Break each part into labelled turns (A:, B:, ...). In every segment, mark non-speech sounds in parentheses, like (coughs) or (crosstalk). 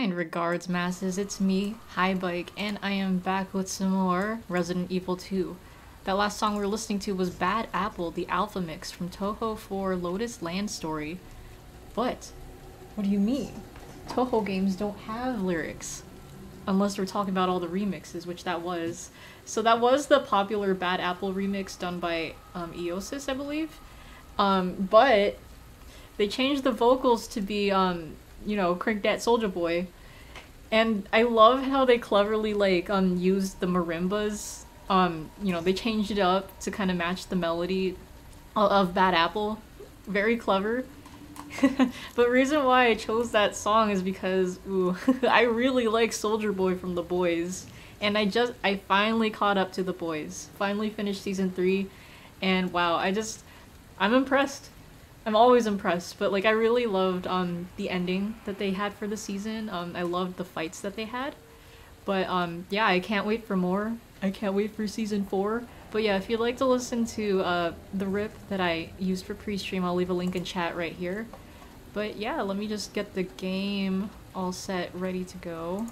A: Regards, masses. It's me, Hibike, and I am back with some more Resident Evil 2. That last song we are listening to was Bad Apple, the Alpha Mix from Touhou for Lotus Land Story. But, what do you mean? Touhou games don't have lyrics. Unless we're talking about all the remixes, which that was. So that was the popular Bad Apple remix done by um, Eosis, I believe. Um, but they changed the vocals to be um you know crank that soldier boy. And i love how they cleverly like um used the marimbas. Um you know they changed it up to kind of match the melody of bad apple. Very clever. (laughs) But reason why i chose that song is because ooh, (laughs) i really like soldier boy from the boys. And i just i finally caught up to the boys. Finally finished season three. And wow i just i'm impressed I'm always impressed, but like I really loved um the ending that they had for the season. Um I loved the fights that they had. But um yeah, I can't wait for more. I can't wait for season 4. But yeah, if you'd like to listen to uh the rip that I used for pre-stream, I'll leave a link in chat right here. But yeah, let me just get the game all set ready to go.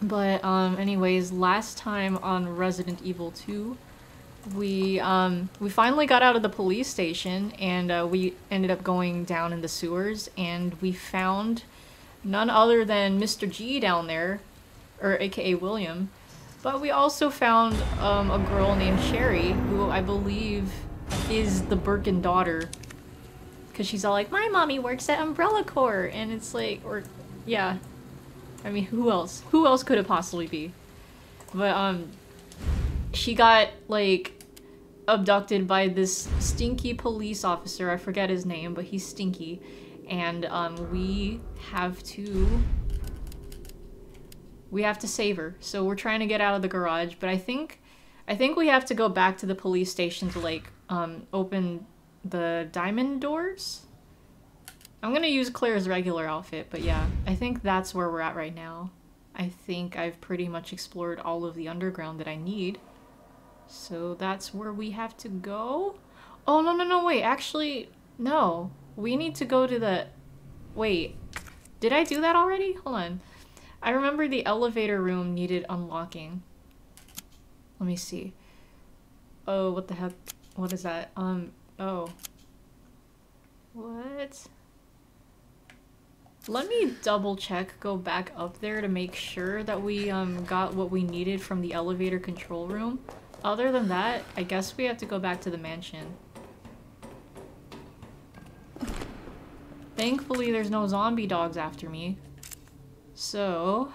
A: But um anyways, last time on Resident Evil 2, we um we finally got out of the police station and uh, we ended up going down in the sewers and we found none other than Mr. G down there, or AKA William. But we also found um, a girl named Sherry, who I believe is the Birkin daughter. Cause she's all like, my mommy works at Umbrella Corps, and it's like, or yeah. I mean, who else? Who else could it possibly be? But um, she got like abducted by this stinky police officer. I forget his name, but he's stinky. And um, we have to we have to save her. So we're trying to get out of the garage, but I think I think we have to go back to the police station to like um, open the diamond doors. I'm gonna use Claire's regular outfit, but yeah, I think that's where we're at right now. I think I've pretty much explored all of the underground that I need. So that's where we have to go? Oh, no, no, no, wait. Actually, no. We need to go to the... Wait. Did I do that already? Hold on. I remember the elevator room needed unlocking. Let me see. Oh, what the heck? What is that? Um, oh. What? Let me double check, go back up there to make sure that we um got what we needed from the elevator control room. Other than that, I guess we have to go back to the mansion. Thankfully, there's no zombie dogs after me. So,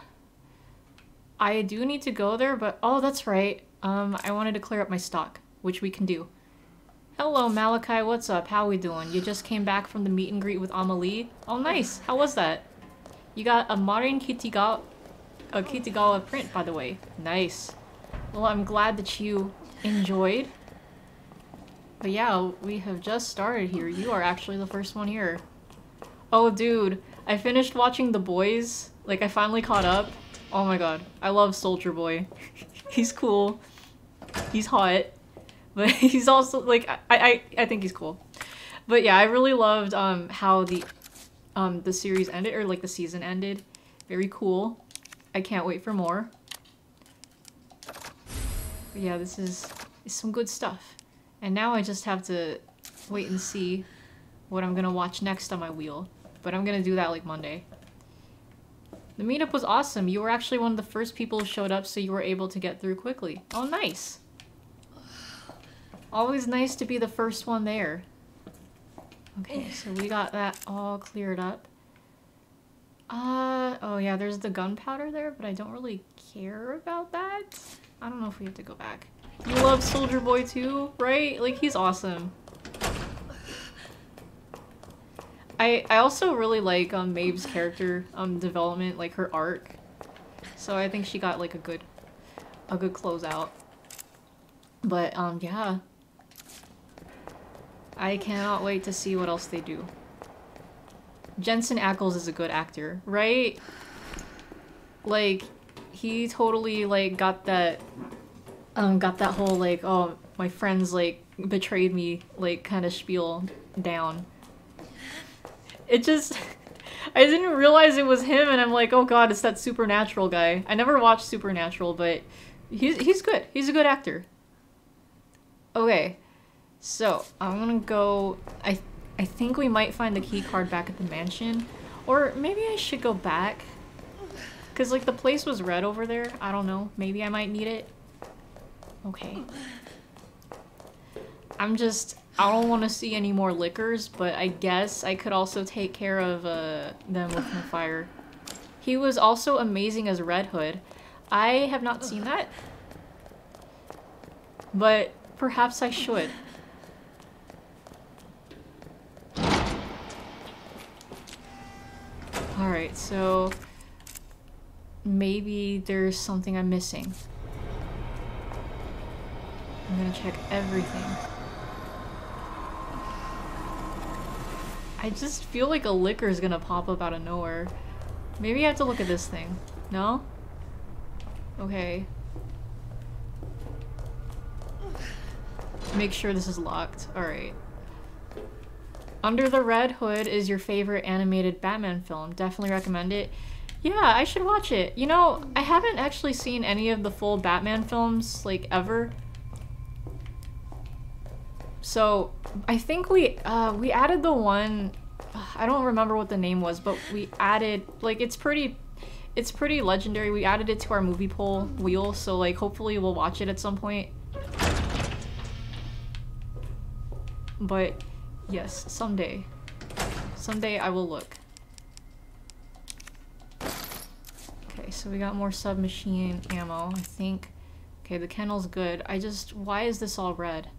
A: I do need to go there, but oh, that's right. Um, I wanted to clear up my stock, which we can do. Hello, Malachi. What's up? How we doing? You just came back from the meet and greet with Amalie? Oh, nice. How was that? You got a Marin Kitiga... a Kitagawa print, by the way. Nice. Well, I'm glad that you enjoyed. But yeah, we have just started here. You are actually the first one here. Oh, dude. I finished watching The Boys. Like, I finally caught up. Oh my god. I love Soldier Boy. (laughs) he's cool. He's hot. (laughs) But he's also, like, I, I, I think he's cool. But yeah, I really loved um, how the um, the series ended, or like the season ended. Very cool. I can't wait for more. Yeah, this is, is some good stuff. And now I just have to wait and see what I'm gonna watch next on my wheel. But I'm gonna do that like Monday. The meetup was awesome. You were actually one of the first people who showed up, so you were able to get through quickly. Oh, nice. Always nice to be the first one there. Okay, so we got that all cleared up. Uh, oh yeah, there's the gunpowder there, but I don't really care about that. I don't know if we have to go back. You love Soldier Boy too, right? Like, he's awesome. I I also really like um Maeve's character um development, like her arc. So I think she got like a good a good closeout. But um yeah. I cannot wait to see what else they do. Jensen Ackles is a good actor, right? Like he totally like got that um got that whole like oh my friends like betrayed me like kind of spiel down it just (laughs) I didn't realize it was him and I'm like, oh god, it's that supernatural guy. I never watched Supernatural, but he's he's good. He's a good actor. Okay. So, I'm gonna go I I think we might find the key card back at the mansion. Or maybe I should go back. Cause like the place was red over there. I don't know. Maybe I might need it. Okay. I'm just I don't want to see any more Lickers, but I guess I could also take care of uh, them with my fire. He was also amazing as Red Hood. I have not seen that. But perhaps I should. Alright, so maybe there's something I'm missing. I'm gonna check everything. I just feel like a Licker is gonna pop up out of nowhere. Maybe I have to look at this thing. No? Okay. Make sure this is locked. Alright. Under the Red Hood is your favorite animated Batman film. Definitely recommend it. Yeah, I should watch it. You know, I haven't actually seen any of the full Batman films, like, ever. So, I think we, uh, we added the one, I don't remember what the name was, but we added, like, it's pretty, it's pretty legendary. We added it to our movie poll wheel, so, like, hopefully we'll watch it at some point. But, yes, someday. Someday I will look. Okay, so we got more submachine ammo, I think. Okay, the kennel's good. I just, why is this all red?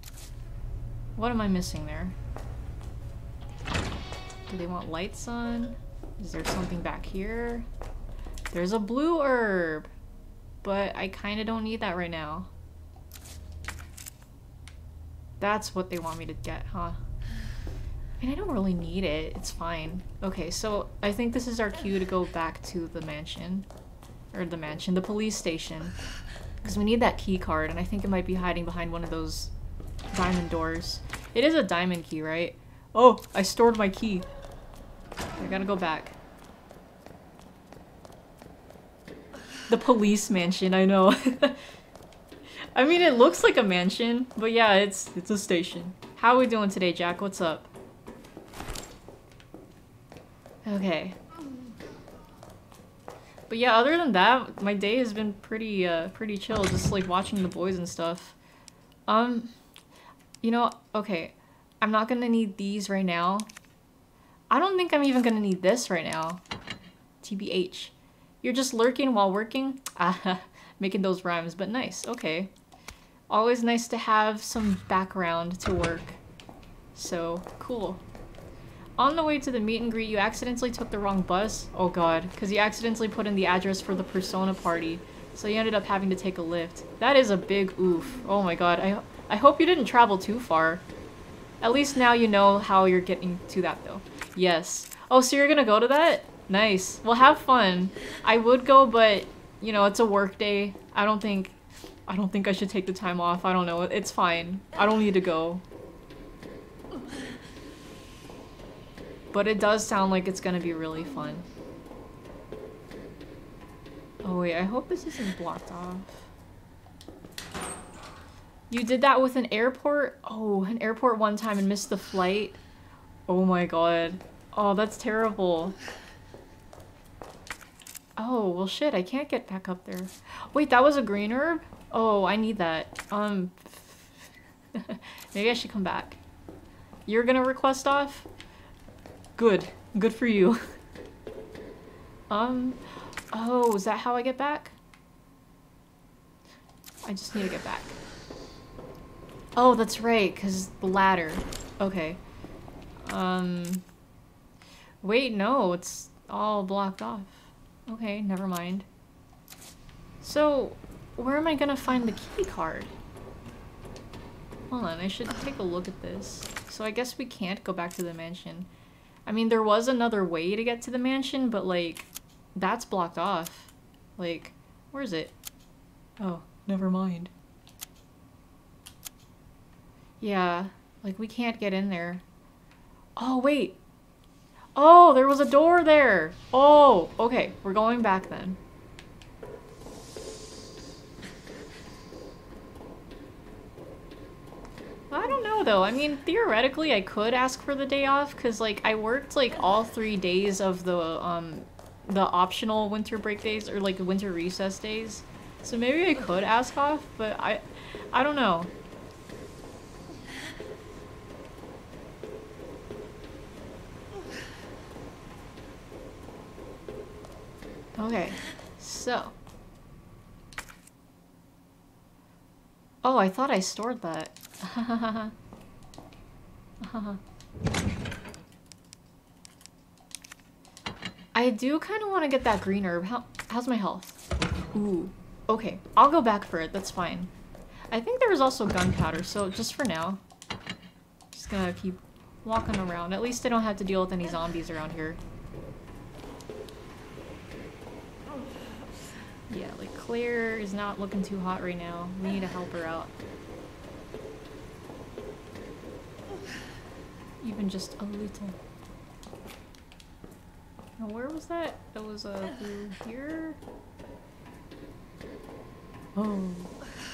A: What am I missing there? Do they want lights on? Is there something back here? There's a blue herb! But I kinda don't need that right now. That's what they want me to get, huh? And I don't really need it. It's fine. Okay, so I think this is our cue to go back to the mansion. Or the mansion, the police station. Because we need that key card, and I think it might be hiding behind one of those diamond doors. It is a diamond key, right? Oh, I stored my key. I gotta go back. The police mansion, I know. (laughs) I mean, it looks like a mansion, but yeah, it's it's a station. How are we doing today, Jack? What's up? Okay. But yeah, other than that, my day has been pretty, uh, pretty chill. Just, like, watching the boys and stuff. Um, you know, okay. I'm not gonna need these right now. I don't think I'm even gonna need this right now. TBH. You're just lurking while working? (laughs) Ah, making those rhymes, but nice. Okay. Always nice to have some background to work. So, cool. On the way to the meet and greet, you accidentally took the wrong bus. Oh god, because you accidentally put in the address for the Persona party. So you ended up having to take a lift. That is a big oof. Oh my god, I, I hope you didn't travel too far. At least now you know how you're getting to that though. Yes. Oh, so you're gonna go to that? Nice. Well, have fun. I would go, but, you know, it's a work day. I don't think... I don't think I should take the time off. I don't know. It's fine. I don't need to go. But it does sound like it's gonna be really fun. Oh wait, I hope this isn't blocked off. You did that with an airport? Oh, an airport one time and missed the flight? Oh my god. Oh, that's terrible. Oh, well shit, I can't get back up there. Wait, that was a green herb? Oh, I need that. Um, (laughs) maybe I should come back. You're gonna request off? Good. Good for you. um, oh, is that how I get back? I just need to get back. Oh, that's right, because the ladder. Okay. Um, wait, no, it's all blocked off. Okay, never mind. So, where am I gonna find the key card? Hold on, I should take a look at this. So I guess we can't go back to the mansion. I mean, there was another way to get to the mansion, but like, that's blocked off. Like, where is it? Oh, never mind. Yeah, like we can't get in there. Oh, wait. Oh, there was a door there. Oh, okay. We're going back then. I don't know though. I mean, theoretically, I could ask for the day off because like I worked like all three days of the um the optional winter break days or like winter recess days. So maybe I could ask off, but I I don't know. Okay, so. Oh, I thought I stored that. (laughs) I do kind of want to get that green herb. How, how's my health? Ooh. Okay, I'll go back for it. That's fine. I think there was also gunpowder, so just for now. Just gonna keep walking around. At least I don't have to deal with any zombies around here. Yeah, like Claire is not looking too hot right now. We need to help her out. Even just a little. Now where was that? That was uh, here? Oh,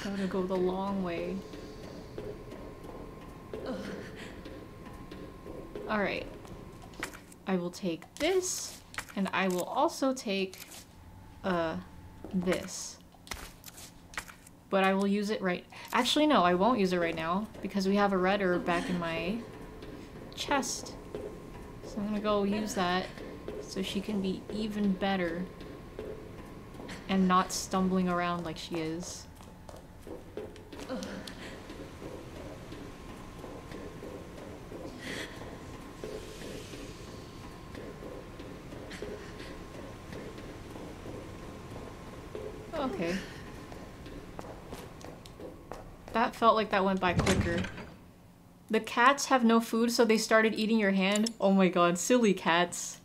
A: gotta go the long way. Alright. I will take this, and I will also take, uh, this. But I will use it right- actually no, I won't use it right now, because we have a red herb back in my chest. So I'm gonna go use that so she can be even better and not stumbling around like she is. Okay. That felt like that went by quicker. The cats have no food, so they started eating your hand? Oh my god, silly cats.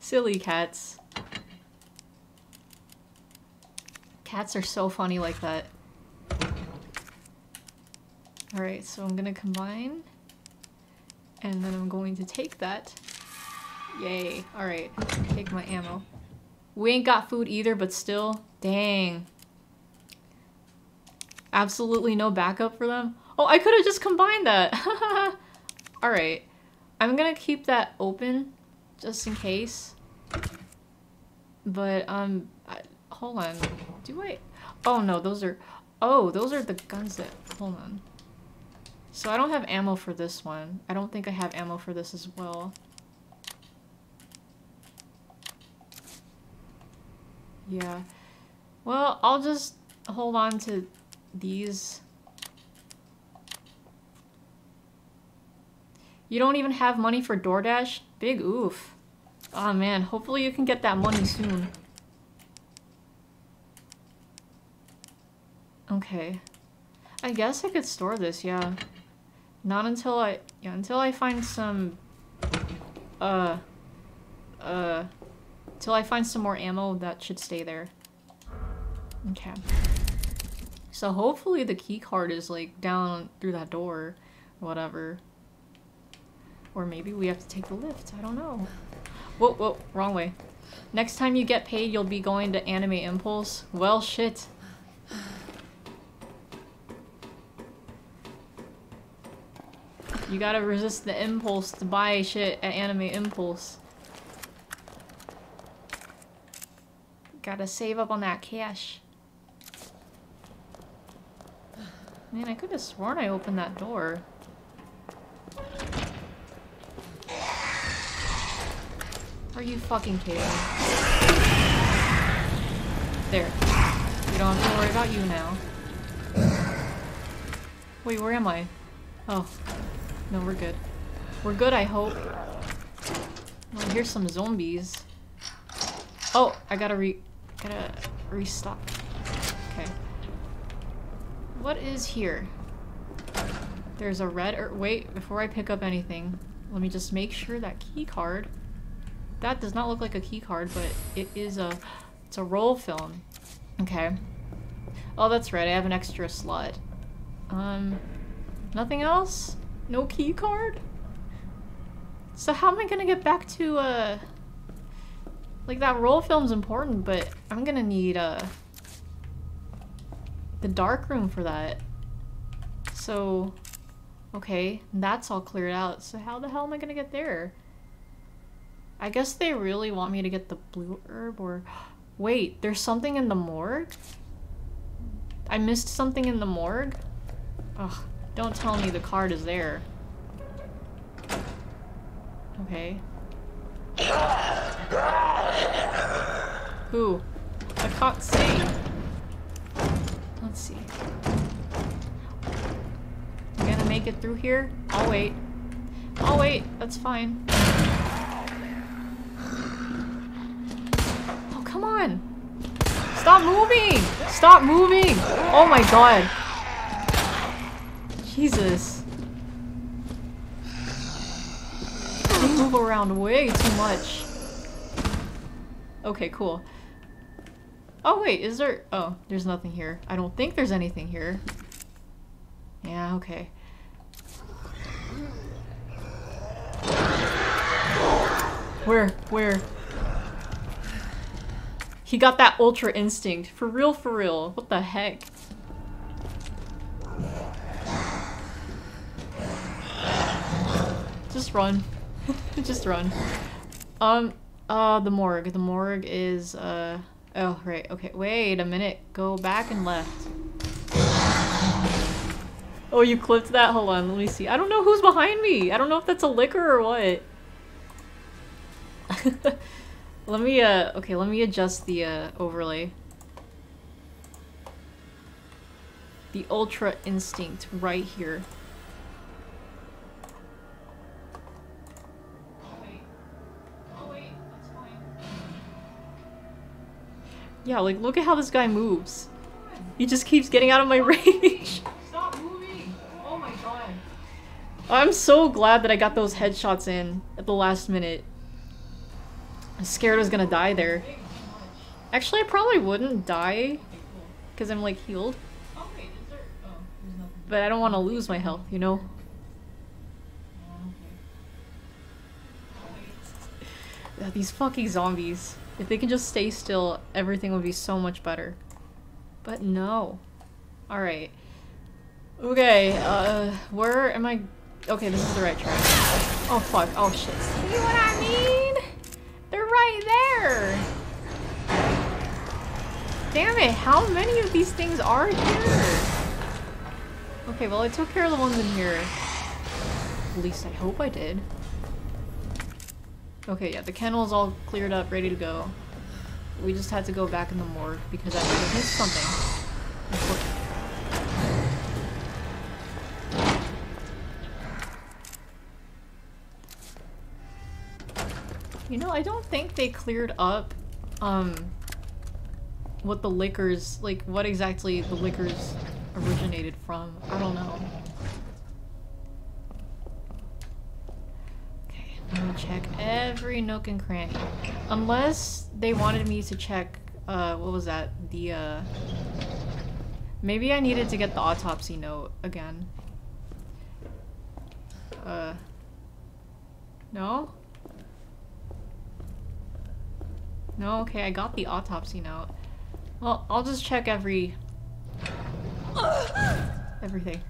A: Silly cats. Cats are so funny like that. Alright, so I'm gonna combine. And then I'm going to take that. Yay. Alright, take my ammo. We ain't got food either, but still. Dang. Absolutely no backup for them? Oh, I could have just combined that. (laughs) Alright. I'm gonna keep that open just in case. But, um, I, hold on. Do I? Oh, no, those are... Oh, those are the guns that... Hold on. So I don't have ammo for this one. I don't think I have ammo for this as well. Yeah. Well, I'll just hold on to these. You don't even have money for DoorDash? Big oof. Oh man, hopefully you can get that money soon. Okay. I guess I could store this, yeah. Not until I... Yeah, until I find some... Uh... Uh... Until I find some more ammo, that should stay there. Okay. So hopefully the key card is like down through that door. Whatever. Or maybe we have to take the lift. I don't know. Whoa, whoa, wrong way. Next time you get paid, you'll be going to Anime Impulse. Well, shit. You gotta resist the impulse to buy shit at Anime Impulse. Gotta save up on that cash. Man, I could have sworn I opened that door. Are you fucking kidding? There. We don't have to worry about you now. Wait, where am I? Oh. No, we're good. We're good, I hope. Oh, here's some zombies. Oh, I gotta re- gotta restock. Okay. What is here? There's a red or- wait, before I pick up anything, let me just make sure that key card that does not look like a key card, but it is a, it's a roll film. Okay. Oh, that's right, I have an extra slot. Um, nothing else? No key card? So how am I gonna get back to, uh, like that roll film's important, but I'm gonna need, uh, the dark room for that. So, okay, that's all cleared out. So how the hell am I gonna get there? I guess they really want me to get the blue herb or... (gasps) Wait, there's something in the morgue? I missed something in the morgue? Ugh, don't tell me the card is there. Okay. Who? I can't see. Let's see. I'm gonna make it through here? I'll wait. I'll wait, that's fine. On! Stop moving! Stop moving! Oh my god. Jesus. They move around way too much. Okay, cool. Oh wait, is there- oh, there's nothing here. I don't think there's anything here. Yeah, okay. Where? Where? He got that ultra instinct. For real, for real. What the heck? Just run. (laughs) Just run. Um, uh, the morgue. The morgue is, uh... Oh, right. Okay, wait a minute. Go back and left. Oh, you clipped that? Hold on, let me see. I don't know who's behind me. I don't know if that's a licker or what. (laughs) Let me, uh, okay, let me adjust the, uh, overlay. The Ultra Instinct right here. Oh, wait. Oh, wait. That's fine. Yeah, like, look at how this guy moves. He just keeps getting out of my (laughs) range. Stop moving! Oh my god. I'm so glad that I got those headshots in at the last minute. Scared I was gonna die there. Actually, I probably wouldn't die. Because I'm like healed. But I don't want to lose my health, you know? these fucking zombies. If they can just stay still, everything would be so much better. But no. Alright. Okay, uh, where am I? Okay, this is the right track. Oh fuck, oh shit. See what I mean? Right there! Damn it, how many of these things are here? Okay, well I took care of the ones in here. At least I hope I did. Okay, yeah, the kennel's all cleared up, ready to go. We just had to go back in the morgue because I might have missed know, I don't think they cleared up, um, what the Lickers, like, what exactly the Lickers originated from. I don't know. Okay, I'm gonna check every nook and cranny. Unless they wanted me to check, uh, what was that? The, uh... Maybe I needed to get the autopsy note again. Uh... No? No? Okay, I got the autopsy note. Well, I'll just check every... Everything.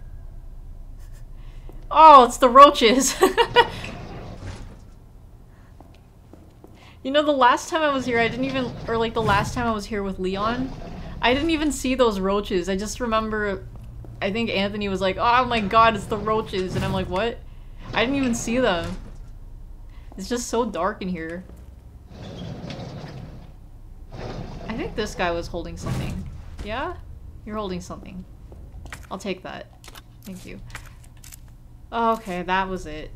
A: Oh, it's the roaches! (laughs) you know, the last time I was here, I didn't even- or like the last time I was here with Leon, I didn't even see those roaches. I just remember, I think Anthony was like, oh my god, it's the roaches, and I'm like, what? I didn't even see them. It's just so dark in here. I think this guy was holding something. Yeah? You're holding something. I'll take that. Thank you. Okay, that was it.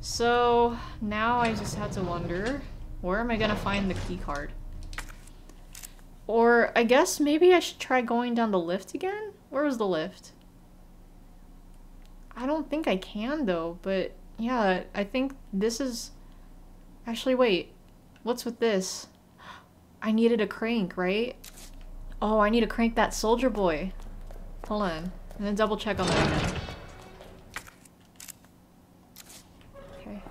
A: So, now I just had to wonder, where am I gonna find the key card? Or, I guess maybe I should try going down the lift again? Where was the lift? I don't think I can though, but yeah, I think this is... Actually, wait. What's with this? I needed a crank, right? Oh, I need to crank that soldier boy. Hold on. And then double check on that again. Okay.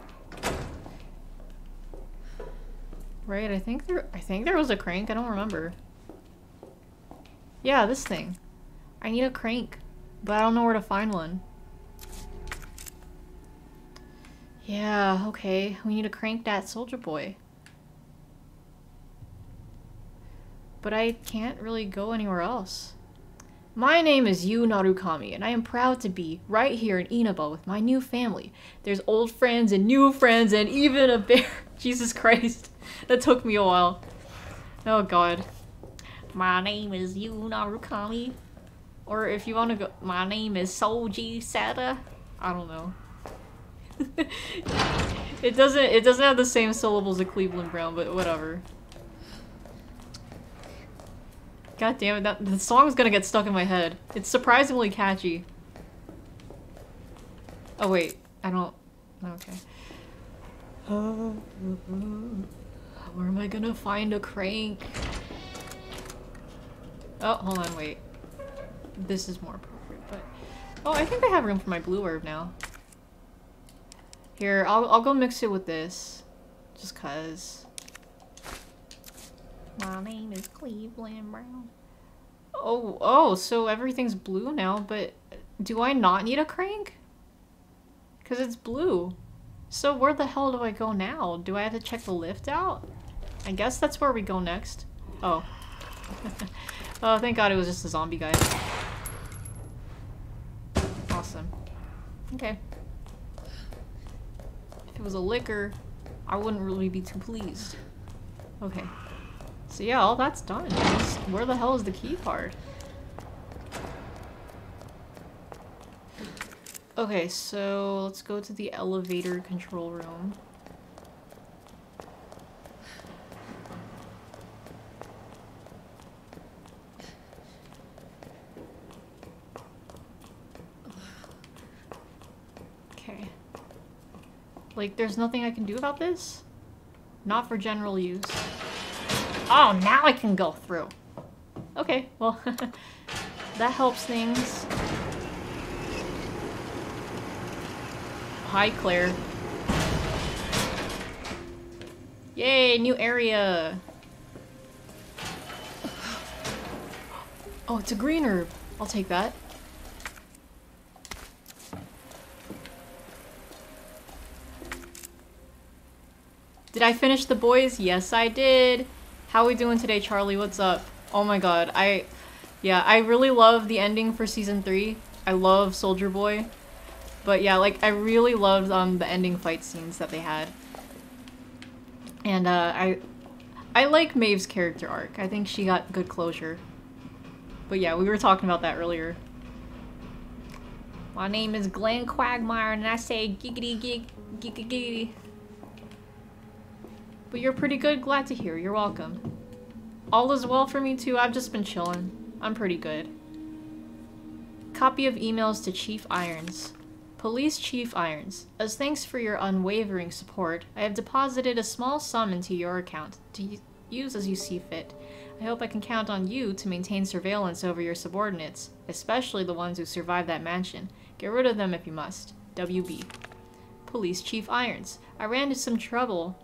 A: Right, I think there I think there was a crank, I don't remember. Yeah, this thing. I need a crank, but I don't know where to find one. Yeah, okay. We need to crank that soldier boy. But I can't really go anywhere else. My name is Yu Narukami, and I am proud to be right here in Inaba with my new family. There's old friends and new friends and even a bear. (laughs) Jesus Christ. That took me a while. Oh god. My name is Yu Narukami. Or if you want to go, my name is Soji Seta. I don't know. (laughs) it doesn't it doesn't have the same syllables as Cleveland Brown, but whatever. God damn it, that the song's gonna get stuck in my head. It's surprisingly catchy. Oh wait, I don't okay. Where am I gonna find a crank? Oh, hold on, wait. This is more appropriate, but... Oh, I think I have room for my blue herb now. Here, I'll, I'll go mix it with this. Just cuz. My name is Cleveland Brown. Oh, oh, so everything's blue now, but do I not need a crank? Because it's blue. So where the hell do I go now? Do I have to check the lift out? I guess that's where we go next. Oh. (laughs) oh, thank god it was just a zombie guy. Awesome. Okay. If it was a Licker, I wouldn't really be too pleased. Okay. So yeah, all that's done. Just, where the hell is the key card? Okay, so let's go to the elevator control room. Okay. Like, there's nothing I can do about this? Not for general use. Oh, now I can go through. Okay, well, (laughs) that helps things. Hi, Claire. Yay, new area. Oh, it's a green herb. I'll take that. Did I finish the boys? Yes, I did. How we doing today, Charlie? What's up? Oh my god, I... Yeah, I really love the ending for Season 3. I love Soldier Boy. But yeah, like, I really loved um, the ending fight scenes that they had. And uh, I... I like Maeve's character arc. I think she got good closure. But yeah, we were talking about that earlier. My name is Glenn Quagmire and I say giggity gig giggity. But you're pretty good, glad to hear. You're welcome. All is well for me too, I've just been chilling. I'm pretty good. Copy of emails to Chief Irons. Police Chief Irons, as thanks for your unwavering support, I have deposited a small sum into your account to use as you see fit. I hope I can count on you to maintain surveillance over your subordinates, especially the ones who survived that mansion. Get rid of them if you must. WB. Police Chief Irons, I ran into some trouble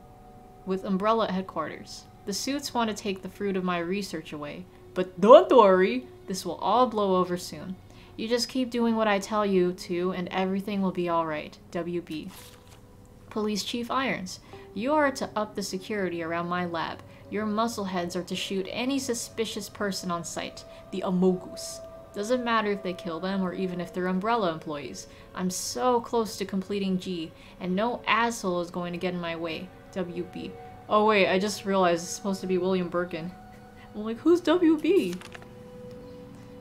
A: with Umbrella headquarters. The suits want to take the fruit of my research away. But don't worry, this will all blow over soon. You just keep doing what I tell you to, and everything will be alright. WB. Police Chief Irons, you are to up the security around my lab. Your muscleheads are to shoot any suspicious person on sight. The Amogus. Doesn't matter if they kill them or even if they're Umbrella employees. I'm so close to completing G, and no asshole is going to get in my way. WB. Oh wait, I just realized it's supposed to be William Birkin. I'm like, who's WB?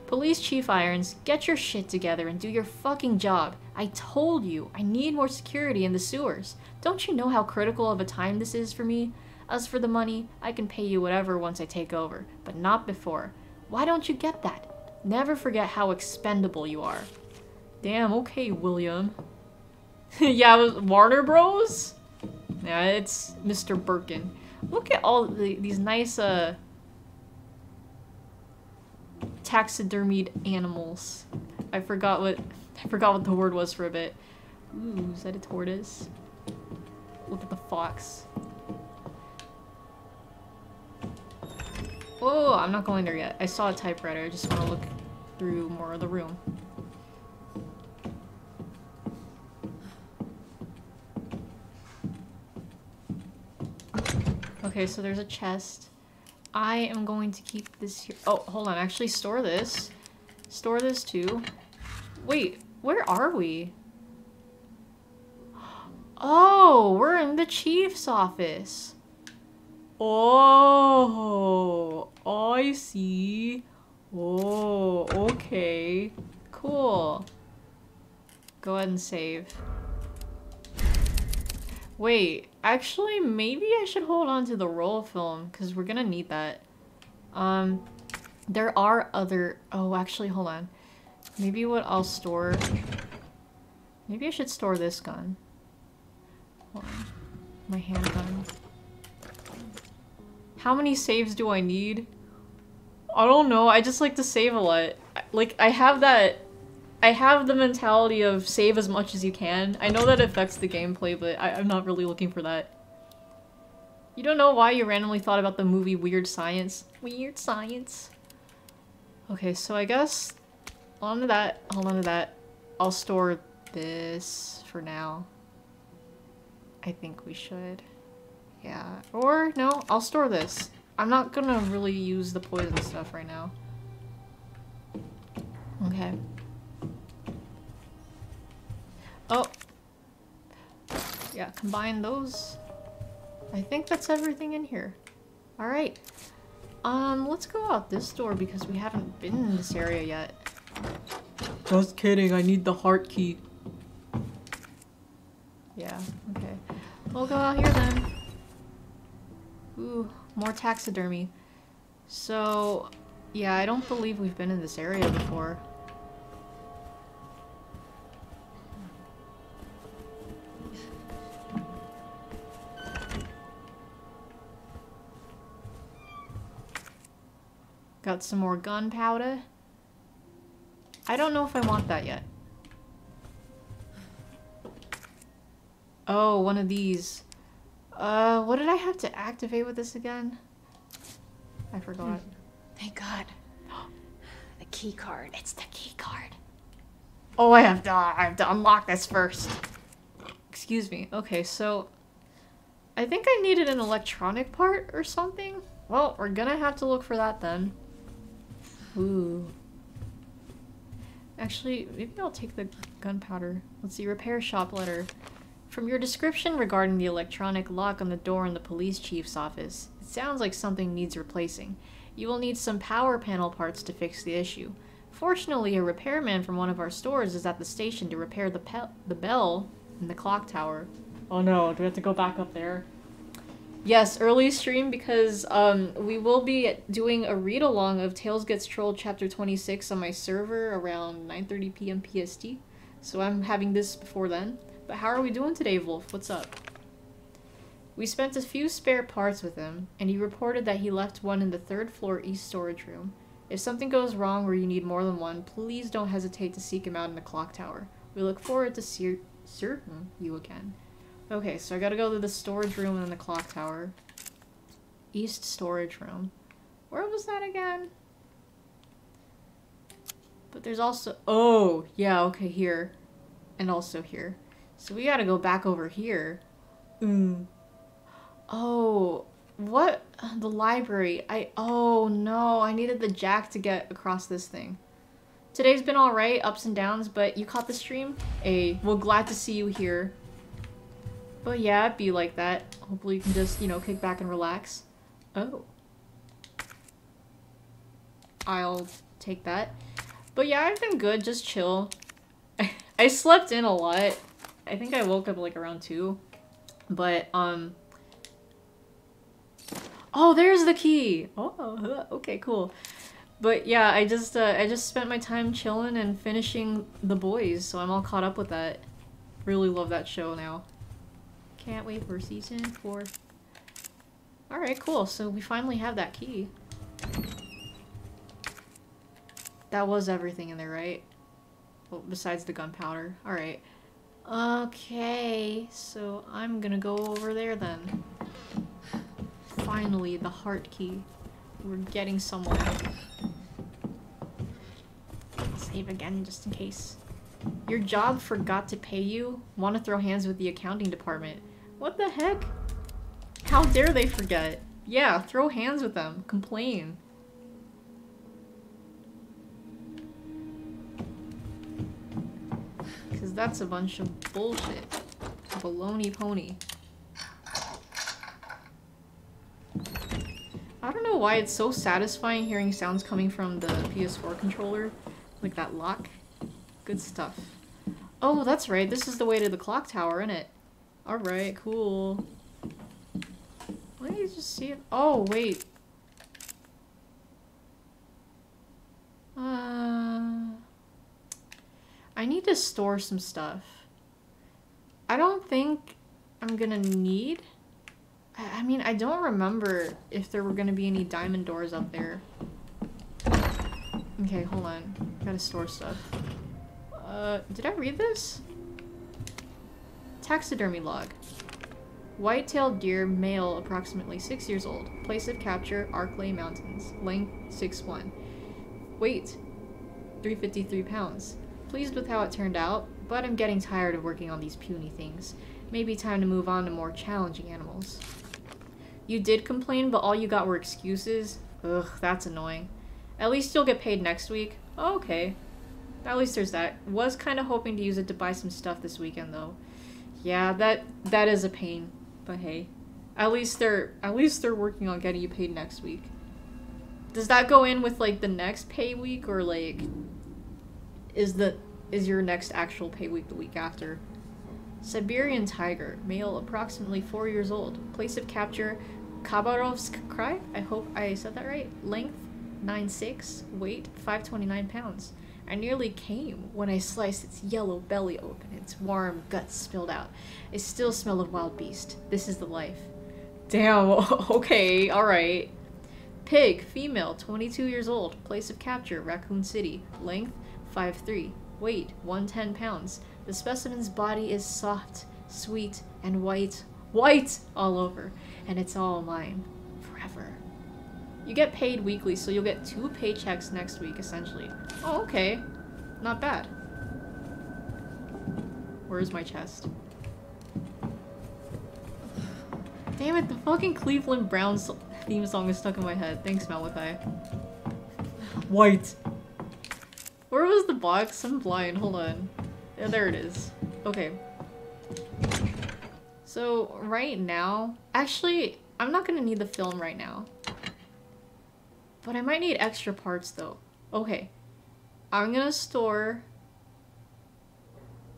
A: Police Chief Irons, get your shit together and do your fucking job. I told you, I need more security in the sewers. Don't you know how critical of a time this is for me? As for the money, I can pay you whatever once I take over, but not before. Why don't you get that? Never forget how expendable you are. Damn, okay, William. (laughs) yeah, Warner Bros? Yeah, it's Mr. Birkin. Look at all the, these nice, uh, taxidermied animals. I forgot what I forgot what the word was for a bit. Ooh, is that a tortoise? Look at the fox. Oh, I'm not going there yet. I saw a typewriter. I just want to look through more of the room. Okay, so there's a chest. I am going to keep this here. Oh, hold on. Actually, store this. Store this too. Wait, where are we? (gasps) Oh, we're in the chief's office. Oh, I see. Oh, okay. Cool. Go ahead and save. Wait, actually, maybe I should hold on to the roll film, because we're gonna need that. Um, there are other... Oh, actually, hold on. Maybe what I'll store... Maybe I should store this gun. My handgun. How many saves do I need? I don't know, I just like to save a lot. Like, I have that I have the mentality of save as much as you can. I know that affects the gameplay, but I am not really looking for that. You don't know why you randomly thought about the movie Weird Science? Weird Science? Okay, so I guess Hold on to that, hold on to that. I'll store this for now. I think we should. Yeah, or no, I'll store this. I'm not gonna really use the poison stuff right now. Okay. Oh. Yeah, combine those. I think that's everything in here. Alright. Um, let's go out this door because we haven't been in this area yet. Just kidding, I need the heart key. Yeah, okay. We'll go out here then. Ooh, more taxidermy. So, yeah, I don't believe we've been in this area before. Got some more gunpowder. I don't know if I want that yet. Oh, one of these. Uh, what did I have to activate with this again? I forgot.
B: Thank God. (gasps) the key card. It's the key card.
A: Oh, I have to, I have to unlock this first. Excuse me. Okay, so... I think I needed an electronic part or something. Well, we're gonna have to look for that then. Ooh. Actually, maybe I'll take the gunpowder. Let's see, repair shop letter. From your description regarding the electronic lock on the door in the police chief's office, it sounds like something needs replacing. You will need some power panel parts to fix the issue. Fortunately, a repairman from one of our stores is at the station to repair the, the bell in the clock tower. Oh no, do we have to go back up there? Yes, early stream because um we will be doing a read along of Tails Gets Trolled chapter 26 on my server around 9:30 p.m. PST. So I'm having this before then. But how are we doing today, Wolf? What's up? We spent a few spare parts with him, and he reported that he left one in the third floor east storage room. If something goes wrong or you need more than one, please don't hesitate to seek him out in the clock tower. We look forward to ser- serving you again. Okay, so I gotta go to the storage room and the clock tower. East storage room. Where was that again? But there's also- oh, yeah, okay, here. And also here. So we gotta go back over here. Mm. Oh, what? (sighs) The library. I- oh no, I needed the jack to get across this thing. Today's been alright, ups and downs, but you caught the stream? A, well glad to see you here. But yeah, be like that. Hopefully you can just, you know, kick back and relax. Oh. I'll take that. But yeah, I've been good, just chill. (laughs) I slept in a lot. I think I woke up like around 2. But, um... Oh, there's the key! Oh, (laughs) okay, cool. But yeah, I just, uh, I just spent my time chilling and finishing The Boys, so I'm all caught up with that. Really love that show now. Can't wait for season 4. Alright, cool. So we finally have that key. That was everything in there, right? Well, besides the gunpowder. Alright. Okay, so I'm gonna go over there then. Finally, the heart key. We're getting somewhere. Save again, just in case. Your job forgot to pay you? Want to throw hands with the accounting department. What the heck? How dare they forget? Yeah, throw hands with them. Complain. Because that's a bunch of bullshit. Baloney pony. I don't know why it's so satisfying hearing sounds coming from the PS4 controller. Like that lock. Good stuff. Oh, that's right. This is the way to the clock tower, isn't it? Alright, cool. Let me just see it. Oh, wait. Uh, I need to store some stuff. I don't think I'm gonna need... I, I mean, I don't remember if there were gonna be any diamond doors up there. Okay, hold on. Gotta store stuff. Uh, did I read this? Taxidermy log. White-tailed deer, male, approximately 6 years old. Place of capture, Arklay Mountains. Length, 6'1". Weight, 353 pounds. Pleased with how it turned out, but I'm getting tired of working on these puny things. Maybe time to move on to more challenging animals. You did complain, but all you got were excuses? Ugh, that's annoying. At least you'll get paid next week. Okay. At least there's that. Was kind of hoping to use it to buy some stuff this weekend, though. Yeah, that that is a pain. But hey, at least they're at least they're working on getting you paid next week. Does that go in with like the next pay week or like is the is your next actual pay week the week after? Siberian tiger, male, approximately four years old. Place of capture, Khabarovsk Krai. I hope I said that right. Length, 9'6", weight, 529 pounds. I nearly came when I sliced its yellow belly open, its warm guts spilled out. I still smell of wild beast. This is the life. Damn, (laughs) okay, alright. Pig, female, 22 years old. Place of capture, Raccoon City. Length, 5'3". Weight, 110 pounds. The specimen's body is soft, sweet, and white. White all over. And it's all mine. You get paid weekly, so you'll get two paychecks next week, essentially. Oh, okay. Not bad. Where's my chest? Damn it, the fucking Cleveland Browns theme song is stuck in my head. Thanks, Malachi. White. Where was the box? I'm blind. Hold on. Yeah, there it is. Okay. So, right now... Actually, I'm not gonna need the film right now. But I might need extra parts, though. Okay. I'm gonna store...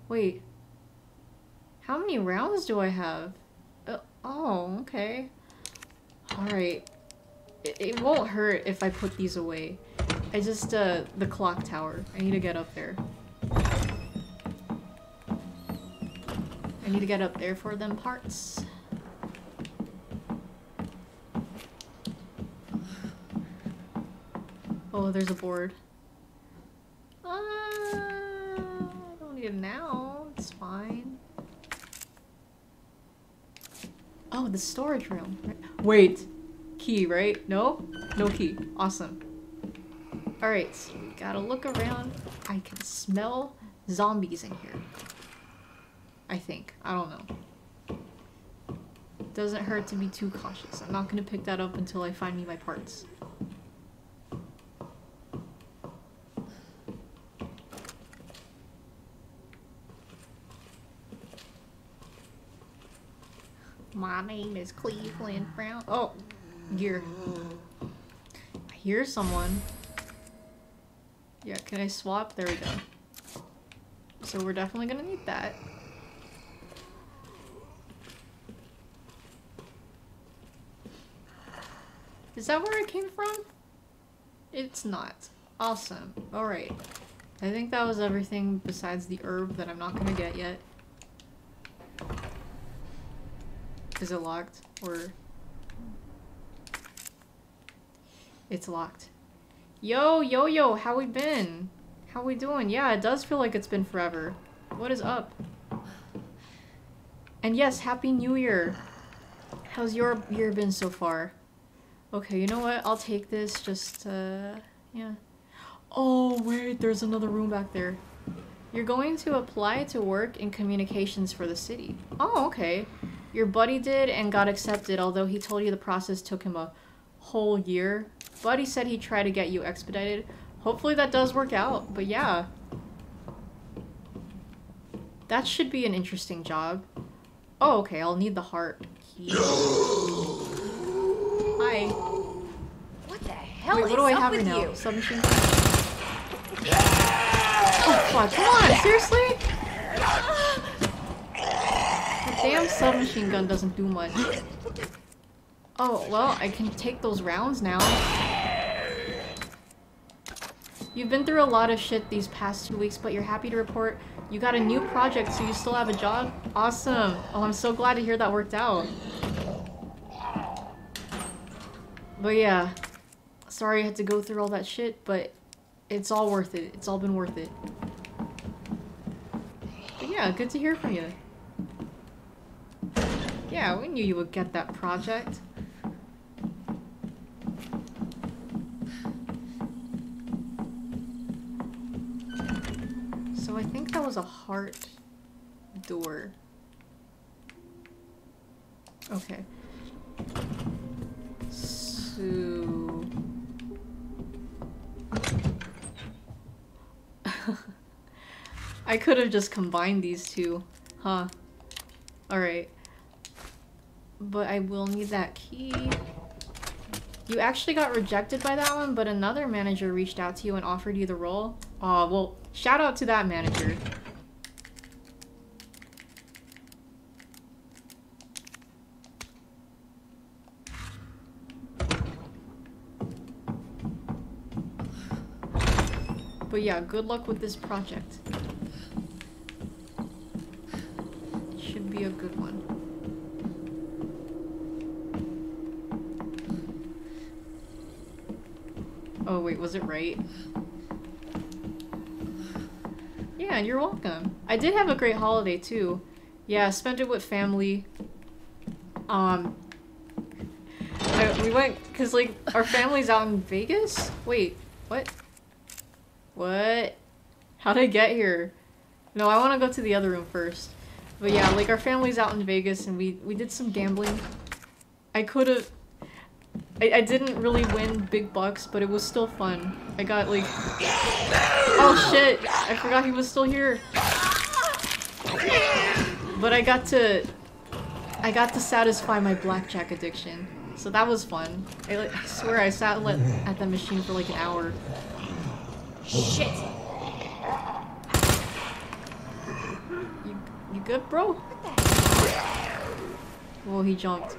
A: Wait. How many rounds do I have? Uh, oh, okay. Alright. It, it won't hurt if I put these away. I just, uh, the clock tower. I need to get up there. I need to get up there for them parts. Oh, there's a board. Uh, I don't need it now. It's fine. Oh, the storage room. Wait. Key, right? No? No key. Awesome. Alright, so we gotta look around. I can smell zombies in here. I think. I don't know. Doesn't hurt to be too cautious. I'm not gonna pick that up until I find me my parts. My name is Cleveland Brown. Oh, gear. I hear someone. Yeah, can I swap? There we go. So we're definitely gonna need that. Is that where it came from? It's not. Awesome. Alright. I think that was everything besides the herb that I'm not gonna get yet. Is it locked? Or... It's locked. Yo, yo, yo, how we been? How we doing? Yeah, it does feel like it's been forever. What is up? And yes, Happy New Year! How's your year been so far? Okay, you know what? I'll take this, just, uh, yeah. Oh, wait, there's another room back there. You're going to apply to work in communications for the city. Oh, okay. Your buddy did and got accepted, although he told you the process took him a whole year. Buddy said he'd try to get you expedited. Hopefully that does work out, but yeah. That should be an interesting job. Oh, okay, I'll need the heart key. (gasps) Hi.
B: What the hell
A: Wait,
B: is
A: what do I
B: up
A: have
B: with
A: right now?
B: you?
A: Submachine gun? Oh, fuck, come on, seriously? The damn submachine gun doesn't do much. Oh, well, I can take those rounds now. You've been through a lot of shit these past two weeks, but you're happy to report you got a new project, so you still have a job? Awesome. Oh, I'm so glad to hear that worked out. But yeah, sorry I had to go through all that shit, but it's all worth it. It's all been worth it. But yeah, good to hear from you. Yeah, we knew you would get that project. So I think that was a heart door. Okay. So... (laughs) I could have just combined these two. Huh. Alright. But I will need that key. You actually got rejected by that one, but another manager reached out to you and offered you the role. Aw, well, shout out to that manager. But yeah, good luck with this project. Should be a good one. Oh wait, was it right? Yeah, and you're welcome. I did have a great holiday too. Yeah, spent it with family. Um, I- we went because like our family's out in Vegas. Wait, what? What? How'd I get here? No, I want to go to the other room first. But yeah, like our family's out in Vegas and we we did some gambling. I could have. I, I didn't really win big bucks, but it was still fun. I got like. Oh shit! I forgot he was still here. But I got to. I got to satisfy my blackjack addiction, so that was fun. I, I swear I sat at that machine for like an hour.
B: Shit!
A: You, you good, bro? Well, he jumped.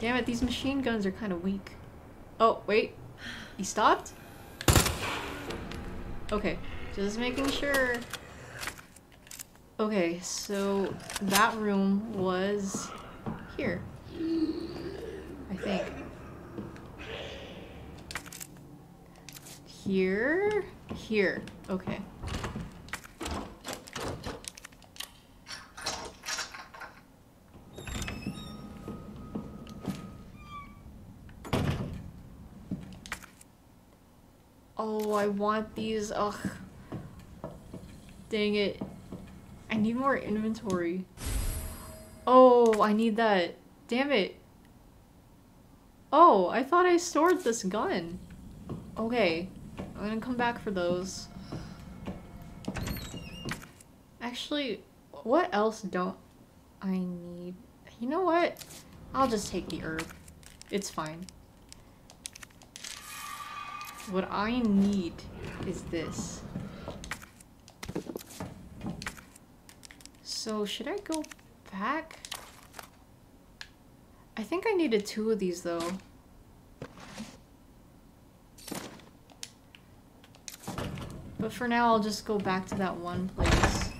A: Damn it, these machine guns are kind of weak. Oh, wait. He stopped? Okay, just making sure. Okay, so that room was here. I think. Here? Here. Okay. Oh, I want these. Ugh. Dang it. I need more inventory. Oh, I need that. Damn it. Oh, I thought I stored this gun. Okay. I'm gonna come back for those. Actually, what else don't I need? You know what? I'll just take the herb. It's fine. What I need is this. So, should I go back? I think I needed two of these though. But for now, I'll just go back to that one place.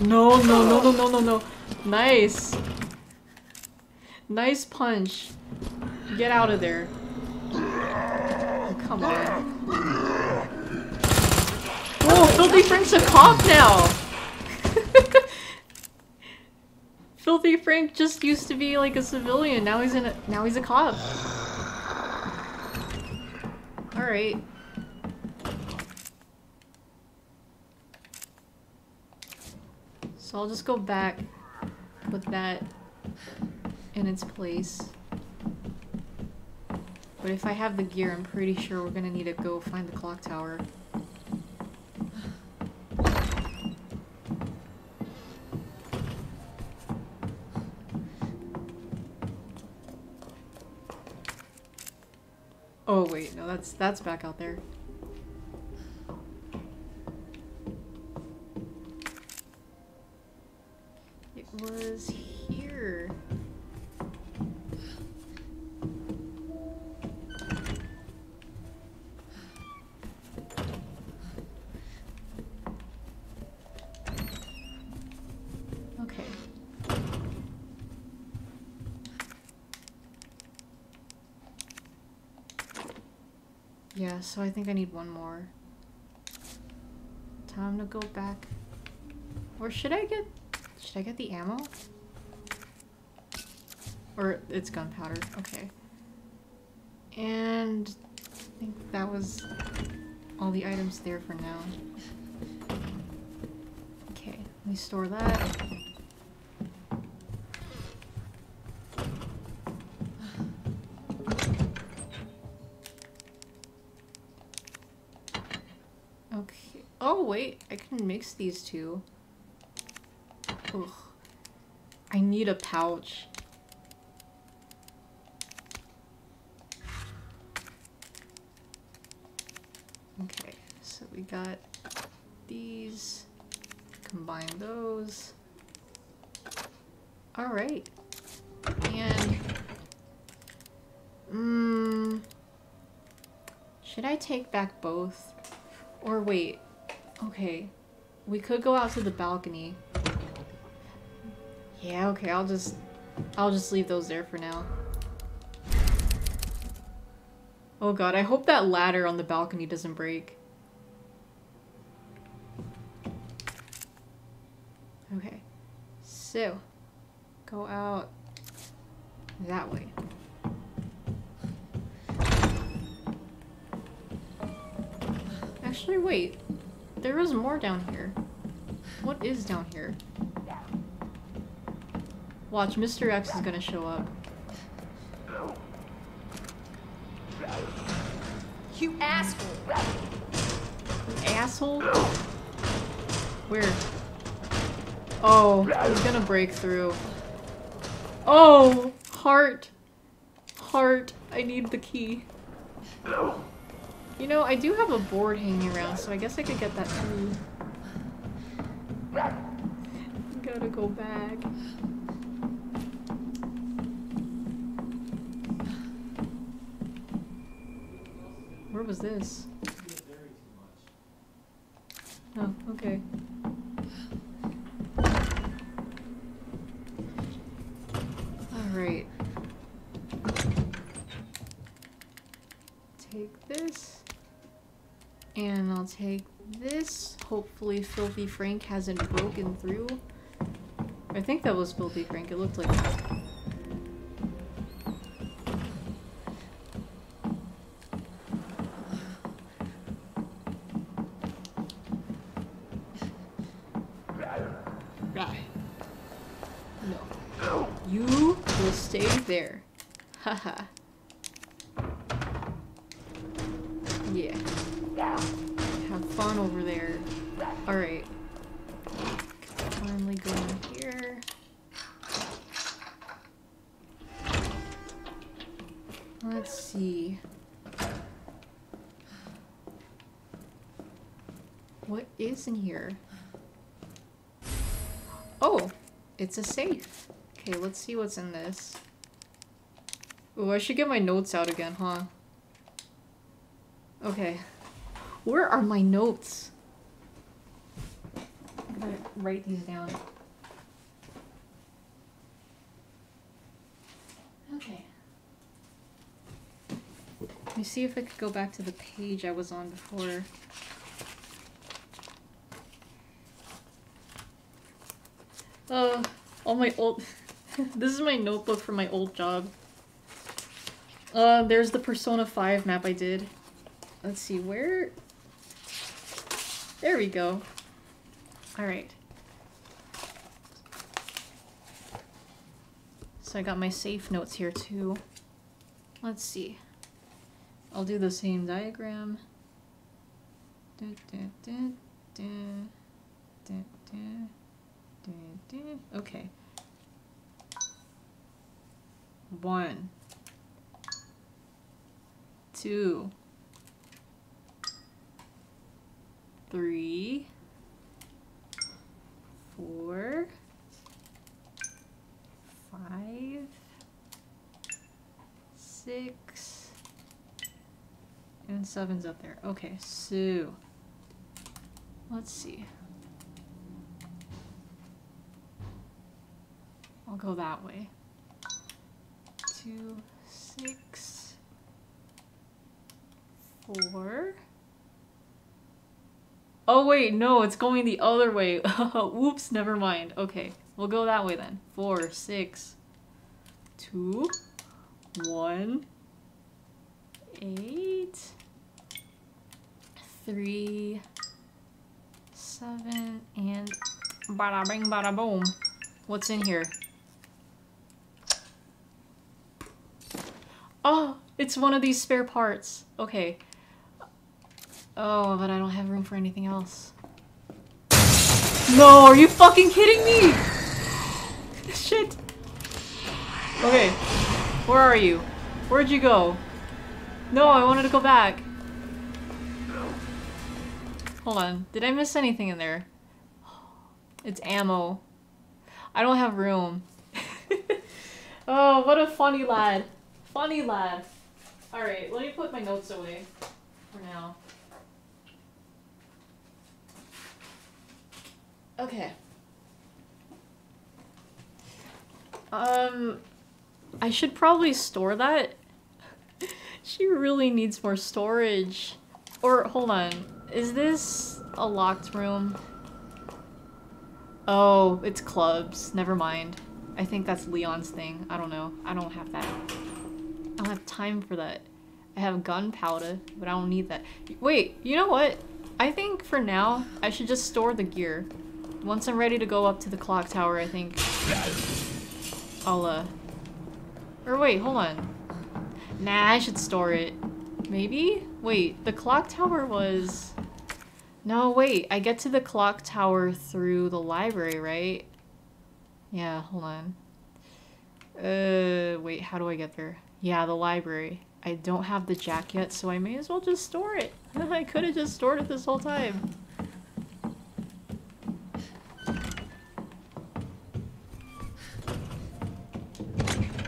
A: No, no, no, no, no, no, no. Nice. Nice punch. Get out of there. Oh, come on. Whoa, Filthy Frank's a cop now! (laughs) Filthy Frank just used to be like a civilian. Now he's in a now he's a cop. All right. So I'll just go back, put that in its place. But if I have the gear, I'm pretty sure we're gonna need to go find the clock tower. Oh wait, no, that's that's back out there. It was here. Okay. Yeah, so I think I need one more. Time to go back. Or should I get... Should I get the ammo? Or it's gunpowder. Okay. And I think that was all the items there for now. Okay, let me store that. Okay. Oh, wait. I can mix these two. Ugh. I need a pouch. Okay, so we got these. Combine those. Alright. And... Mmm... Should I take back both? Or wait. Okay. We could go out to the balcony. Yeah, okay, I'll just... I'll just leave those there for now. Oh god, I hope that ladder on the balcony doesn't break. Okay. So, go out that way. Actually, wait. There is more down here. What is down here? Watch, Mr. X is gonna show up.
B: You asshole!
A: Asshole? Where? Oh, he's gonna break through. Oh! Heart! Heart, I need the key. You know, I do have a board hanging around, so I guess I could get that too. Gotta go back. Where was this? Oh, okay. I'll take this. Hopefully Filthy Frank hasn't broken through. I think that was Filthy Frank. It looked like that. It's a safe. Okay, let's see what's in this. Oh, I should get my notes out again, huh? Okay. Where are my notes? I'm gonna write these down. Okay. Let me see if I could go back to the page I was on before. Uh, all my old. (laughs) this is my notebook from my old job. Uh, there's the Persona 5 map I did. Let's see, where... There we go. Alright. So I got my safe notes here too. Let's see. I'll do the same diagram. Da, da, da, Okay. One. Two. Three. Four. Five. Six. And seven's up there. Okay, so. Let's see. I'll go that way. Two, six, four. Oh wait, no, it's going the other way. (laughs) Oops, never mind. Okay, we'll go that way then. Four, six, two, one, eight, three, seven, and bada bing bada boom. What's in here? Oh, it's one of these spare parts. Okay. Oh, but I don't have room for anything else. No, are you fucking kidding me? (gasps) Shit. Okay. Where are you? Where'd you go? No, I wanted to go back. Hold on. Did I miss anything in there? (gasps) It's ammo. I don't have room. (laughs) oh, what a funny lad. Funny lad. Alright, let me put my notes away for now. Okay. Um, I should probably store that. (laughs) she really needs more storage. Or, hold on. Is this a locked room? Oh, it's clubs. Never mind. I think that's Leon's thing. I don't know. I don't have that. I don't have time for that. I have gunpowder, but I don't need that. Wait, you know what? I think for now, I should just store the gear. Once I'm ready to go up to the clock tower, I think I'll, uh... Or wait, hold on. Nah, I should store it. Maybe? Wait, the clock tower was... No, wait, I get to the clock tower through the library, right? Yeah, hold on. Uh, wait, how do I get there? Yeah, the library. I don't have the jack yet, so I may as well just store it. (laughs) I could have just stored it this whole time.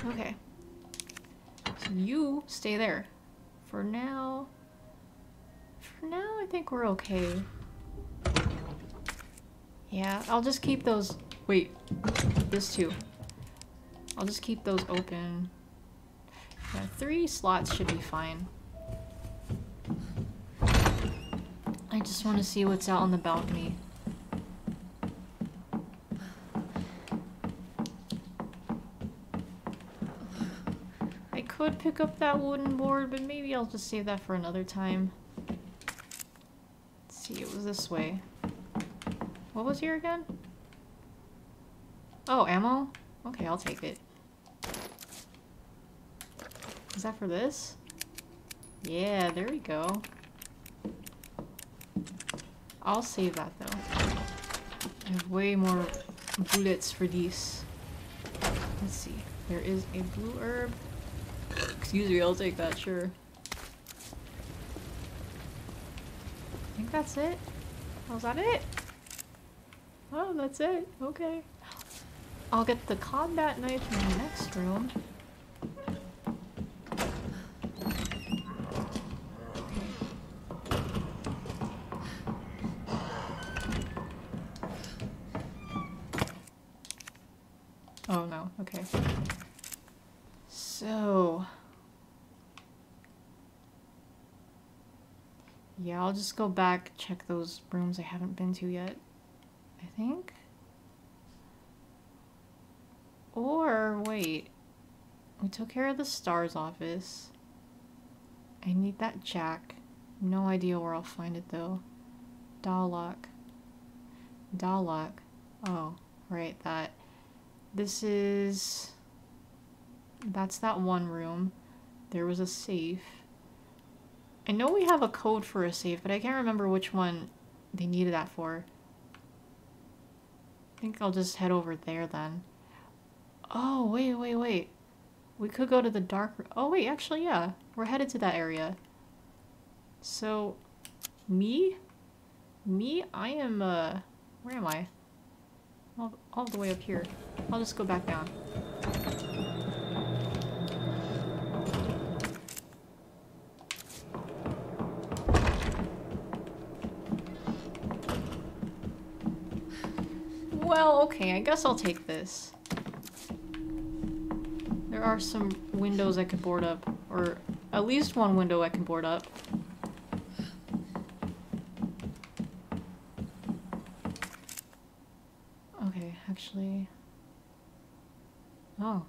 A: Okay. So you stay there. For now, For now, I think we're okay. Yeah, I'll just keep those... Wait, this too. I'll just keep those open. Three slots should be fine. I just want to see what's out on the balcony. I could pick up that wooden board, but maybe I'll just save that for another time. Let's see, it was this way. What was here again? Oh, ammo? Okay, I'll take it. Is that for this? Yeah, there we go. I'll save that though. I have way more bullets for these. Let's see. There is a blue herb. Excuse me, I'll take that, sure. I think that's it. Oh, is that it? Oh, that's it. Okay. I'll get the combat knife in the next room. Oh no, okay. So... Yeah, I'll just go back, check those rooms I haven't been to yet. I think? Or, wait. We took care of the STARS office. I need that jack. No idea where I'll find it though. Dallock. Dallock. Oh, right, that. This is... That's that one room. There was a safe. I know we have a code for a safe, but I can't remember which one they needed that for. I think I'll just head over there then. Oh, wait, wait, wait. We could go to the dark. Oh, wait, actually, yeah. We're headed to that area. So, me? Me? I am, uh... Where am I? All, all the way up here. I'll just go back down. Well, okay, I guess I'll take this. There are some windows I could board up, or at least one window I can board up. Okay, actually... Oh.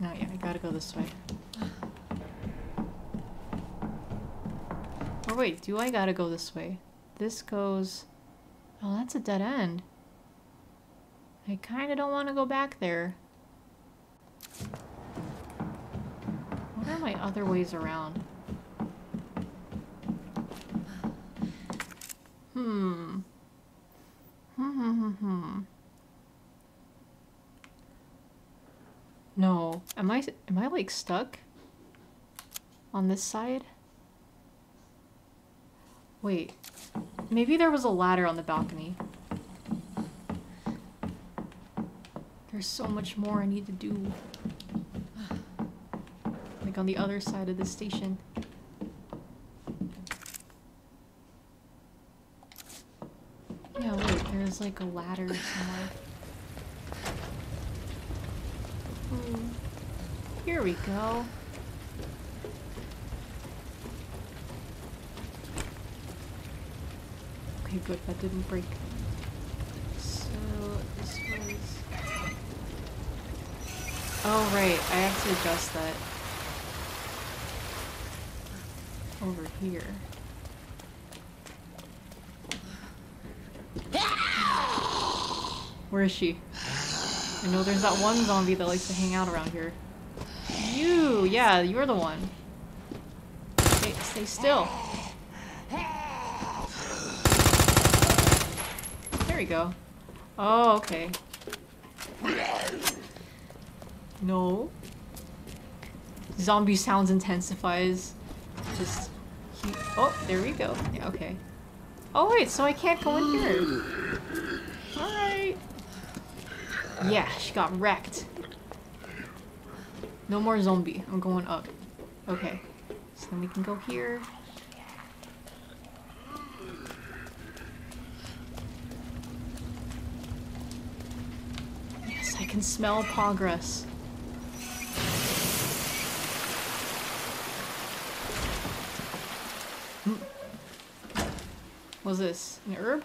A: No, yeah, I gotta go this way. Or wait, do I gotta go this way? This goes... Oh, that's a dead end. I kinda don't want to go back there. What are my other ways around? Hmm. Hmm, hmm, hmm, hmm. No. Am I, am I like stuck? On this side? Wait. Maybe there was a ladder on the balcony. There's so much more I need to do. Like on the other side of the station. Yeah, wait, there's like a ladder somewhere. Ooh. Here we go. Okay, good, that didn't break. So, this was... Oh, right, I have to adjust that. Over here. Where is she? I know there's that one zombie that likes to hang out around here. You! Yeah, you're the one. Stay, stay still. There we go. Oh, okay. No. Zombie sounds intensifies. Just... He oh, there we go. Yeah, okay. Oh wait, so I can't go in here. Yeah, she got wrecked. No more zombie. I'm going up. Okay. So then we can go here. Yes, I can smell progress. Hmm. What's this? An herb?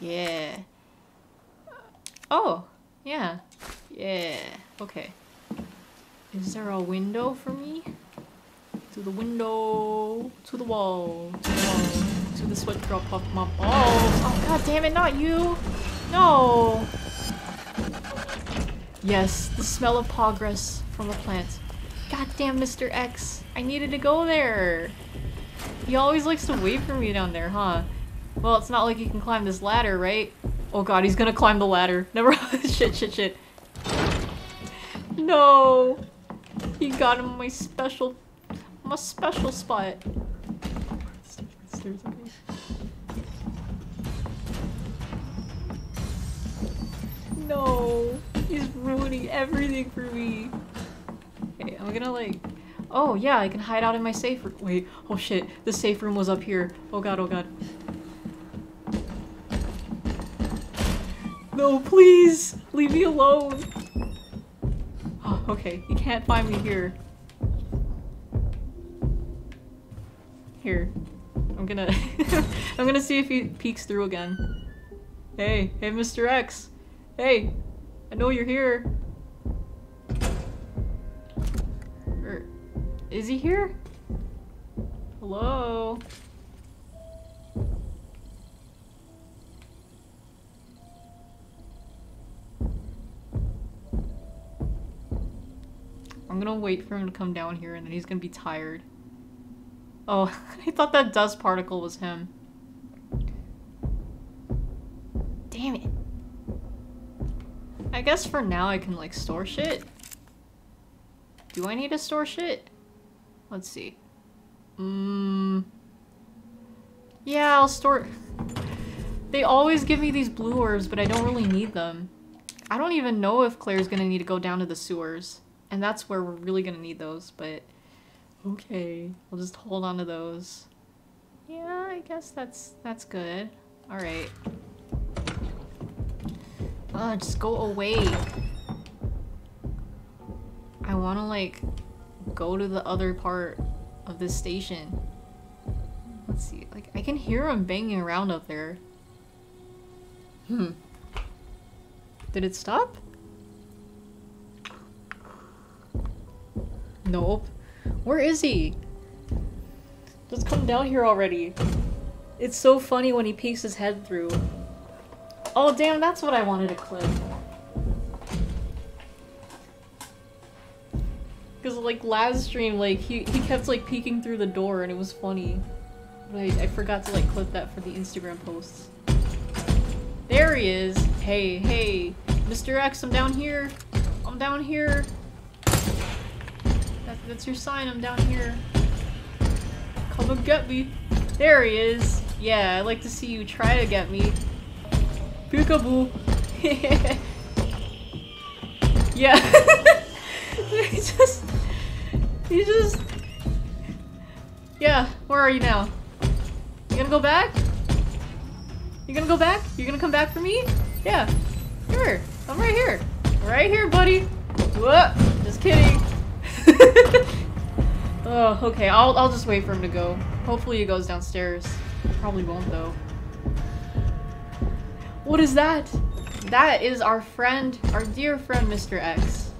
A: Yeah. Oh, yeah. Yeah. Okay. Is there a window for me? To the window. To the wall. To the wall. To the sweat drop off my balls. Oh, god damn it, not you! No! Yes, the smell of progress from a plant. God damn, Mr. X. I needed to go there. He always likes to wait for me down there, huh? Well, it's not like he can climb this ladder, right? Oh god, he's gonna climb the ladder. (laughs) Never- (laughs) shit, shit, shit. No! He got him my special, my special spot. No, he's ruining everything for me. Okay, I'm gonna like, oh yeah, I can hide out in my safe room. Wait, oh shit, the safe room was up here. Oh god, oh god. No, please, leave me alone. Oh, (gasps) okay, he can't find me here. Here. I'm gonna (laughs) I'm gonna see if he peeks through again. Hey, hey Mr. X. Hey, I know you're here. Er, is he here? Hello? I'm gonna wait for him to come down here and then he's gonna be tired. Oh, (laughs) I thought that dust particle was him. Damn it. I guess for now I can like store shit. Do I need to store shit? Let's see. Mmm. Yeah, I'll store- (sighs) They always give me these blue orbs, but I don't really need them. I don't even know if Claire's gonna need to go down to the sewers. And that's where we're really gonna need those, but... Okay, we'll just hold on to those. Yeah, I guess that's that's good. Alright. Uh, just go away. I wanna, like, go to the other part of this station. Let's see, like, I can hear them banging around up there. Hmm. Did it stop? Nope. Where is he? Just come down here already. It's so funny when he peeks his head through. Oh damn, that's what I wanted to clip. Cause like last stream, like he, he kept like peeking through the door and it was funny. But I, I forgot to like clip that for the Instagram posts. There he is. Hey, hey, Mr. X, I'm down here. I'm down here. That, that's your sign, I'm down here. Come and get me. There he is. Yeah, I'd like to see you try to get me. Peekaboo. (laughs) yeah. (laughs) he just... He just... Yeah, where are you now? You gonna go back? You gonna go back? You gonna come back for me? Yeah. Here. I'm right here. Right here, buddy. What? Just kidding. (laughs) oh, okay. I'll I'll just wait for him to go. Hopefully he goes downstairs. Probably won't though. What is that? That is our friend, our dear friend, Mr. X.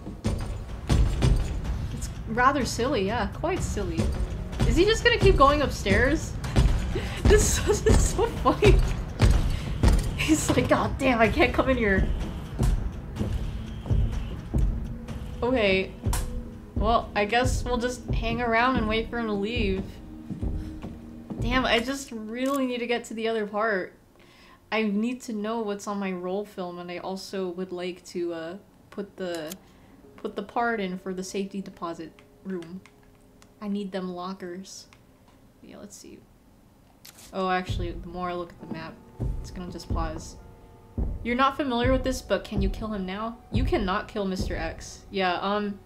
A: It's rather silly, yeah, quite silly. Is he just gonna keep going upstairs? (laughs) this, is, (laughs) this is so funny. He's like, god damn, I can't come in here. Okay. Well, I guess we'll just hang around and wait for him to leave. Damn, I just really need to get to the other part. I need to know what's on my roll film and I also would like to uh, put the put the part in for the safety deposit room. I need them lockers. Yeah, let's see. Oh, actually, the more I look at the map, it's gonna just pause. You're not familiar with this, but can you kill him now? You cannot kill Mr. X. Yeah, um,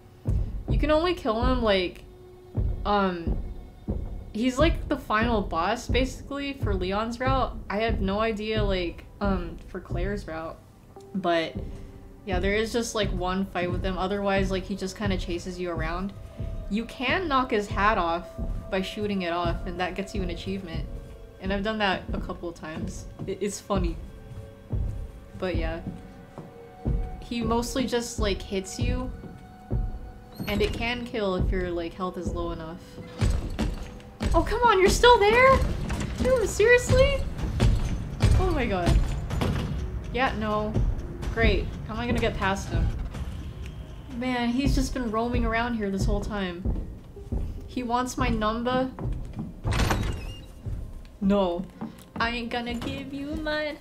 A: You can only kill him like um he's like the final boss basically for Leon's route. I have no idea like um for Claire's route. But yeah, there is just like one fight with him. Otherwise like he just kind of chases you around. You can knock his hat off by shooting it off and that gets you an achievement. And I've done that a couple of times. It's funny. But yeah. He mostly just like hits you and it can kill if your like health is low enough. Oh come on, you're still there? Dude, seriously? Oh my god. Yeah, no. Great. How am I gonna get past him? Man, he's just been roaming around here this whole time. He wants my number? No. I ain't gonna give you mine.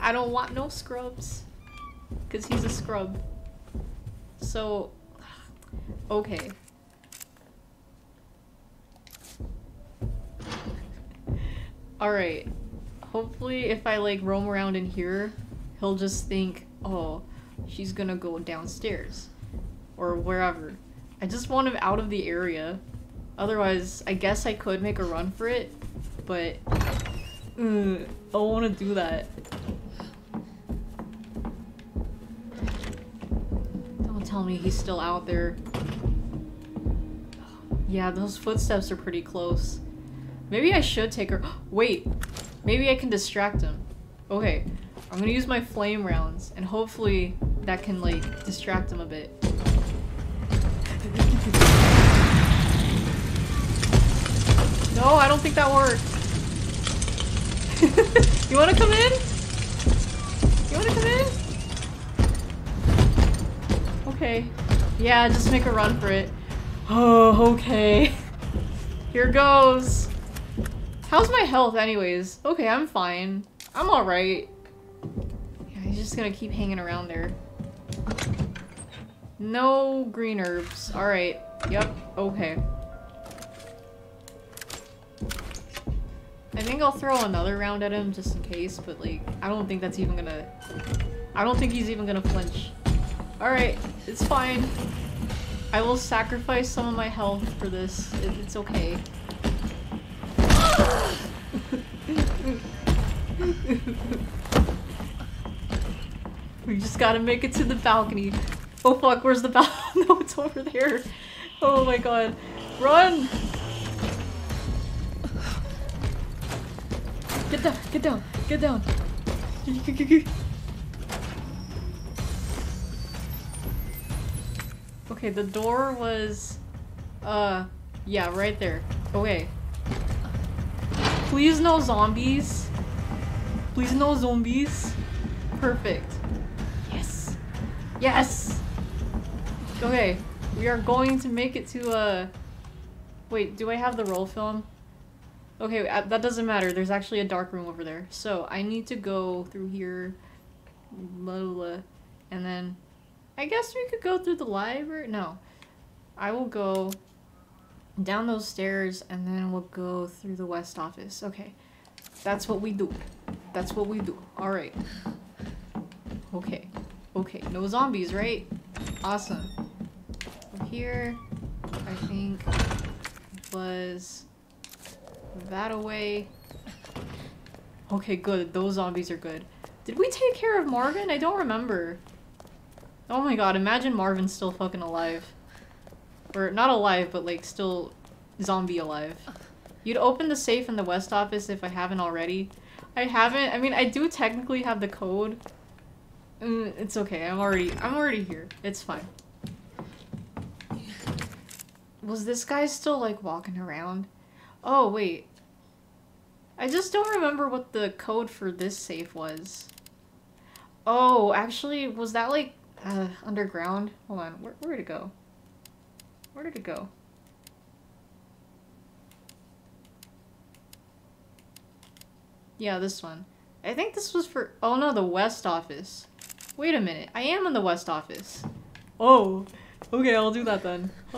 A: I don't want no scrubs. Cause he's a scrub. So, okay. Alright. Hopefully if I like roam around in here, he'll just think, oh, she's gonna go downstairs. Or wherever. I just want him out of the area. Otherwise, I guess I could make a run for it, but uh, I don't want to do that. Don't tell me he's still out there. Yeah, those footsteps are pretty close. Maybe I should take her- (gasps) Wait! Maybe I can distract him. Okay, I'm gonna use my flame rounds, and hopefully that can, like, distract him a bit. (laughs) No, I don't think that worked. (laughs) you wanna come in? You wanna come in? Okay. Yeah, just make a run for it. Oh, okay. Here goes. How's my health anyways? Okay, I'm fine. I'm alright. Yeah, he's just gonna keep hanging around there. No green herbs. Alright. Yep. Okay. I think I'll throw another round at him just in case, but like, I don't think that's even gonna... I don't think he's even gonna flinch. Alright, it's fine. I will sacrifice some of my health for this. It- it's okay. (laughs) we just gotta make it to the balcony. Oh fuck, where's the balcony? (laughs) no, it's over there. Oh my god. Run! Get down, get down, get down. (laughs) Okay, the door was, uh, yeah, right there. Okay. Please no zombies. Please no zombies. Perfect. Yes. Yes! Okay, we are going to make it to, uh... Wait, do I have the roll film? Okay, uh, that doesn't matter. There's actually a dark room over there. So, I need to go through here. Blah, blah, blah, and then... I guess we could go through the library? No. I will go down those stairs and then we'll go through the west office. Okay. That's what we do. That's what we do. Alright. Okay. Okay. No zombies, right? Awesome. Here, I think was that away. Okay, good. Those zombies are good. Did we take care of Morgan? I don't remember. Oh my god, imagine Marvin's still fucking alive. Or, not alive, but like, still zombie alive. You'd open the safe in the west office if I haven't already. I haven't. I mean, I do technically have the code. Mm, it's okay. I'm already. I'm already here. It's fine. Was this guy still like walking around? Oh wait. I just don't remember what the code for this safe was. Oh, actually, was that like uh, underground? Hold on. Where where did it go? Where did it go? Yeah, this one. I think this was for- oh no, the west office. Wait a minute, I am in the west office. Oh, okay, I'll do that then. (laughs)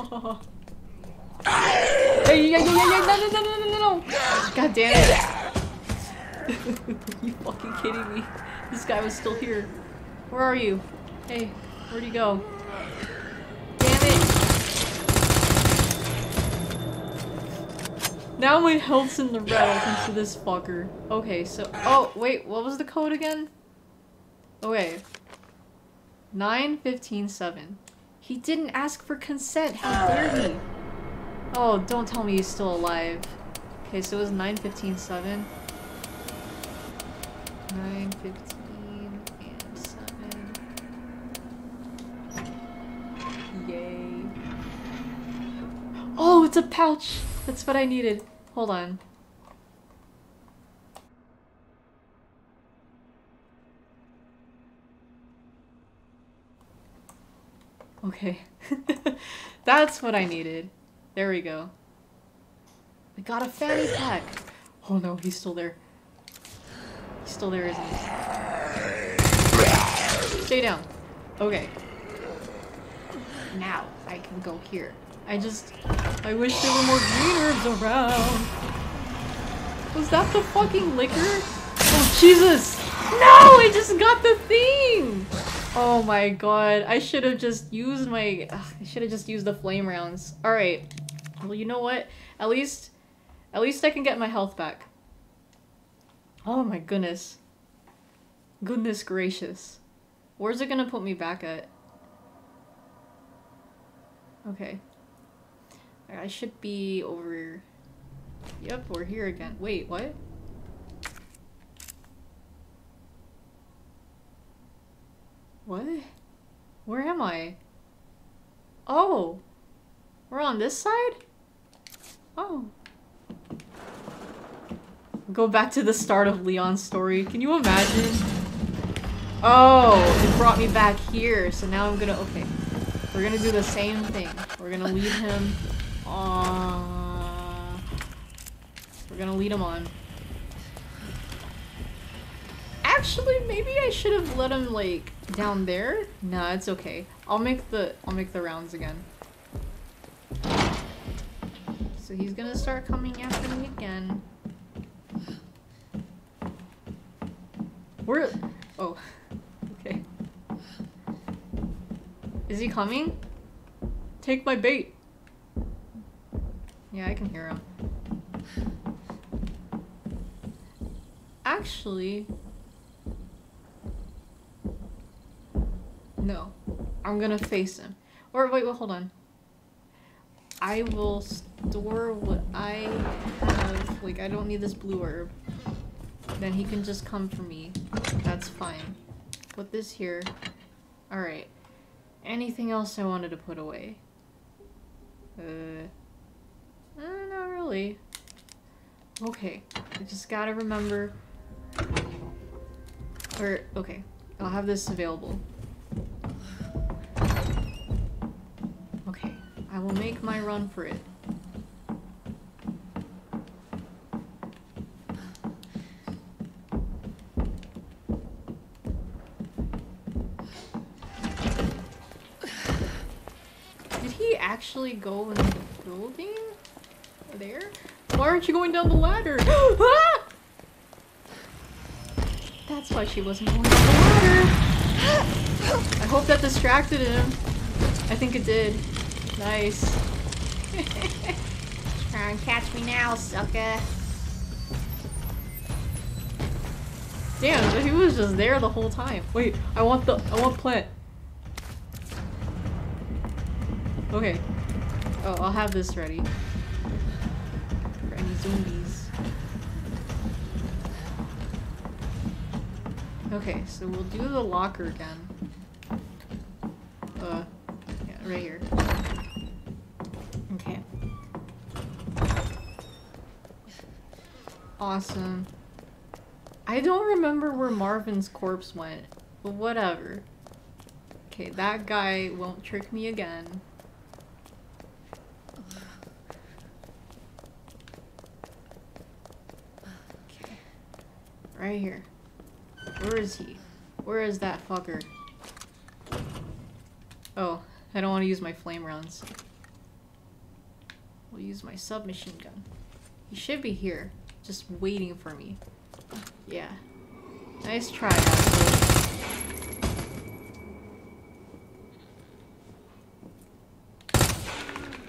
A: hey, yeah, yeah, yeah, no, no, no, no, no, no! God damn it. (laughs) you fucking kidding me? This guy was still here. Where are you? Hey, where'd you go? Damn it! Now my health's in the red thanks to this fucker. Okay, so- oh, wait, what was the code again? Okay. 9157. He didn't ask for consent, how dare he? Oh, don't tell me he's still alive. Okay, so it was 9157. 915 Oh, it's a pouch! That's what I needed. Hold on. Okay. (laughs) That's what I needed. There we go. We got a fanny pack. Oh no, he's still there. He's still there, isn't he? Stay down. Okay. Now I can go here. I just I wish there were more green herbs around. Was that the fucking Licker? Oh Jesus! No! I just got the thing! Oh my god. I should have just used my ugh, I should have just used the flame rounds. Alright. Well you know what? At least at least I can get my health back. Oh my goodness. Goodness gracious. Where's it gonna put me back at? Okay. I should be over... Yep, we're here again. Wait, what? What? Where am I? Oh! We're on this side? Oh. Go back to the start of Leon's story. Can you imagine? Oh, it brought me back here. So now I'm gonna... Okay. We're gonna do the same thing. We're gonna lead him on... We're gonna lead him on. Actually, maybe I should have let him, like, down there? Nah, it's okay. I'll make the... I'll make the rounds again. So he's gonna start coming after me again. Where? Oh, okay. Is he coming? Take my bait. Yeah, I can hear him. Actually, no. I'm gonna face him. Or wait, wait, hold on. I will store what I have. Like, I don't need this blue herb. Then he can just come for me. That's fine. Put this here. Alright. Anything else I wanted to put away? Uh, uh, not really. Okay. I just gotta remember. Or, okay. I'll have this available. Okay. I will make my run for it. Did he actually go in the building? There? Why aren't you going down the ladder? (gasps) Ah! That's why she wasn't going down the ladder. (gasps) I hope that distracted him. I think it did. Nice. (laughs)
B: Try and catch me now, sucker.
A: Damn, but he was just there the whole time. Wait, I want the I want plant. Okay. Oh, I'll have this ready. Zombies. Okay, so we'll do the locker again. Uh, yeah, right here. Okay. Awesome. I don't remember where Marvin's corpse went, but whatever. Okay, that guy won't trick me again. Right here. Where is he? Where is that fucker? Oh, I don't want to use my flame rounds. We'll use my submachine gun. He should be here, just waiting for me. Yeah. Nice try, actually.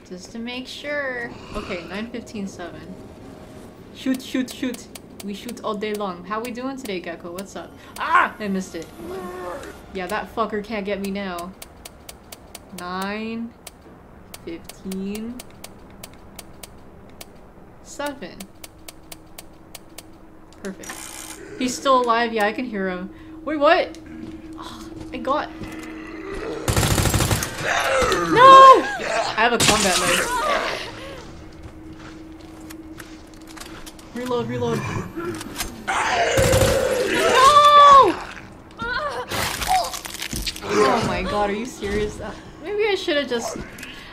A: Just to make sure. Okay, 9.15.7. Shoot, shoot, shoot. We shoot all day long. How we doing today, Gecko? What's up? Ah! I missed it. Yeah, that fucker can't get me now. 9, 15, 7. Perfect. He's still alive. Yeah, I can hear him. Wait, what? Oh, I got... No! I have a combat knife. Reload, reload. No! Oh my god, are you serious? Uh, maybe I should have just...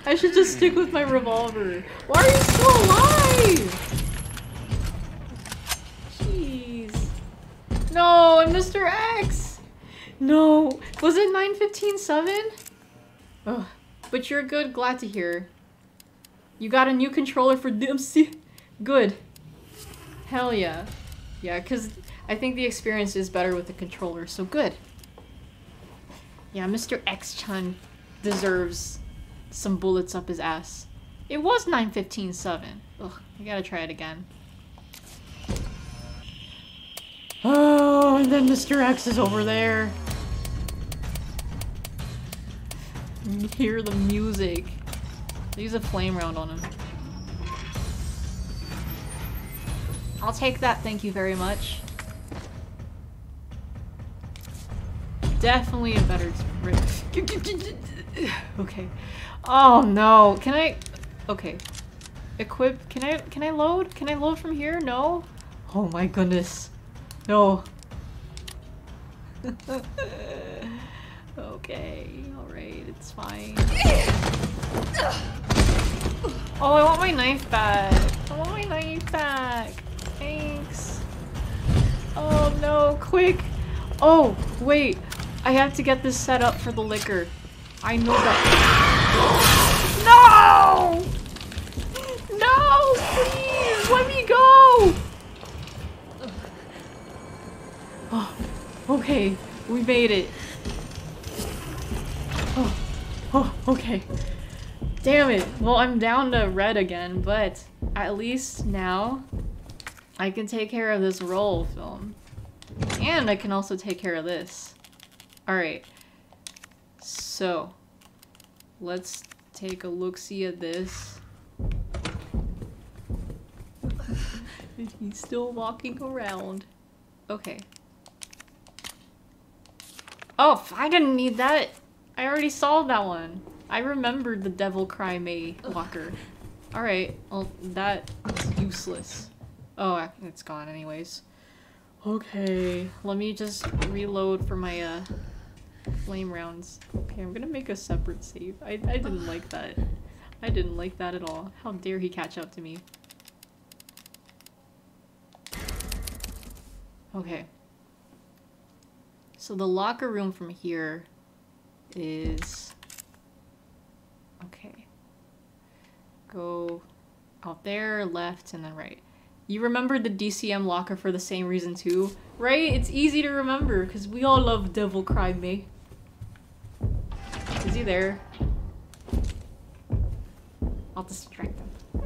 A: I should just stick with my revolver. Why are you still alive? Jeez. No, and Mr. X! No. Was it 915.7? Ugh. But you're good, glad to hear. You got a new controller for DMC? Good. Hell yeah. Yeah, because I think the experience is better with the controller, so good. Yeah, Mr. X-Chun deserves some bullets up his ass. It was 9.15.7. Ugh, I gotta try it again. Oh, and then Mr. X is over there. You hear the music. Use a flame round on him. I'll take that, thank you very much. Definitely a better (laughs) Okay. Oh no. Can I Okay. Equip can I can I load? Can I load from here? No? Oh my goodness. No. (laughs) okay, alright, it's fine. Oh, I want my knife back. I want my knife back. Thanks. Oh no, quick. Oh, wait. I have to get this set up for the Licker. I know that. No! No, please, let me go! Oh, okay, we made it. Oh, oh, okay. Damn it. Well, I'm down to red again, but at least now I can take care of this roll film. And I can also take care of this. Alright. So, let's take a look-see at this. (laughs) He's still walking around. Okay. Oh, I didn't need that. I already solved that one. I remembered the Devil Cry May locker. Alright, well, that is useless. Oh, it's gone anyways. Okay, let me just reload for my, uh, flame rounds. Okay, I'm gonna make a separate save. I, I didn't (sighs) like that. I didn't like that at all. How dare he catch up to me. Okay. So the locker room from here is... Okay. Go out there, left, and then right. You remember the DCM locker for the same reason too, right? It's easy to remember because we all love Devil Cry Me. Is he there? I'll distract him.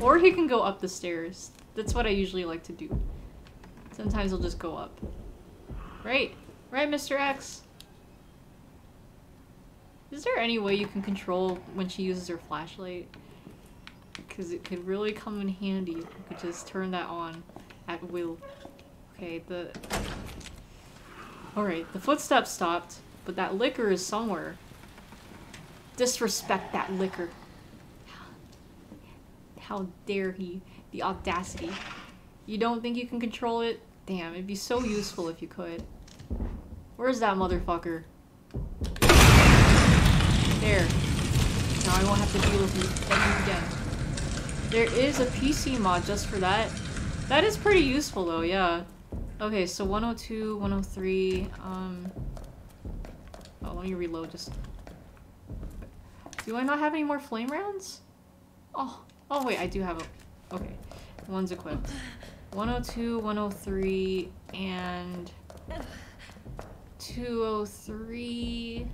A: Or he can go up the stairs. That's what I usually like to do. Sometimes he'll just go up. Right? Right, Mr. X? Is there any way you can control when she uses her flashlight? Because it could really come in handy you could just turn that on at will. Okay, the... Alright, the footsteps stopped, but that Licker is somewhere. Disrespect that Licker. How dare he? The audacity. You don't think you can control it? Damn, it'd be so useful if you could. Where's that motherfucker? There. Now I won't have to deal with you again. There is a PC mod just for that. That is pretty useful though, yeah. Okay, so 102, 103, um... Oh, let me reload just... Do I not have any more flame rounds? Oh, oh wait, I do have a... Okay, one's equipped. 102, 103, and... 203...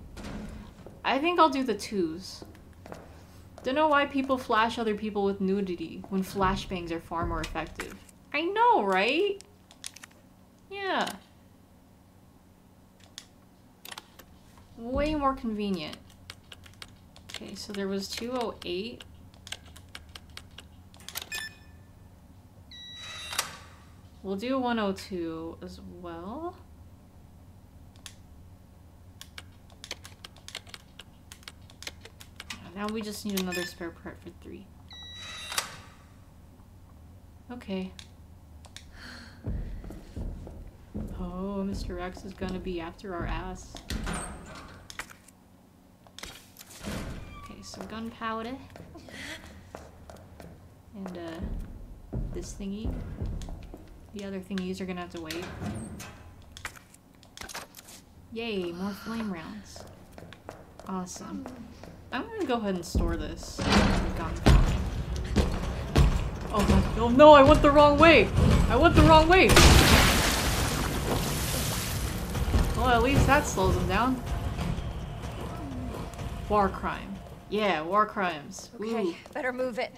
A: I think I'll do the twos. Don't know why people flash other people with nudity when flashbangs are far more effective. I know, right? Yeah. Way more convenient. Okay, so there was 208. We'll do 102 as well. Now we just need another spare part for three. Okay. Oh, Mr. X is gonna be after our ass. Okay, so gunpowder. And, uh, this thingy. The other thingies are gonna have to wait. Yay, more flame rounds. Awesome. I'm gonna go ahead and store this. Oh my, oh no, I went the wrong way! I went the wrong way! Well, at least that slows them down. War crime. Yeah, war crimes.
B: Okay,
A: Ooh.
B: better move it.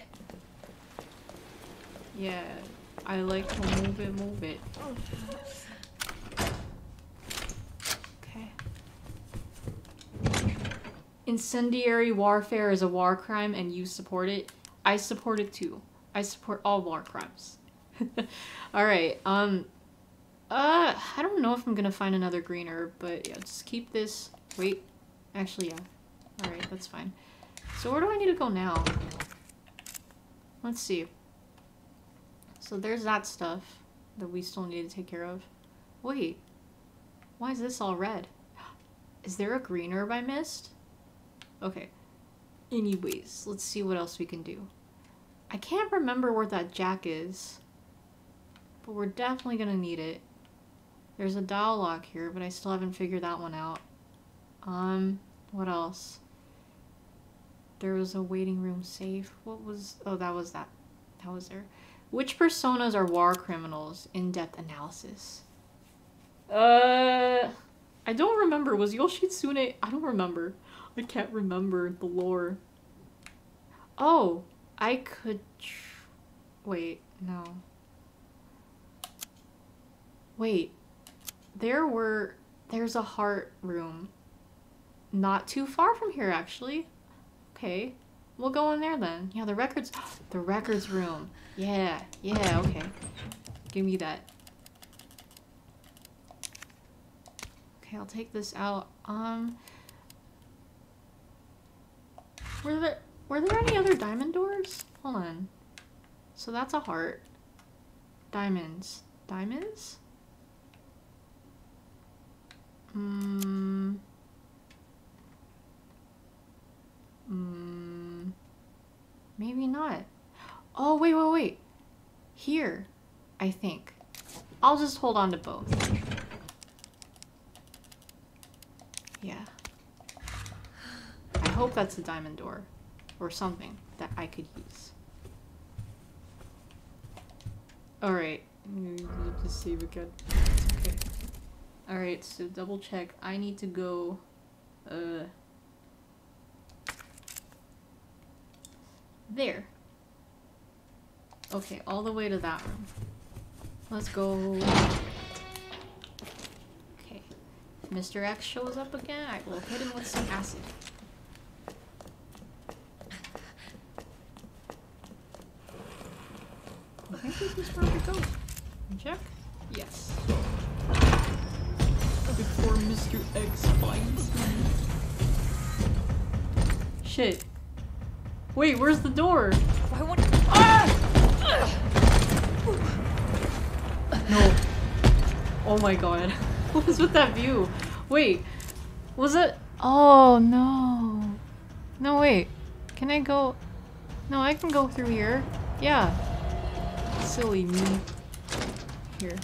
A: Yeah, I like to move it, move it. Oh, Incendiary warfare is a war crime and you support it. I support it too. I support all war crimes. (laughs) Alright, um... Uh, I don't know if I'm gonna find another green herb, but yeah, just keep this. Wait. Actually, yeah. Alright, that's fine. So where do I need to go now? Let's see. So there's that stuff that we still need to take care of. Wait. Why is this all red? (gasps) Is there a green herb I missed? Okay. Anyways, let's see what else we can do. I can't remember where that jack is. But we're definitely gonna need it. There's a dial lock here, but I still haven't figured that one out. Um, what else? There was a waiting room safe. What was... Oh, that was that. That was there. Which personas are war criminals? In-depth analysis. Uh... I don't remember. Was Yoshitsune... I don't remember. I can't remember the lore. Oh, I could... Wait, no. Wait. There were... There's a heart room. Not too far from here, actually. Okay. We'll go in there then. Yeah, the records... (gasps) The records room. Yeah, yeah, okay. Give me that. Okay, I'll take this out. Um... Were there... Were there any other diamond doors? Hold on. So that's a heart. Diamonds. Diamonds? Hmm. Hmm. Maybe not. Oh, wait, wait, wait. Here, I think. I'll just hold on to both. Yeah. I hope that's a diamond door. Or something that I could use. Alright. Let's Just save again. Okay. Alright, so double check. I need to go... Uh... There. Okay, all the way to that room. Let's go. Okay. If Mr. X shows up again, I will hit him with some acid. I think this is where we go. Check? Yes. Before Mr. X finds me. Shit. Wait, where's the door?
B: Why won't ah!
A: No. Oh my god. (laughs) What was with that view? Wait. Was it? Oh no. No, wait. Can I go? No, I can go through here. Yeah. Silly me. Here.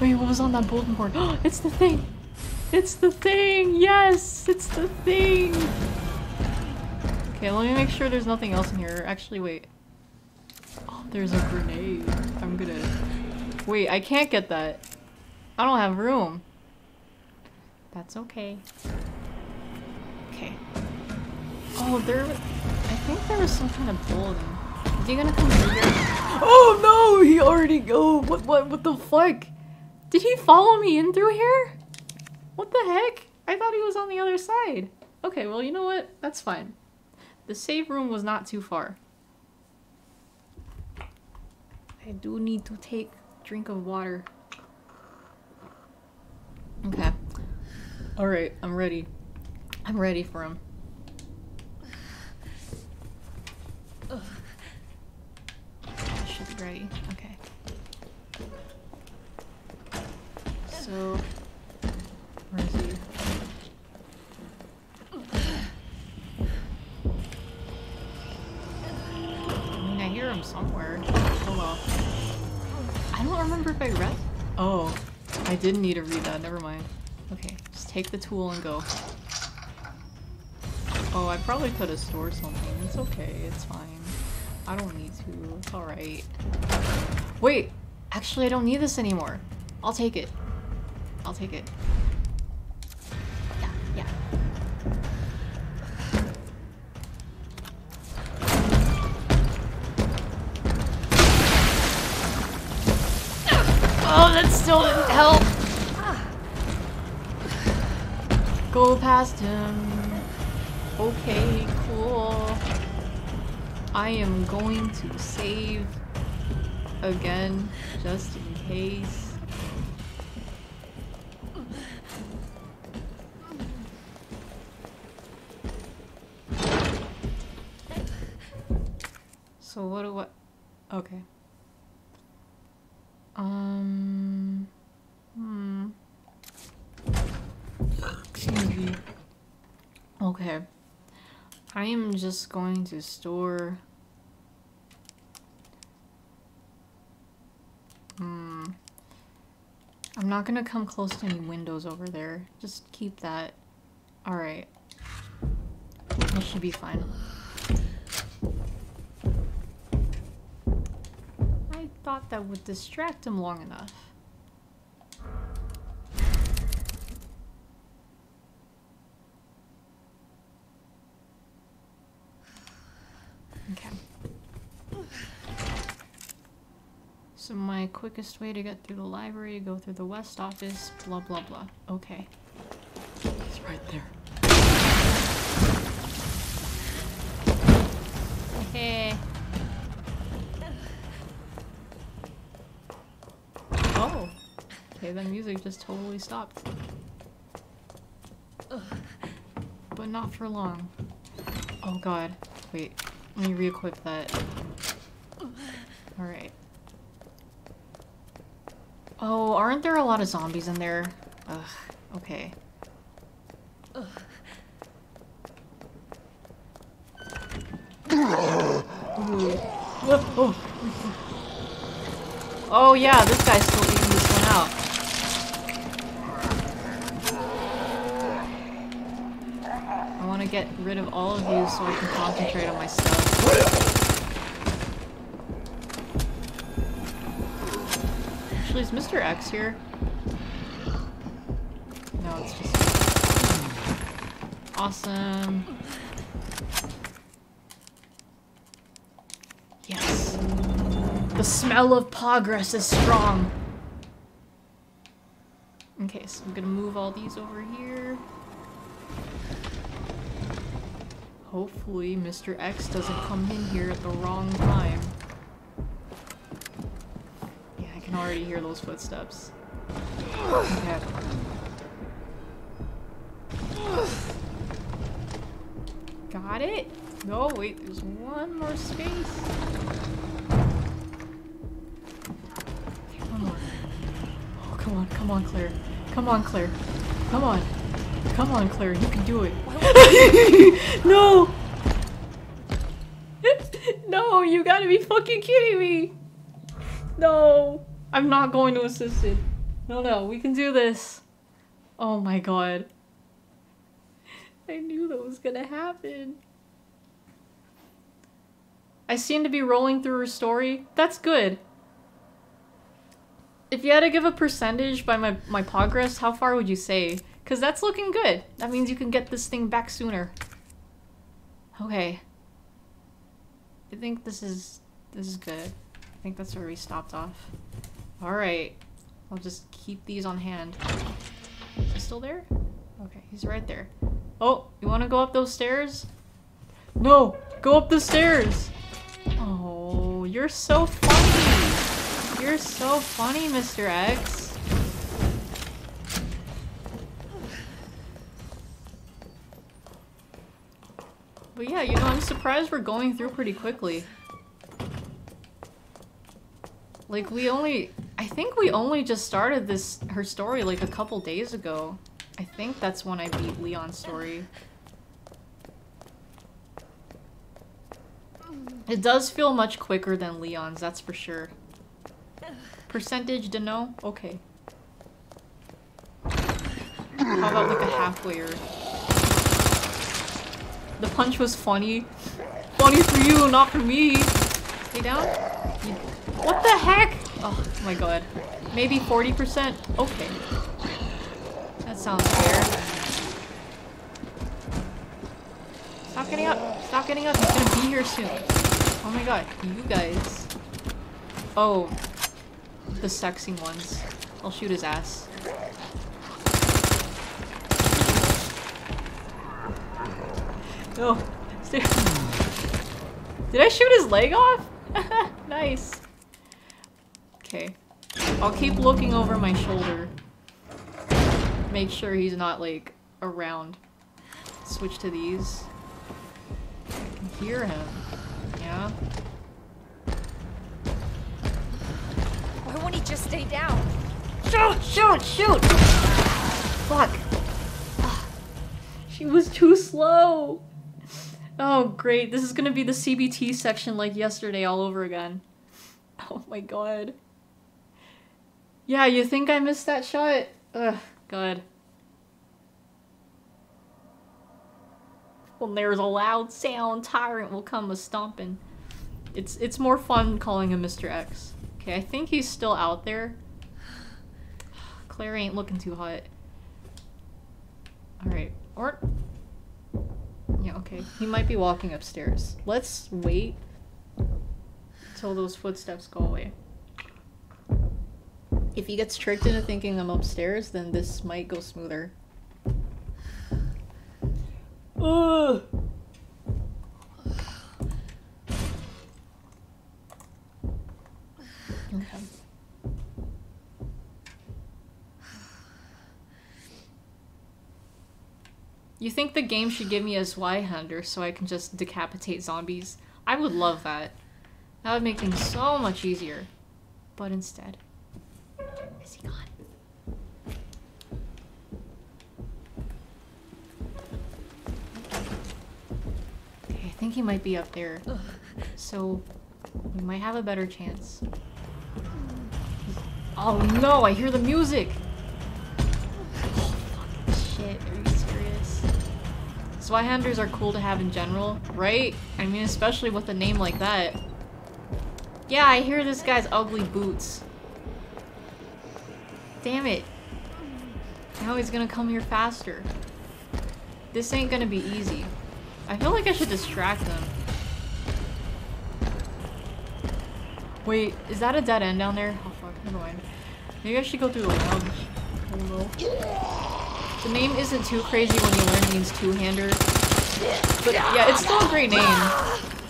A: Wait, what was on that bulletin board? (gasps) it's the thing! It's the thing! Yes! It's the thing! Okay, let me make sure there's nothing else in here. Actually, wait. Oh, there's a grenade. I'm gonna... Wait, I can't get that. I don't have room. That's okay. okay. Oh, there. I think there was some kind of building. Is he gonna come here? Oh no! He already go. What? What? What the fuck? Did he follow me in through here? What the heck? I thought he was on the other side. Okay, well, you know what? That's fine. The save room was not too far. I do need to take drink of water. Okay. Alright, I'm ready. I'm ready for him. I should be ready. Okay. So, where is he? I mean, I hear him somewhere. Oh well. I don't remember if I read. Oh, I didn't need to read that. Never mind. Okay, just take the tool and go. Oh, I probably could have stored something. It's okay. It's fine. I don't need to. It's alright. Wait! Actually, I don't need this anymore. I'll take it. I'll take it. Yeah, yeah. Oh, that still didn't help! Go past him. Okay, cool. I am going to save again, just in case. So what do I... Okay. Um... Hmm... Excuse me. Okay. I am just going to store... Hmm... I'm not gonna come close to any windows over there. Just keep that. Alright. It should be fine. I thought that would distract him long enough. Okay. So my quickest way to get through the library, go through the west office, blah blah blah. Okay. He's right there. Hey. Oh. Okay, the music just totally stopped. But not for long. Oh god. Wait. Let me re-equip that. Alright. Oh, aren't there a lot of zombies in there? Ugh. Okay. Oh yeah, this guy's still eating this one out. I want to get rid of all of you so I can concentrate on my stuff. Actually, is Mr. X here? No, it's just... Awesome. Yes. The smell of progress is strong. Okay, so I'm gonna move all these over here. Hopefully Mr. X doesn't come in here at the wrong time. Yeah, I can already hear those footsteps. Okay. (sighs) Got it? No, wait, there's one more space. Oh, come on, come on, Claire. Come on, Claire. Come on. Come on, Claire, you can do it. (laughs) no! (laughs) no, you gotta be fucking kidding me! No! I'm not going to assist it. No, no, we can do this. Oh my god. (laughs) I knew that was gonna happen. I seem to be rolling through her story. That's good. If you had to give a percentage by my, my progress, how far would you say? Because that's looking good. That means you can get this thing back sooner. Okay. I think this is this is good. I think that's where we stopped off. Alright. I'll just keep these on hand. Is he still there? Okay, he's right there. Oh, you wanna go up those stairs? No! Go up the stairs! Oh, you're so funny! You're so funny, Mr. X. But yeah, you know, I'm surprised we're going through pretty quickly. Like, we only... I think we only just started this her story like a couple days ago. I think that's when I beat Leon's story. It does feel much quicker than Leon's, that's for sure. Percentage to know? Okay. How about like a halfway or... The punch was funny. Funny for you, not for me. Stay down. You... What the heck? Oh my god. Maybe 40%? Okay. That sounds fair. Stop getting up. Stop getting up. He's gonna be here soon. Oh my god. You guys. Oh. The sexy ones. I'll shoot his ass. No. Oh. (laughs) Did I shoot his leg off? (laughs) nice. Okay. I'll keep looking over my shoulder. Make sure he's not, like, around. Switch to these. I can hear him. Yeah?
B: Why won't he just stay down?
A: Shoot! Shoot! Shoot! Fuck. She was too slow. Oh, great. This is gonna be the CBT section like yesterday all over again. (laughs) Oh my god. Yeah, you think I missed that shot? Ugh, god. When there's a loud sound, tyrant will come a stomping. It's it's more fun calling him Mr. X. Okay, I think he's still out there. (sighs) Claire ain't looking too hot. Alright. Or yeah, okay. He might be walking upstairs. Let's wait until those footsteps go away. If he gets tricked into thinking I'm upstairs, then this might go smoother. Ugh. Okay. You think the game should give me a Zweihander so I can just decapitate zombies? I would love that. That would make things so much easier. But instead... think he might be up there. So, we might have a better chance. Oh no, I hear the music! Oh, fucking shit, are you serious? Are cool to have in general, right? I mean, especially with a name like that. Yeah, I hear this guy's ugly boots. Damn it. Now he's gonna come here faster. This ain't gonna be easy. I feel like I should distract them. Wait, is that a dead end down there? Oh fuck, never mind. Maybe I should go through the lounge. I don't know. The name isn't too crazy when you learn it means two-hander. But yeah, it's still a great name.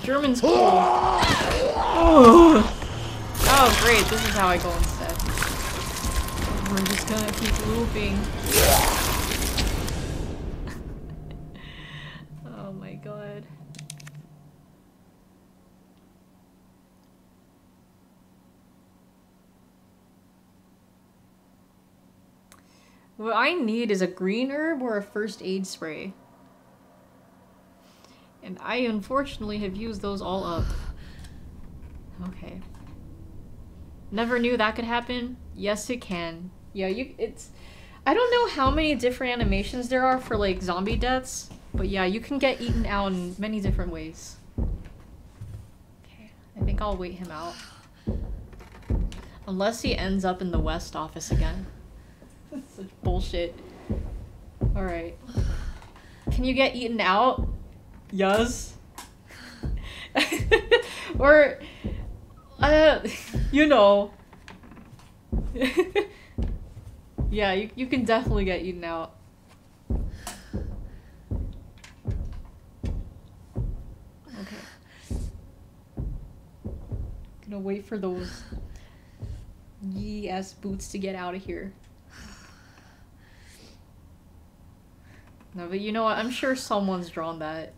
A: German's cool. (gasps) Oh great, this is how I go instead. We're just gonna keep looping. oh my god. What I need is a green herb or a first aid spray. And I unfortunately have used those all up. Okay. Never knew that could happen. Yes, it can. Yeah, you it's I don't know how many different animations there are for like zombie deaths, but yeah, you can get eaten out in many different ways. Okay, I think I'll wait him out. Unless he ends up in the west office again. That's such bullshit. Alright. Can you get eaten out? Yes. (laughs) or, uh, you know. (laughs) yeah, you, you can definitely get eaten out. Okay. Gonna wait for those yee ass boots to get out of here. No, but you know what? I'm sure someone's drawn that.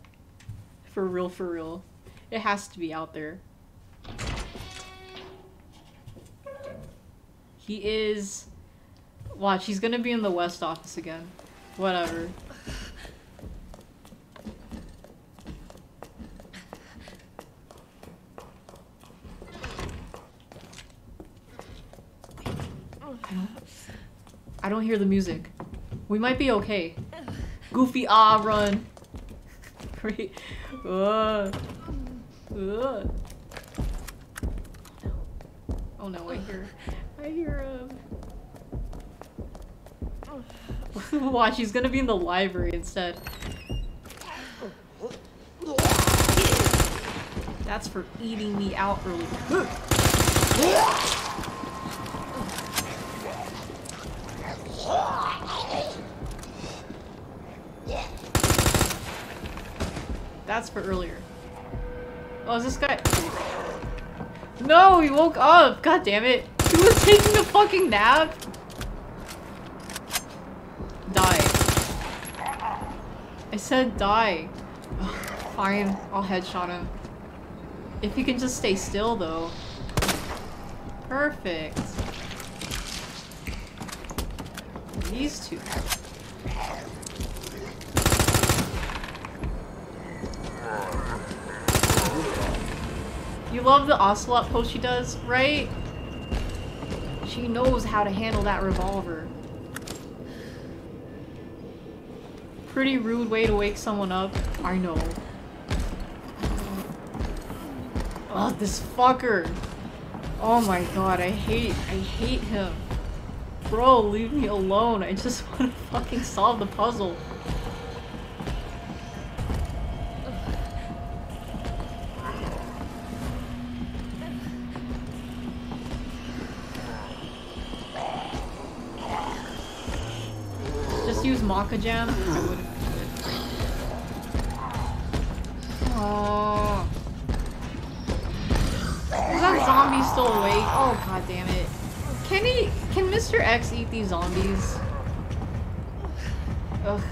A: For real, for real. It has to be out there. He is... Watch, he's gonna be in the West office again. Whatever. I don't, I don't hear the music. We might be okay. Goofy, ah, run. (laughs) Great. Uh. Oh no, I hear, I hear um. (laughs) Watch, he's gonna be in the library instead. That's for eating me out early. (laughs) That's for earlier. Oh, is this guy? No, he woke up! God damn it. He was taking a fucking nap! Die. I said die. Ugh, (sighs) fine, I'll headshot him. If he can just stay still, though. Perfect. These two. You love the ocelot pose she does, right? She knows how to handle that revolver. Pretty rude way to wake someone up. I know. Oh, this fucker. Oh my god, I hate, I hate him. Bro, leave me alone. I just (laughs) want to fucking solve the puzzle. Use Jam. I would Oh. Is that zombie still awake? Oh god damn it. Can he can Mr. X eat these zombies? Ugh.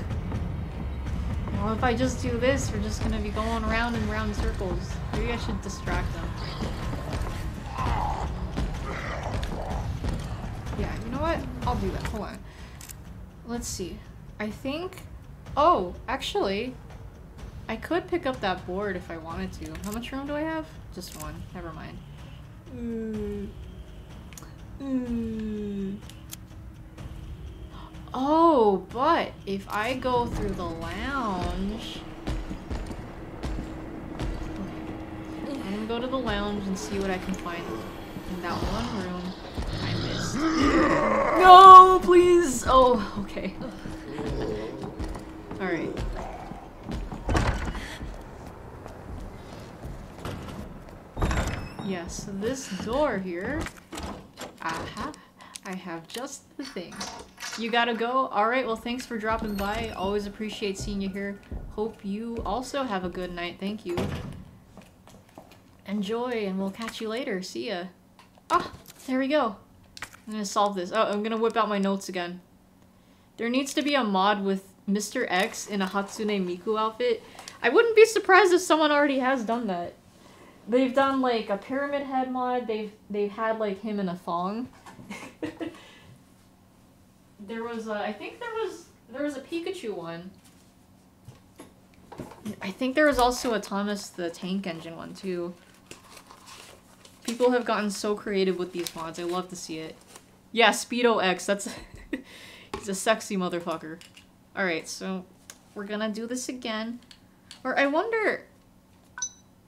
A: Well if I just do this, we're just gonna be going around and round circles. Maybe I should distract them. Yeah, you know what? I'll do that. Hold on. Let's see. I think... Oh, actually, I could pick up that board if I wanted to. How much room do I have? Just one. Never mind. Mm. Mm. Oh, but if I go through the lounge... Okay. I'm gonna go to the lounge and see what I can find in that one room I missed. (gasps) No, please! Oh, okay. Alright. Yes, this door here. Aha. I have just the thing. You gotta go? Alright, well thanks for dropping by. Always appreciate seeing you here. Hope you also have a good night. Thank you. Enjoy, and we'll catch you later. See ya. Ah, there we go. I'm gonna solve this. Oh, I'm gonna whip out my notes again. There needs to be a mod with Mr. X in a Hatsune Miku outfit. I wouldn't be surprised if someone already has done that. They've done like a pyramid head mod. They've they've had like him in a thong. (laughs) there was a, I think there was there was a Pikachu one. I think there was also a Thomas the Tank Engine one too. People have gotten so creative with these mods. I love to see it. Yeah, Speedo X. That's (laughs) he's a sexy motherfucker. All right, so we're gonna do this again. Or I wonder.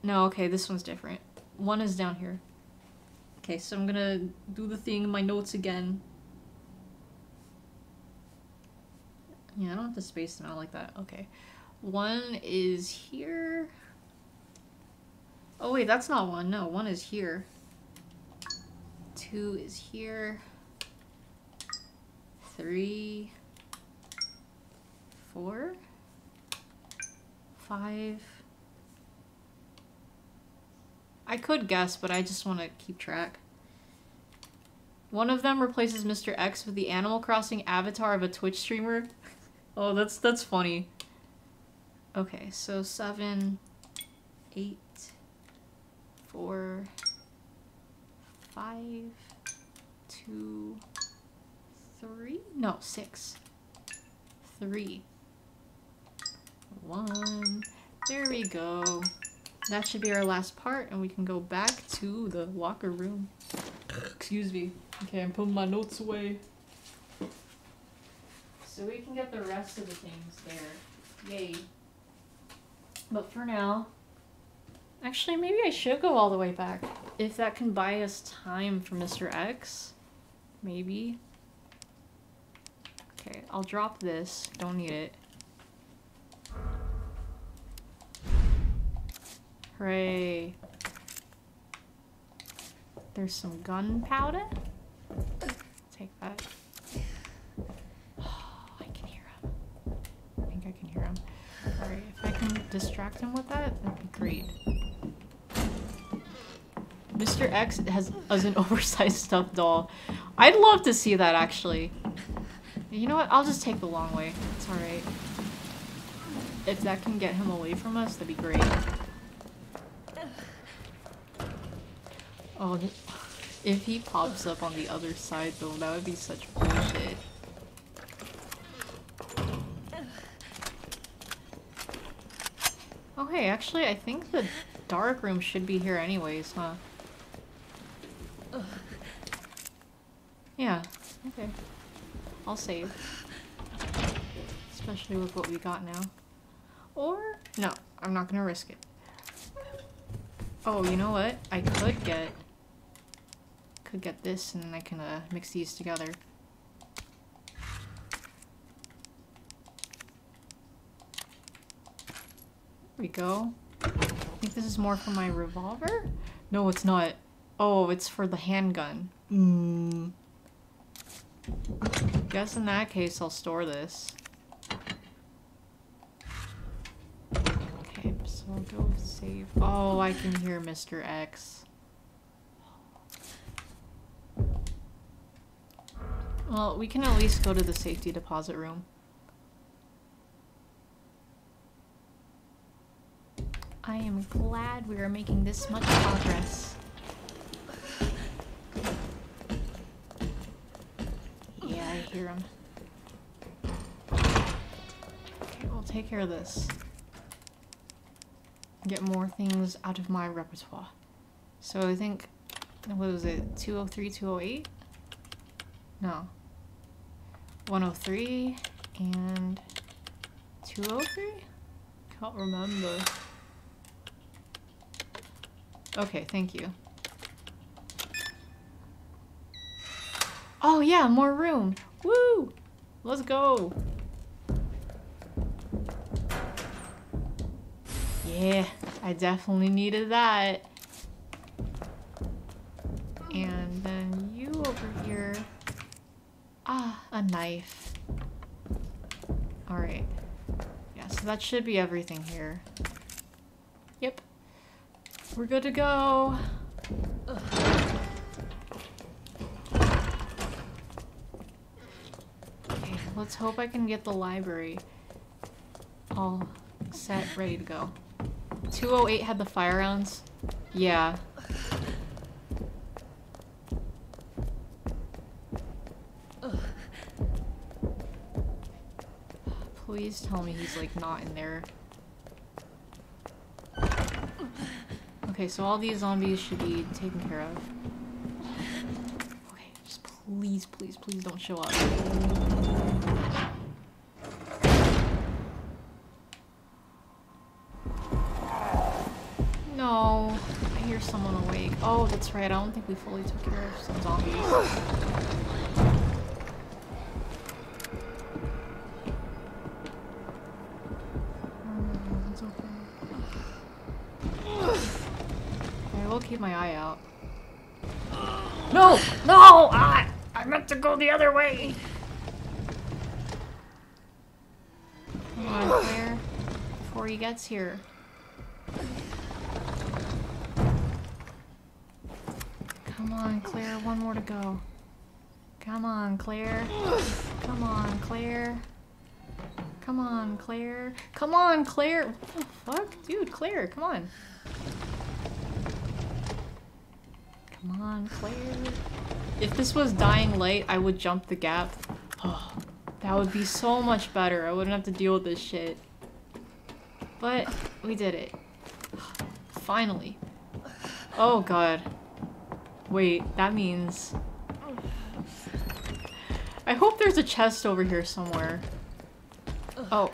A: No, okay, this one's different. One is down here. Okay, so I'm gonna do the thing in my notes again. Yeah, I don't have to space them out like that. Okay. One is here. Oh wait, that's not one. No, one is here. Two is here. Three. Four. Five. I could guess, but I just want to keep track. One of them replaces Mr. X with the Animal Crossing avatar of a Twitch streamer. (laughs) oh, that's that's funny. Okay, so seven, eight, four, five, two, three. No, six. Three. One. There we go. That should be our last part, and we can go back to the locker room. Excuse me. Okay, I'm putting my notes away. So we can get the rest of the things there. Yay. But for now, actually, maybe I should go all the way back. If that can buy us time for Mr. X, maybe. Okay, I'll drop this. Don't need it. Hooray. There's some gunpowder. Take that. Oh, I can hear him. I think I can hear him. Alright, if I can distract him with that, that'd be great. Mr. X has, has an (laughs) oversized stuffed doll. I'd love to see that, actually. You know what? I'll just take the long way. It's alright. If that can get him away from us, that'd be great. Oh, if he pops up on the other side though, that would be such bullshit. Oh hey, actually I think the dark room should be here anyways, huh? Yeah, okay. I'll save. Especially with what we got now. Or, no, I'm not gonna risk it. Oh, you know what? I could get could get this and then I can uh, mix these together. There we go. I think this is more for my revolver? No, it's not. Oh, it's for the handgun. Mm. Guess in that case I'll store this. Okay, so I'll go save. Oh, I can hear Mr. X. Well, we can at least go to the safety deposit room. I am glad we are making this much progress. Yeah, I hear him. Okay, we'll take care of this. Get more things out of my repertoire. So I think, what was it, 203, 208? No. 103 and 203? Can't remember. Okay, thank you. Oh yeah, more room. Woo! Let's go. Yeah, I definitely needed that. And then you over here. Ah, a knife. Alright. Yeah, so that should be everything here. Yep. We're good to go. Ugh. Okay, let's hope I can get the library all set, ready to go. 208 had the fire rounds? Yeah. Please tell me he's like not in there. Okay, so all these zombies should be taken care of. Okay, just please, please, please don't show up. No, I hear someone awake. Oh, that's right, I don't think we fully took care of some zombies. Go the other way! Come on, (sighs) Claire. Before he gets here. Come on, Claire. One more to go. Come on, Claire. Come on, Claire. Come on, Claire. Come on, Claire. What the fuck? Dude, Claire, come on. Come on, Claire. If this was Dying Light, I would jump the gap. Oh, that would be so much better. I wouldn't have to deal with this shit. But we did it. Finally. Oh god. Wait, that means... I hope there's a chest over here somewhere. Oh.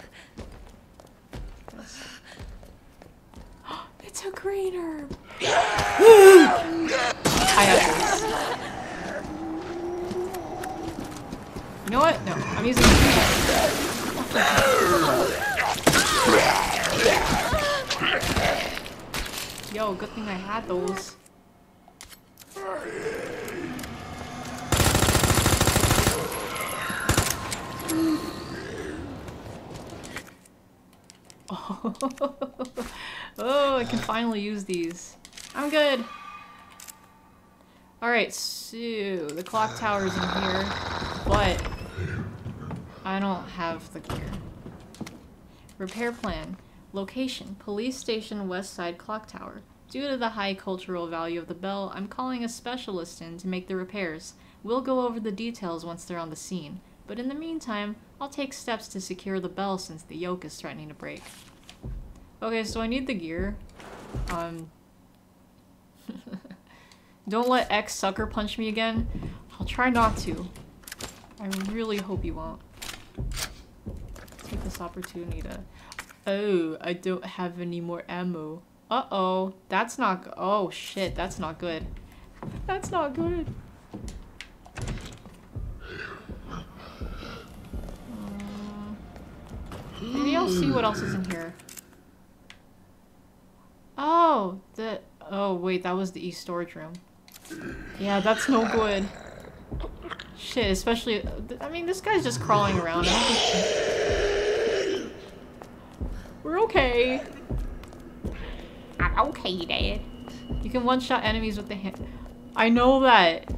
A: (gasps) It's a green herb! (gasps) I have this. Know what? No, I'm using the Yo, good thing I had those. (laughs) oh, I can finally use these. I'm good. Alright, so the clock tower's in here, but I don't have the gear. Repair plan. Location. Police station west side clock tower. Due to the high cultural value of the bell, I'm calling a specialist in to make the repairs. We'll go over the details once they're on the scene. But in the meantime, I'll take steps to secure the bell since the yoke is threatening to break. Okay, so I need the gear. Um... (laughs) Don't let X sucker punch me again. I'll try not to. I really hope you won't. Take this opportunity to... Oh, I don't have any more ammo. Uh-oh. That's not... Oh, shit. That's not good. That's not good. Uh, maybe I'll see what else is in here. Oh, the... Oh, wait. That was the east storage room. Yeah, that's no good. Shit, especially... I mean, this guy's just crawling around. We're okay.
B: I'm okay, Dad.
A: You can one-shot enemies with the hand. I know that.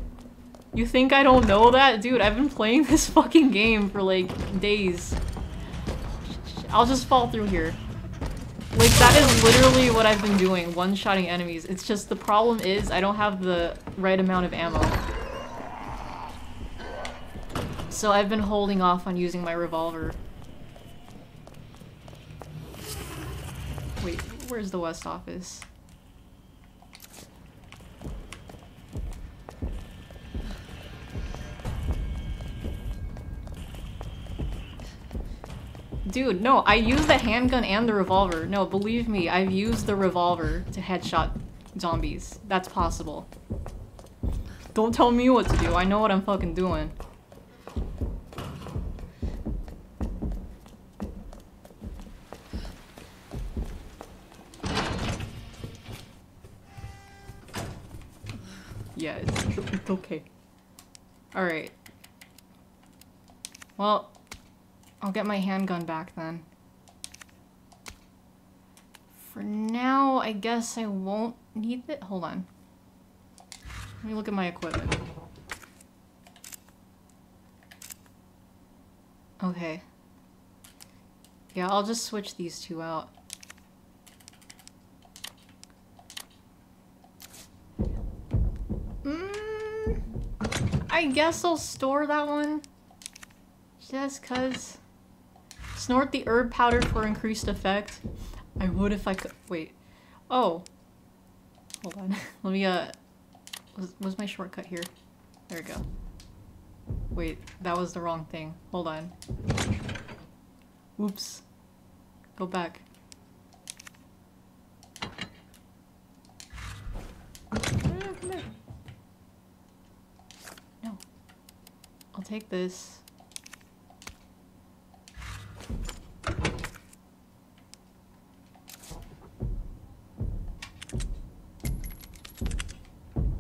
A: You think I don't know that? Dude, I've been playing (laughs) this fucking game for like days. I'll just fall through here. Like, that is literally what I've been doing, one-shotting enemies. It's just the problem is I don't have the right amount of ammo. So I've been holding off on using my revolver. Wait, where's the west office? Dude, no, I use the handgun and the revolver. No, believe me, I've used the revolver to headshot zombies. That's possible. Don't tell me what to do. I know what I'm fucking doing. Yeah, it's, it's okay. Alright. Well, I'll get my handgun back then. For now, I guess I won't need it. Hold on. Let me look at my equipment. Okay. Yeah, I'll just switch these two out. Mm, I guess I'll store that one. Just cause. Snort the herb powder for increased effect. I would if I could- wait. Oh. Hold on. (laughs) Let me, uh... Was, was my shortcut here? There we go. Wait, that was the wrong thing. Hold on. Oops. Go back. No. I'll take this.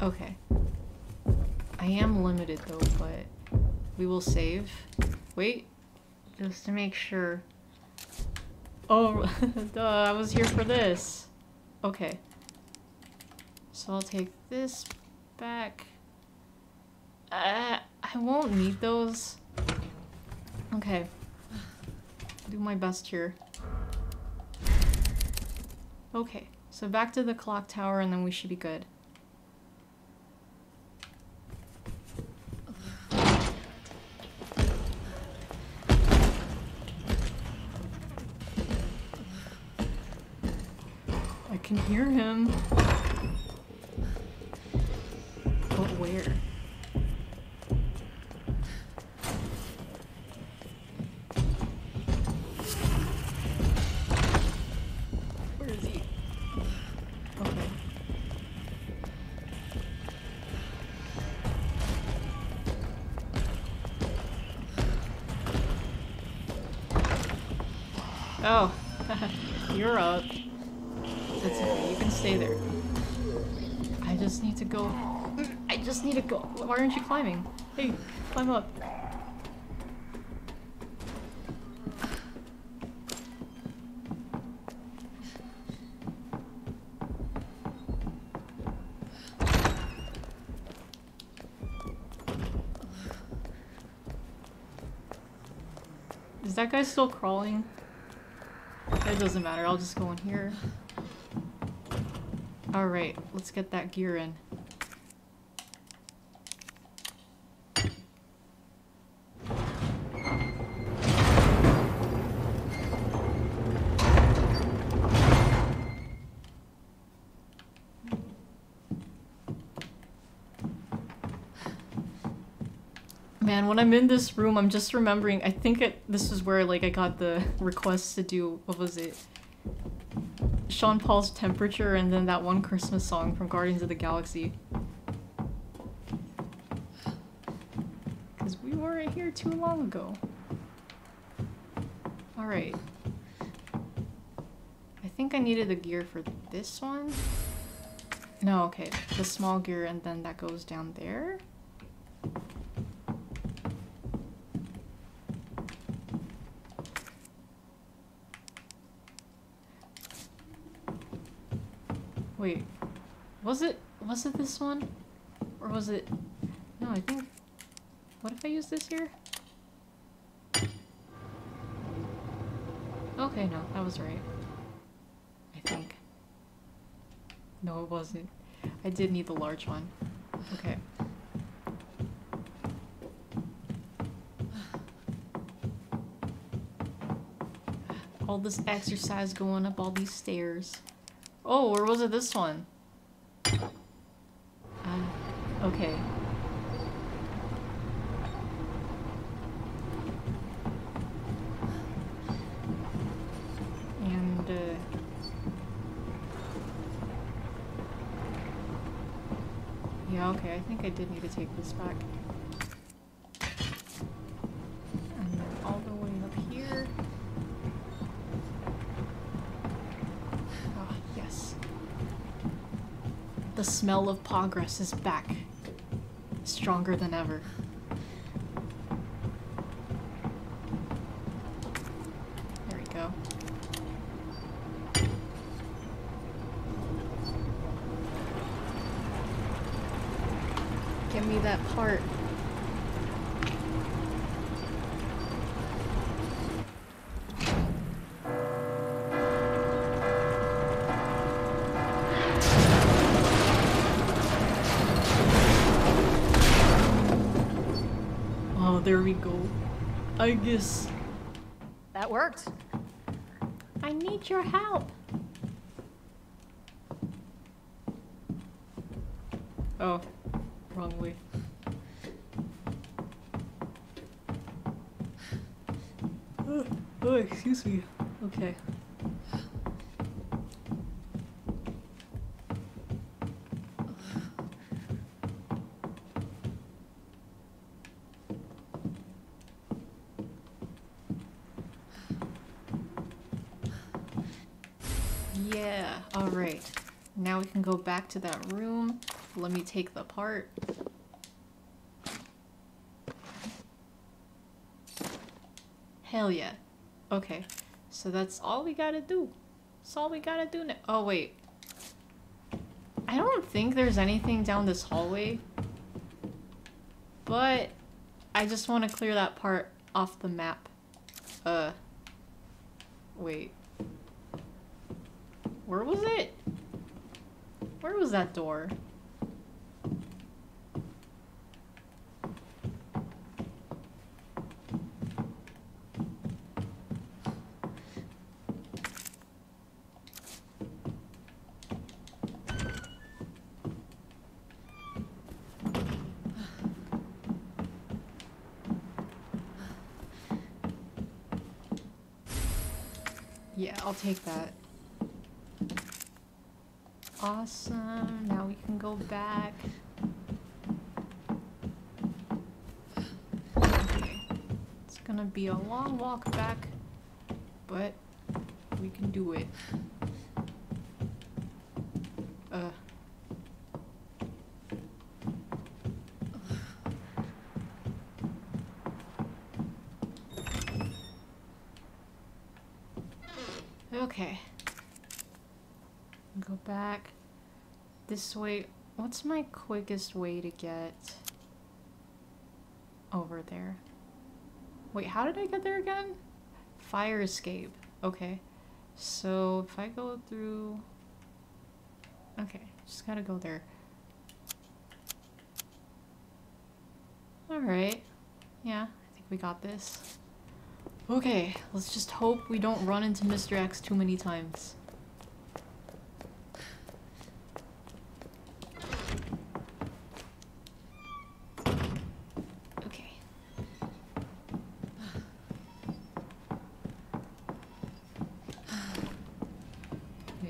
A: Okay. I am limited though, but we will save. Wait, just to make sure. Oh, duh, (laughs) I was here for this. Okay. So I'll take this back. Uh, I won't need those. Okay. Do my best here. Okay, so back to the clock tower and then we should be good. Hear aren't you climbing? Hey, climb up. Is that guy still crawling? It doesn't matter, I'll just go in here. Alright, let's get that gear in. When I'm in this room, I'm just remembering. I think it, this is where like I got the (laughs) request to do what was it? Sean Paul's Temperature, and then that one Christmas song from Guardians of the Galaxy. Because we weren't here too long ago. Alright. I think I needed the gear for this one. No, okay. The small gear, and then that goes down there. Wait, was it was it this one, or was it? No, I think. What if I use this here? Okay, no, that was right. I think. No, it wasn't. I did need the large one. Okay. All this exercise going up all these stairs. Oh, or was it this one? Uh, okay. And, uh... Yeah, okay, I think I did need to take this back. And then all the way up here. Ah, yes. The smell of progress is back. Stronger than ever. Guess
B: That worked.
A: I need your help. Oh, wrong way. Oh, oh, excuse me. Okay. Yeah, alright. Now we can go back to that room let me take the part. Hell yeah. Okay. So that's all we gotta do. That's all we gotta do now. Oh, wait. I don't think there's anything down this hallway. But I just want to clear that part off the map. Uh. Wait. Where was it? Where was that door? (sighs) Yeah, I'll take that. Awesome. Now we can go back. It's gonna be a long walk back, but we can do it. Uh. Okay. Go back this way. What's my quickest way to get over there? Wait, how did I get there again? Fire escape. Okay. So if I go through... Okay, just gotta go there. Alright. Yeah, I think we got this. Okay, let's just hope we don't run into Mr. X too many times. Okay.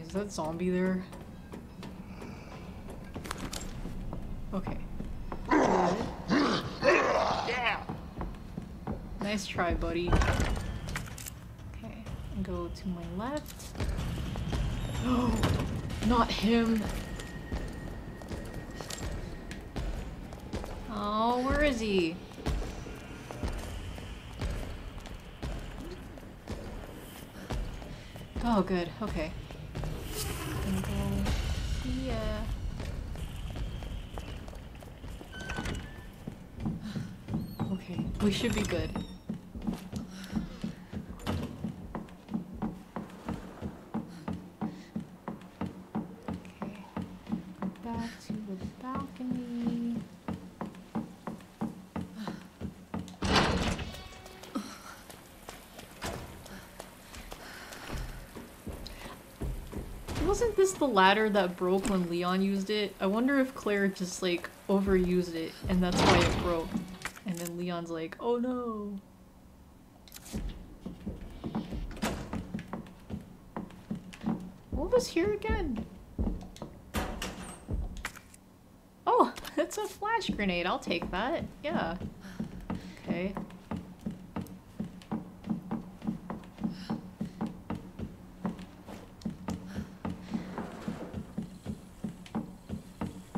A: Is that zombie there? Okay. Nice try, buddy. Okay, go to my left. Oh, (gasps) not him. Oh, where is he? Oh, good. Okay. We should be good. Okay, back to the balcony. Wasn't this the ladder that broke when Leon used it? I wonder if Claire just like overused it and that's why it broke. Leon's like, oh no. What was here again? Oh, (laughs) it's a flash grenade. I'll take that. Yeah. Okay.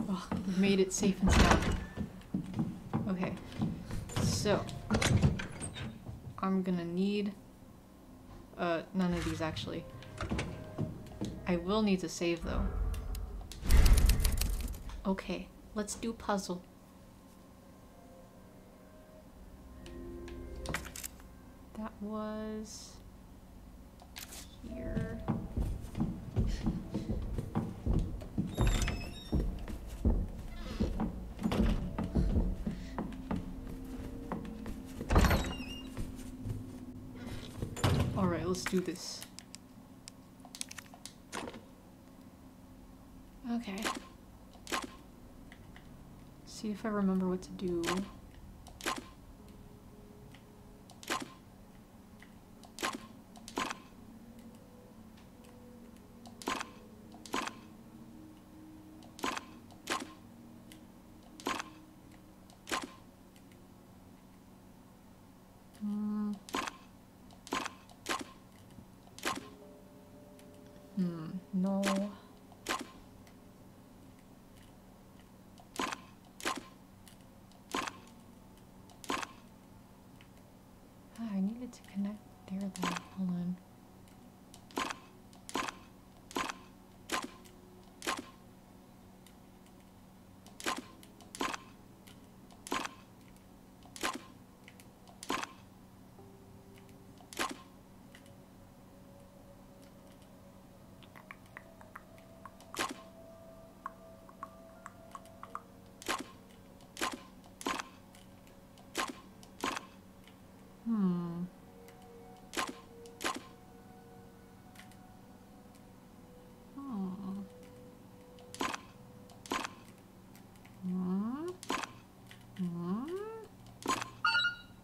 A: Oh, we've made it safe and sound. Okay. So, I'm gonna need, uh, none of these actually. I will need to save though. Okay, let's do puzzle. That was here. Alright, let's do this. Okay. See if I remember what to do. Hmm. Hmm, no.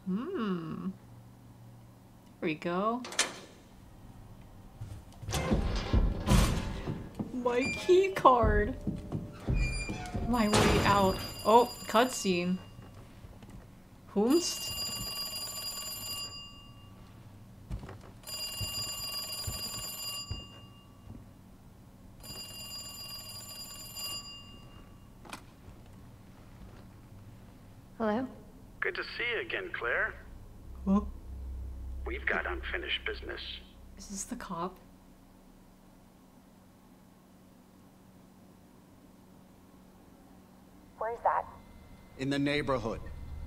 A: Hmm. There we go. My key card. My way out. Oh, cutscene. Whomst?
C: Unfinished business.
A: Is this the cop?
D: Where's that?
E: In the neighborhood.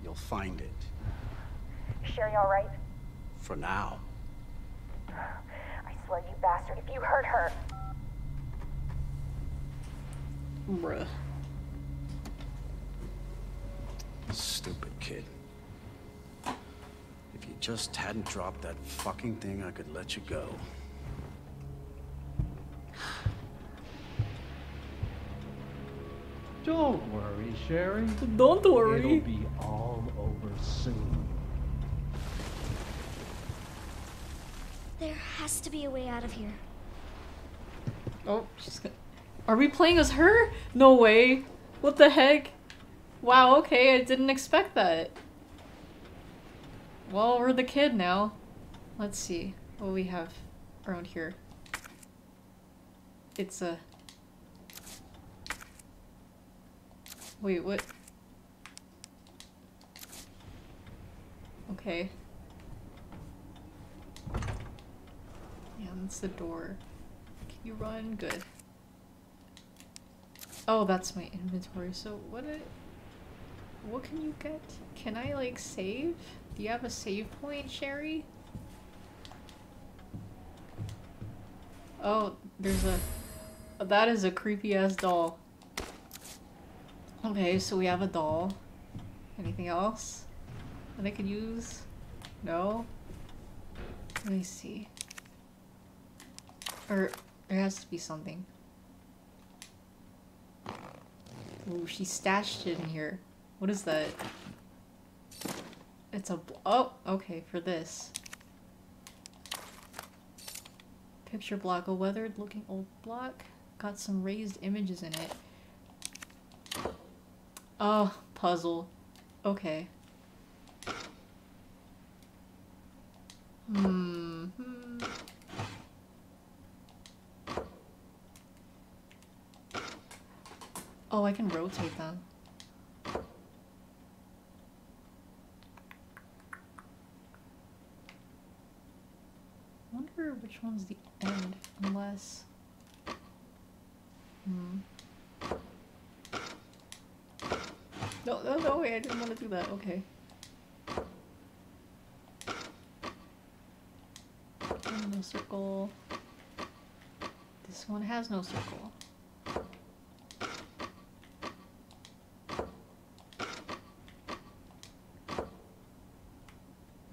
E: You'll find it.
D: Sherry all right?
E: For now.
D: I swear, you bastard, if you hurt her.
A: Bruh.
E: Stupid kid. If just hadn't dropped that fucking thing, I could let you go.
F: Don't worry, Sherry.
A: Don't worry.
F: It'll be all over soon.
G: There has to be a way out of here.
A: Oh, she's gonna... Are we playing as her? No way. What the heck? Wow, okay, I didn't expect that. Well, we're the kid now. Let's see what we have around here. It's a... Wait, what? Okay. Yeah, that's the door. Can you run? Good. Oh, that's my inventory. So what it what can you get? Can I like save? Do you have a save point, Sherry? Oh, there's a that is a creepy ass doll. Okay, so we have a doll. Anything else that I could use? No? Let me see. Or there has to be something. Ooh, she stashed it in here. What is that? It's a oh, okay, for this. Picture block, a weathered looking old block. Got some raised images in it. Oh, puzzle. Okay. Hmm. Oh, I can rotate them. wonder which one's the end, unless... Hmm. No, no, no, wait, I didn't want to do that, okay. No circle. This one has no circle.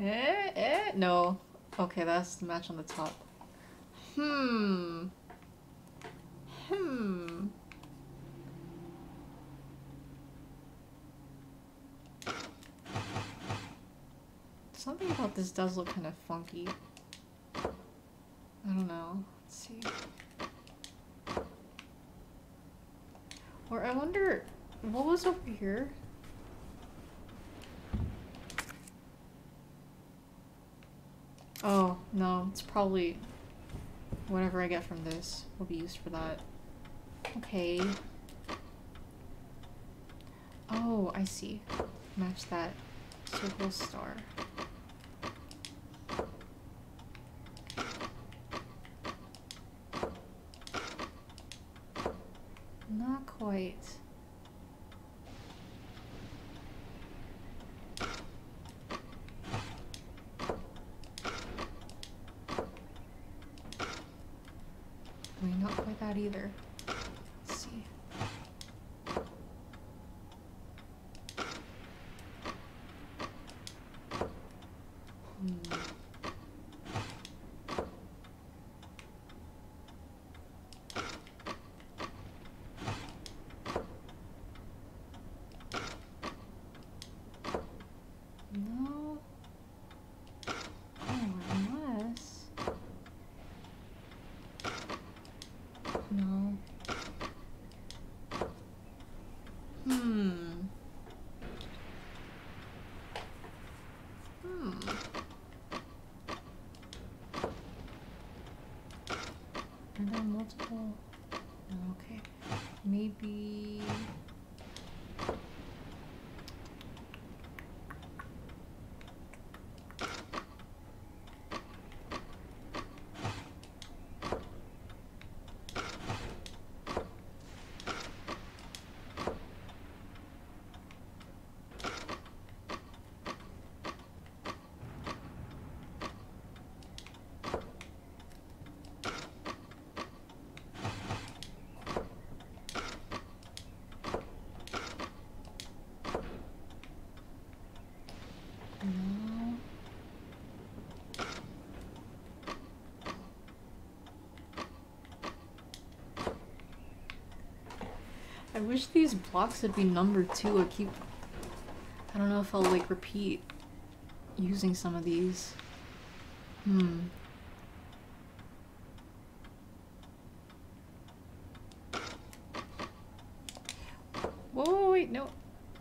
A: Eh, eh, no. Okay, that's the match on the top. Hmm. Hmm. Something about this does look kind of funky. I don't know. Let's see. Or I wonder, what was over here? Oh, no, it's probably whatever I get from this will be used for that. Okay. Oh, I see. Match that circle star. Not quite. I mean, not quite that either. Let's see. Hmm. No. Oh, my No. Hmm. Hmm. Are there multiple? No, okay. Maybe. I wish these blocks would be numbered too. I keep. I don't know if I'll like repeat using some of these. Hmm. Whoa, wait, no.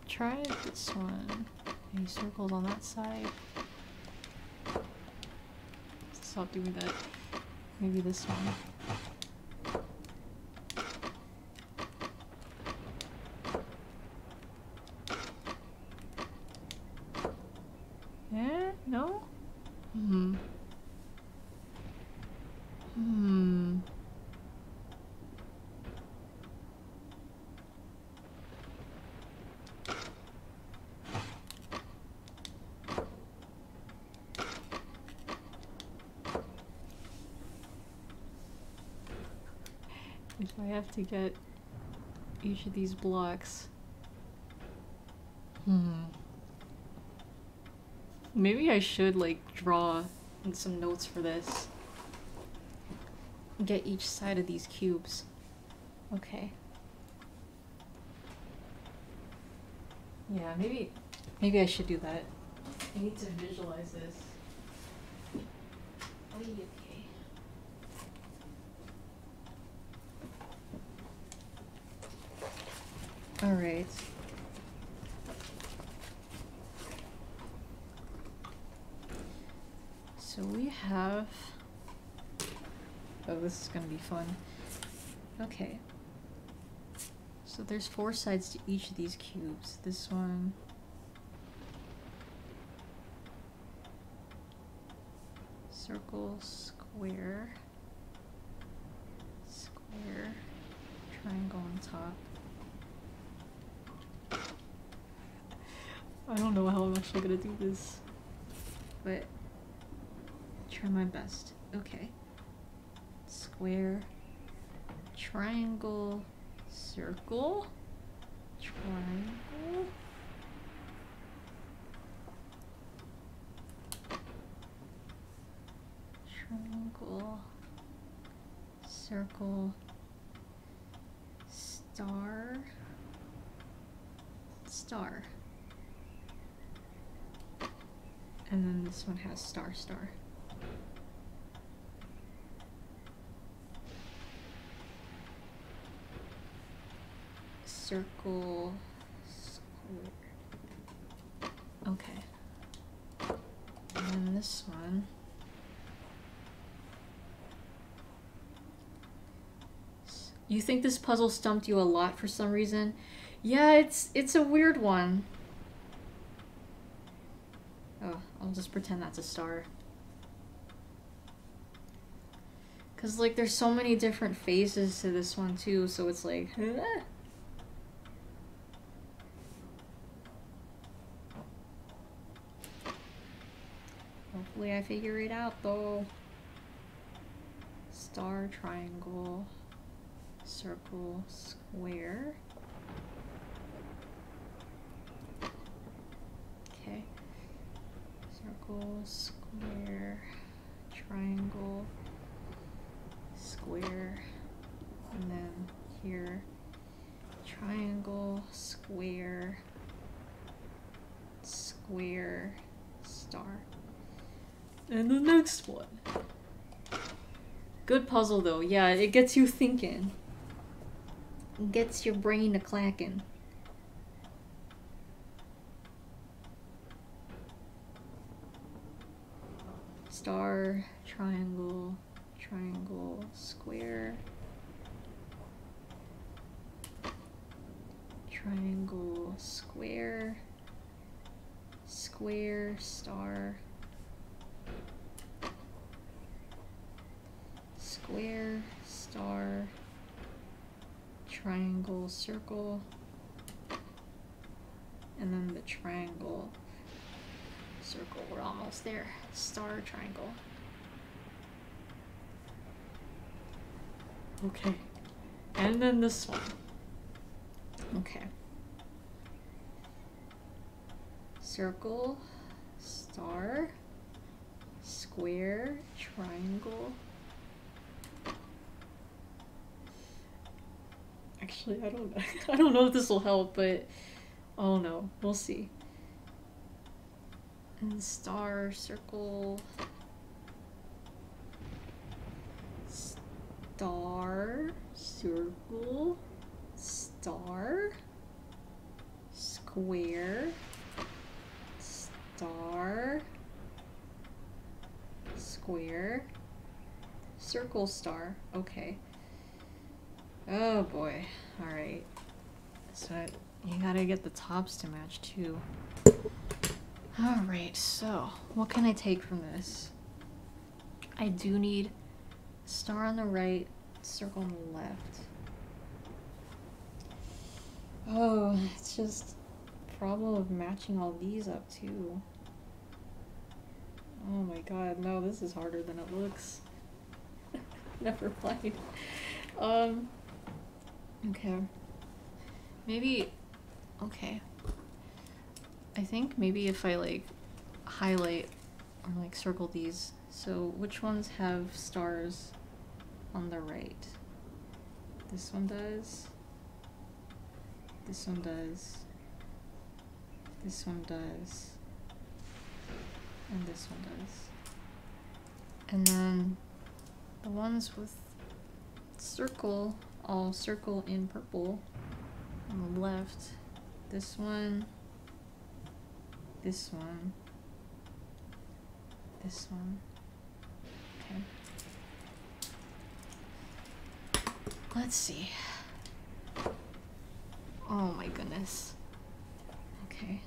A: Try this one. Any circles on that side? Stop doing that. Maybe this one. Eh? No? Hmm. Hmm. If I have to get each of these blocks. Hmm. Maybe I should like draw some notes for this. Get each side of these cubes. Okay. Yeah, maybe maybe I should do that. I need to visualize this. Oy, okay. All right. So we have. This is gonna be fun. Okay. So there's four sides to each of these cubes. This one. Circle, square, square, triangle on top. I don't know how I'm actually gonna do this, but try my best. Okay. Square, triangle, circle, triangle. Triangle, circle, star, star. And then this one has star star. Circle, square. Okay. And then this one. You think this puzzle stumped you a lot for some reason? Yeah, it's it's a weird one. Oh, I'll just pretend that's a star. Cause like there's so many different phases to this one too, so it's like I figure it out though. Star, triangle, circle, square. Okay. Circle, square, triangle, square, and then here, triangle, square, square, star. And the next one. Good puzzle though. Yeah, it gets you thinking. It gets your brain a clacking. Star, triangle, triangle, square. Triangle, square, square, star. Square, star, triangle, circle, and then the triangle, circle. We're almost there. Star, triangle. Okay. And then this one. Okay. Circle, star, square, triangle. Actually, I don't (laughs) I don't know if this will help, but oh no, we'll see. And star, circle, star, circle, star, square, star, square, circle, star. Okay. Oh boy. Alright. So you gotta get the tops to match too. Alright, so what can I take from this? I do need star on the right, circle on the left. Oh, it's just problem of matching all these up too. Oh my god, no, this is harder than it looks. (laughs) Never mind. Um Okay. Maybe okay. I think maybe if I like highlight or like circle these. So which ones have stars on the right? This one does. This one does. This one does. And this one does. And then the ones with circle, all circle in purple on the left. This one, this one, this one. Okay. Let's see. Oh my goodness. Okay.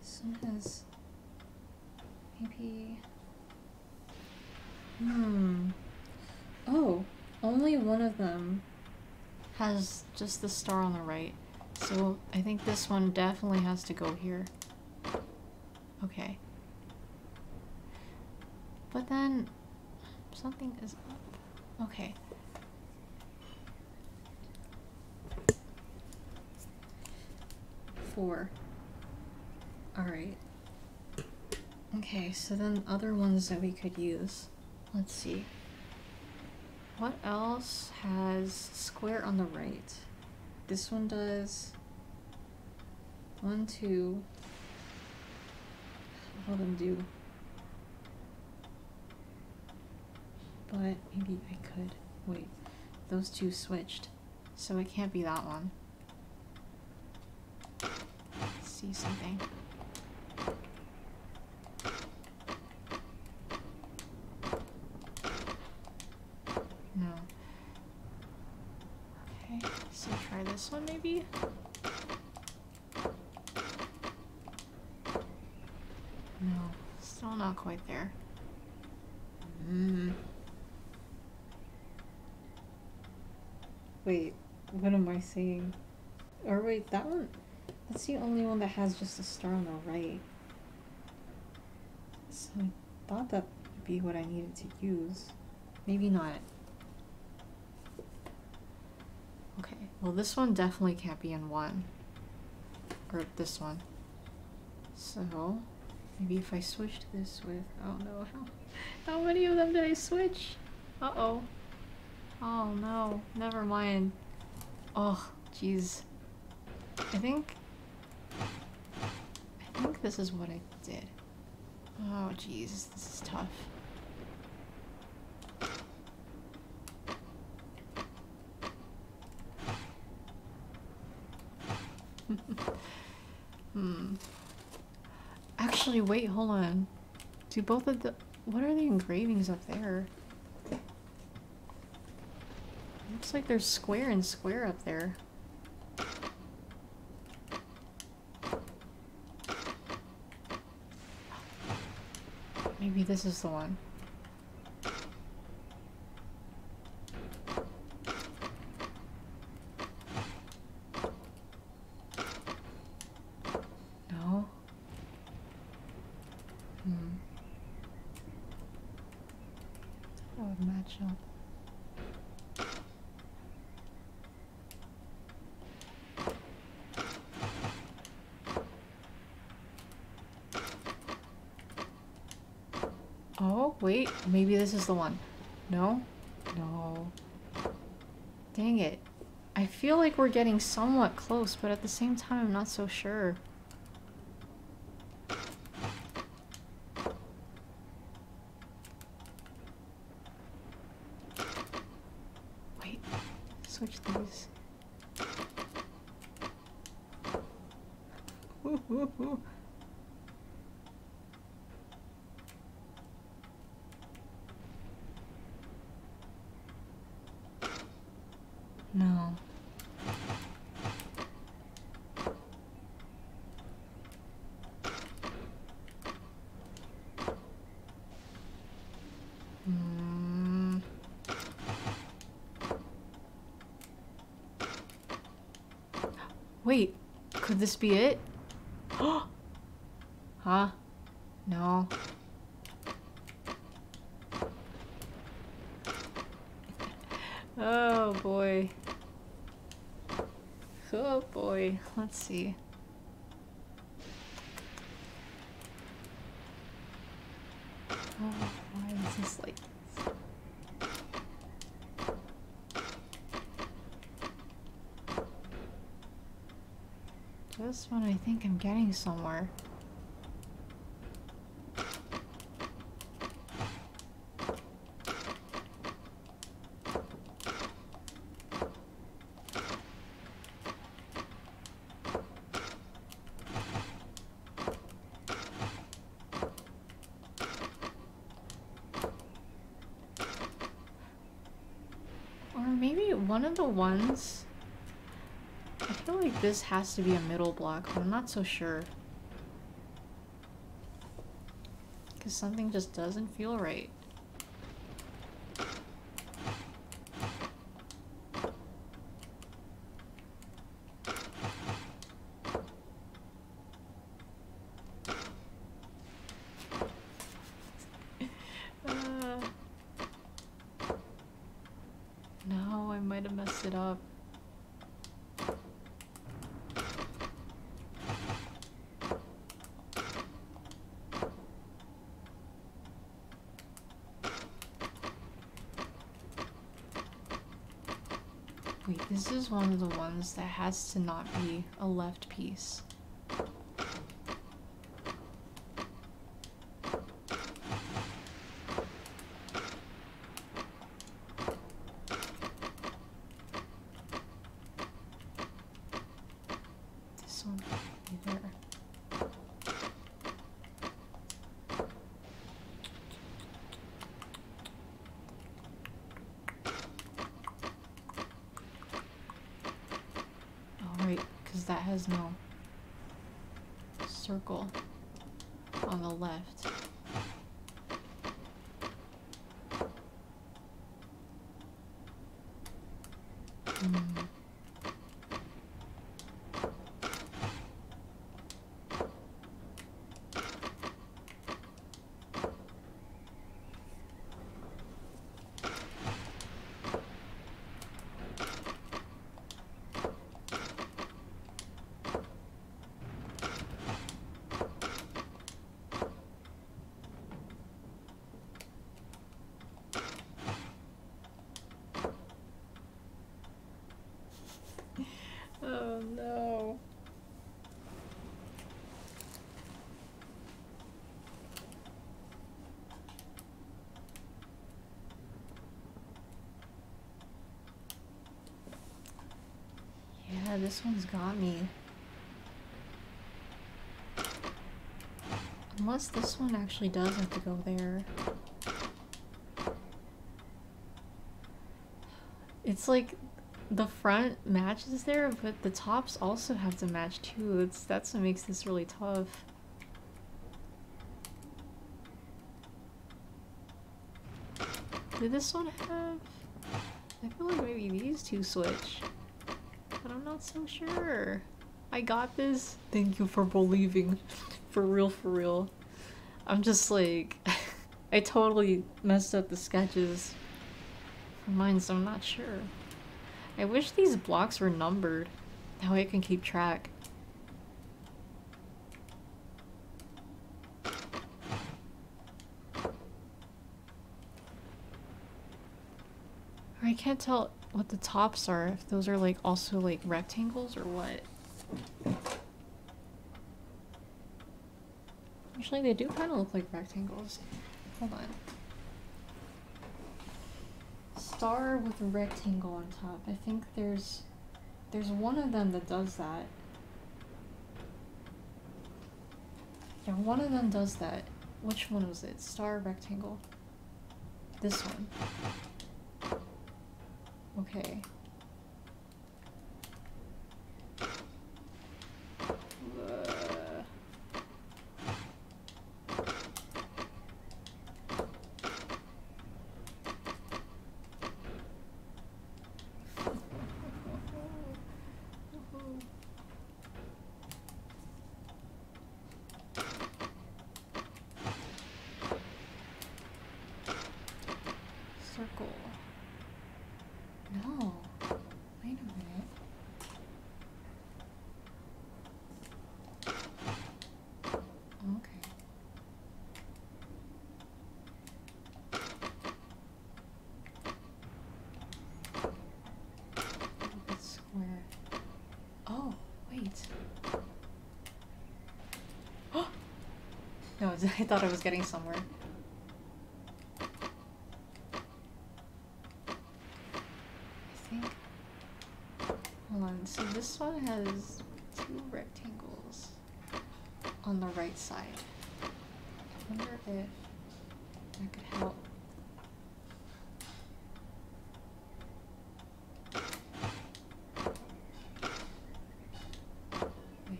A: This one has maybe. Hmm. Oh, only one of them has just the star on the right. So I think this one definitely has to go here. Okay. But then something is up. Okay. Four. Alright. Okay, so then other ones that we could use. Let's see. What else has square on the right? This one does. One, two. All of them do. But maybe I could. Wait, those two switched. So it can't be that one. Let's see something. No. Okay, so try this one maybe? No, still not quite there. Mm. Wait, what am I saying? Or wait, that one? That's the only one that has just a star on the right. So I thought that would be what I needed to use. Maybe not. Okay, well this one definitely can't be in one. Or this one. So, maybe if I switched this with, oh no, how, how many of them did I switch? Uh-oh. Oh no, never mind. Oh, jeez. I think, I think this is what I did. Oh, jeez, this is tough. Hmm. Actually, wait, hold on. Do both of the... What are the engravings up there? Looks like there's square and square up there. Maybe this is the one. No? Hmm. That match up. Oh, wait. Maybe this is the one. No? No. Dang it. I feel like we're getting somewhat close, but at the same time, I'm not so sure. Wait. Switch these. Ooh, ooh, ooh. No. Mm. Wait, could this be it? huh? No. Oh boy. Oh boy. Let's see. Oh, why is this like Just when I think I'm getting somewhere. Or maybe one of the ones. Like this has to be a middle block, but I'm not so sure. Because something just doesn't feel right. Uh, no, I might have messed it up. Wait, this one of the ones that has to not be a left piece. This one's got me. Unless this one actually does have to go there. It's like the front matches there, but the tops also have to match too. It's that's what makes this really tough. Did this one have? I feel like maybe these two switch, so sure. I got this. Thank you for believing. For real, for real. I'm just like, (laughs) I totally messed up the sketches for mine, so I'm not sure. I wish these blocks were numbered. That way I can keep track. Or I can't tell what the tops are, if those are like also like rectangles or what. Actually, they do kind of look like rectangles. Hold on. Star with a rectangle on top. I think there's there's one of them that does that. Yeah, one of them does that. Which one was it? Star rectangle. This one. Okay. Uh, Circle. No. Wait a minute. Okay. It's square. Oh, wait. No, (laughs) I thought I was getting somewhere. I think. Hold on. So this one has two rectangles on the right side. I wonder if that could help. Wait.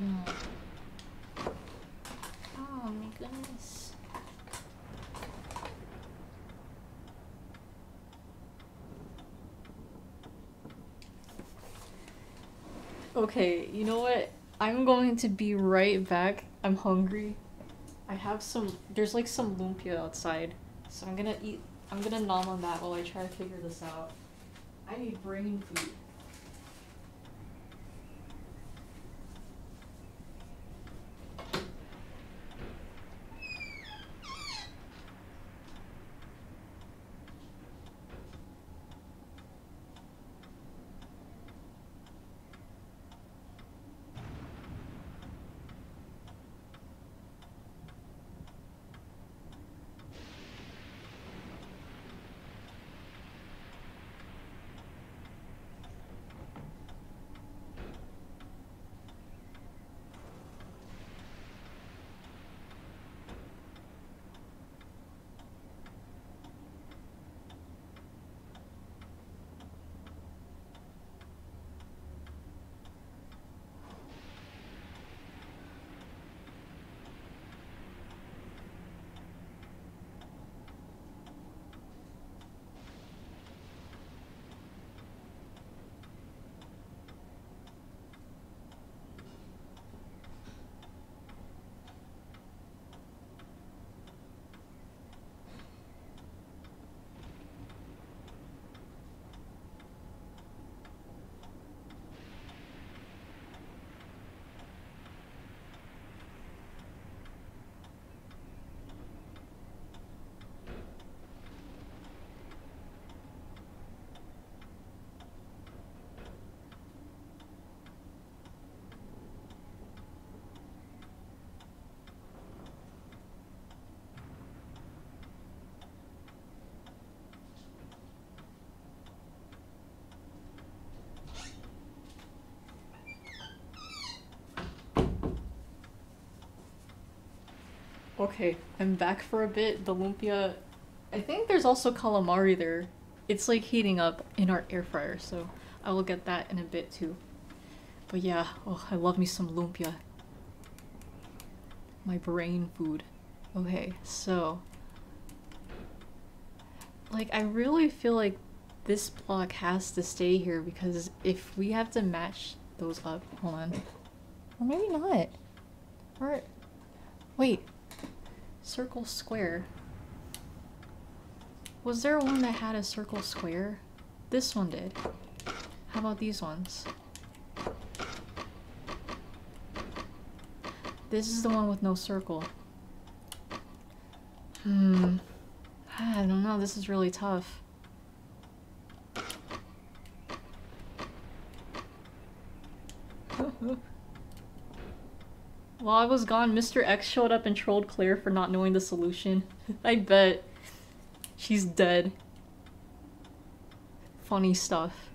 A: No. Oh my goodness. Okay, you know what? I'm going to be right back. I'm hungry. I have some. There's like some lumpia outside, so I'm gonna eat. I'm gonna nom on that while I try to figure this out. I need brain food. Okay, I'm back for a bit. The lumpia. I think there's also calamari there. It's like heating up in our air fryer, so I will get that in a bit too. But yeah, oh, I love me some lumpia. My brain food. Okay, so. Like, I really feel like this block has to stay here because if we have to match those up. Hold on. Or maybe not. Or. Wait. Circle square. Was there one that had a circle square? This one did. How about these ones? This is the one with no circle. Hmm. I don't know, this is really tough. While I was gone, Mr. X showed up and trolled Claire for not knowing the solution. I bet. She's dead. Funny stuff.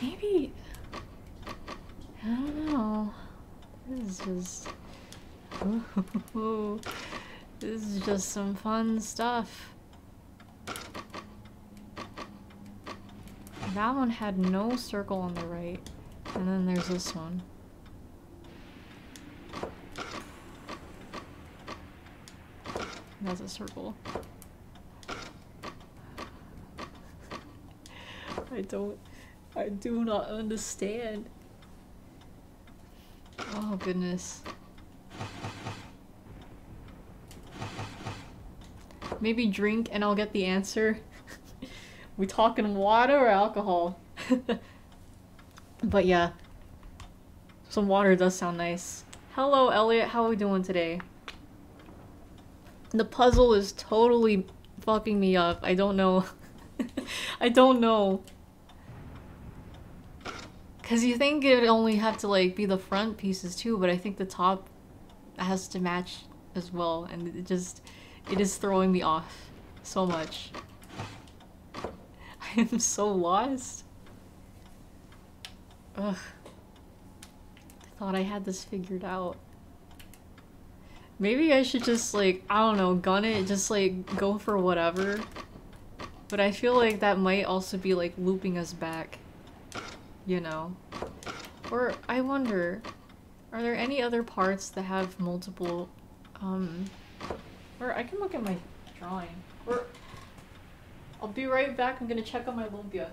A: Maybe... I don't know. This is just... Ooh, this is just some fun stuff. That one had no circle on the right. And then there's this one. That's a circle. I don't... I do not understand. Oh goodness. Maybe drink and I'll get the answer. (laughs) we talking water or alcohol? (laughs) but yeah. Some water does sound nice. Hello Elliot, how are we doing today? The puzzle is totally fucking me up. I don't know. (laughs) I don't know. Cause you think it'd only have to like be the front pieces too, but I think the top has to match as well, and it just it is throwing me off so much. (laughs) I am so lost. Ugh. I thought I had this figured out. Maybe I should just like, I don't know, gun it, just like go for whatever. But I feel like that might also be like looping us back. You know? Or I wonder, are there any other parts that have multiple, um, or I can look at my drawing. Or I'll be right back, I'm gonna check on my lumpia.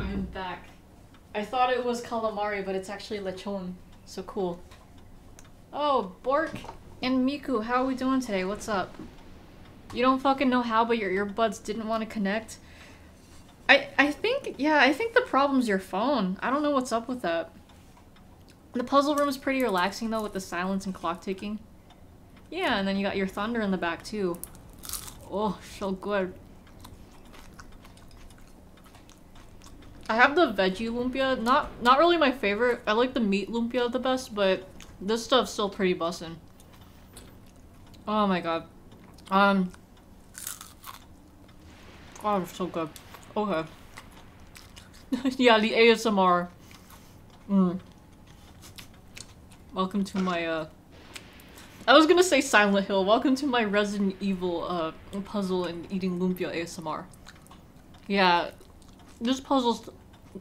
A: I'm back. I thought it was calamari, but it's actually lechon. So cool. Oh, Bork and Miku, how are we doing today? What's up? You don't fucking know how, but your earbuds didn't want to connect? I I think, yeah, I think the problem's your phone. I don't know what's up with that. The puzzle room is pretty relaxing though with the silence and clock ticking. Yeah, and then you got your thunder in the back too. Oh, so good. I have the veggie lumpia. Not not really my favorite. I like the meat lumpia the best, but this stuff's still pretty bussin'. Oh my god. Um. Oh, it's so good. Okay. (laughs) yeah, the ASMR. Mm. Welcome to my, uh... I was gonna say Silent Hill. Welcome to my Resident Evil, uh, puzzle and eating lumpia ASMR. Yeah, this puzzle's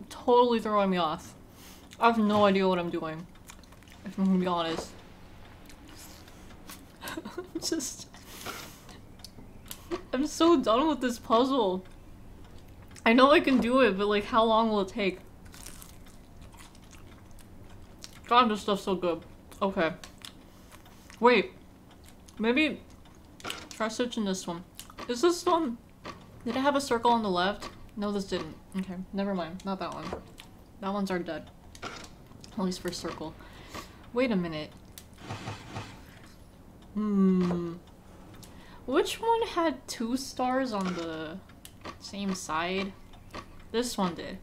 A: totally throwing me off. I have no idea what I'm doing. If I'm gonna be honest. I'm (laughs) just... I'm so done with this puzzle. I know I can do it, but like how long will it take? God, this stuff's so good. Okay. Wait. Maybe try searching this one. Is this one? Did it have a circle on the left? No, this didn't. Okay, never mind. Not that one. That one's our dead. At least for circle. Wait a minute. Hmm. Which one had two stars on the same side? This one did.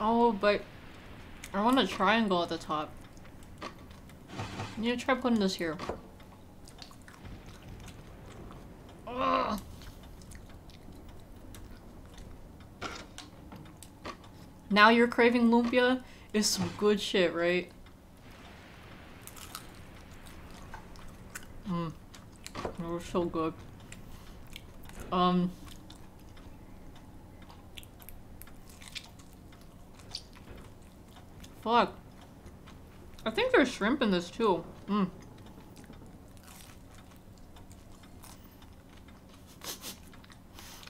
A: Oh, but I want a triangle at the top. I'm gonna try putting this here. Ugh. Now you're craving lumpia is some good shit, right? Mmm. It was so good. Um. Fuck. I think there's shrimp in this too. Mmm.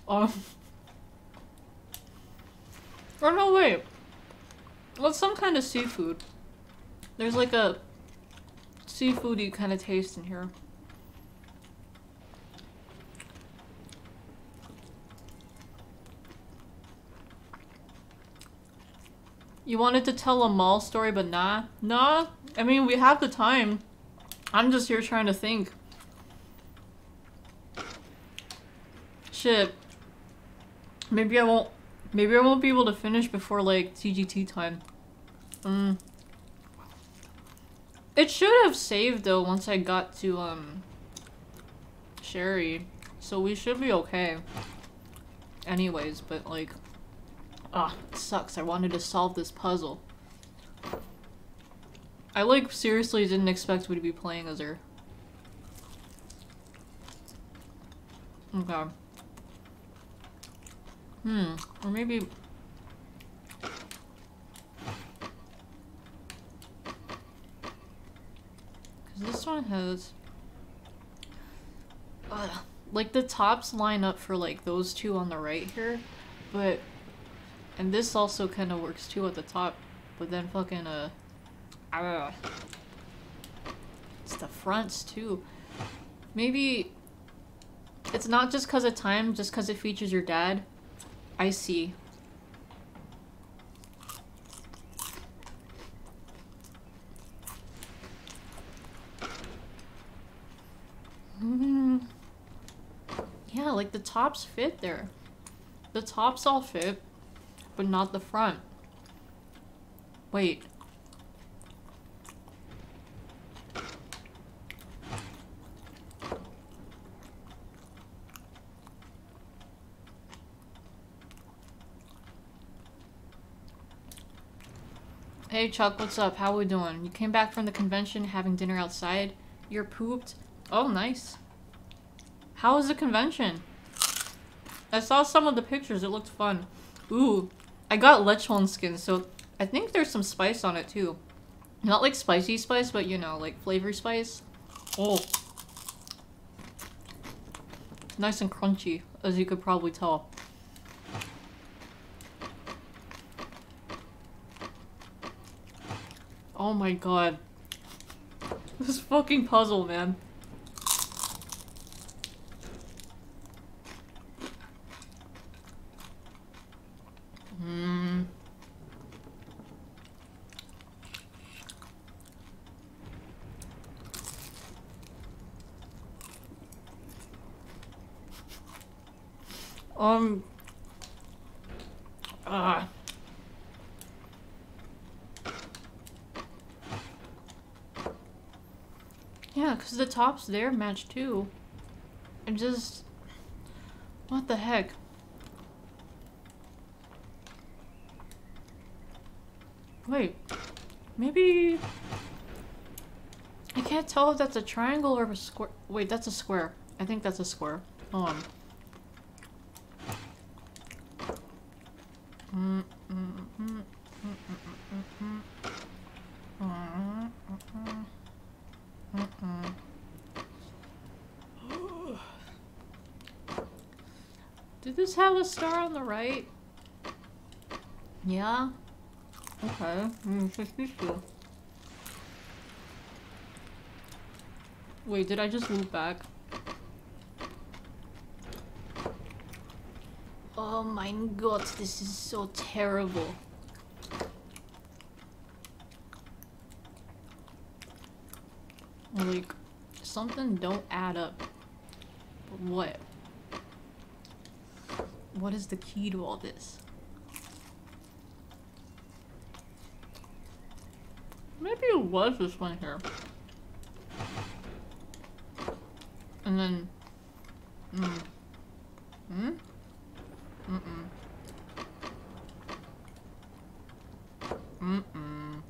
A: Um. Or no, wait. What's some kind of seafood. There's like a seafoody kind of taste in here. You wanted to tell a mall story, but nah. Nah. I mean, we have the time. I'm just here trying to think. Shit. Maybe I won't Maybe I won't be able to finish before like TGT time. Mm. It should have saved though once I got to um Sherry. So we should be okay. Anyways, but like Ah, sucks. I wanted to solve this puzzle. I like seriously didn't expect we to be playing as her. Okay. Hmm, or maybe... Because this one has... Ugh. Like, the tops line up for, like, those two on the right here, but... And this also kind of works too at the top, but then fucking, uh... Ugh. It's the fronts, too. Maybe... It's not just because of time, just because it features your dad. I see. Mm. Yeah, like the tops fit there. The tops all fit, but not the front. Wait. Hey Chuck, what's up? How we doing? You came back from the convention having dinner outside? You're pooped? Oh, nice. How was the convention? I saw some of the pictures. It looked fun. Ooh, I got lechon skin, so I think there's some spice on it too. Not like spicy spice, but you know, like flavor spice. Oh. Nice and crunchy, as you could probably tell. Oh my god. This fucking puzzle, man. Hmm. Um. Ah. Yeah, because the tops there match too. And just... What the heck? Wait. Maybe... I can't tell if that's a triangle or a square. Wait, that's a square. I think that's a square. Hold on. Mm, mm, mm, mm, mm, mm, mm, mm. Mm, mm, mm. Mm-mm. Did this have a star on the right? Yeah? Okay. Mm, 52. Wait, did I just loop back? Oh my god, this is so terrible. Like, something don't add up. But what? What is the key to all this? Maybe it was this one here. And then... Mm. Hmm? Mm-mm. Mm-mm.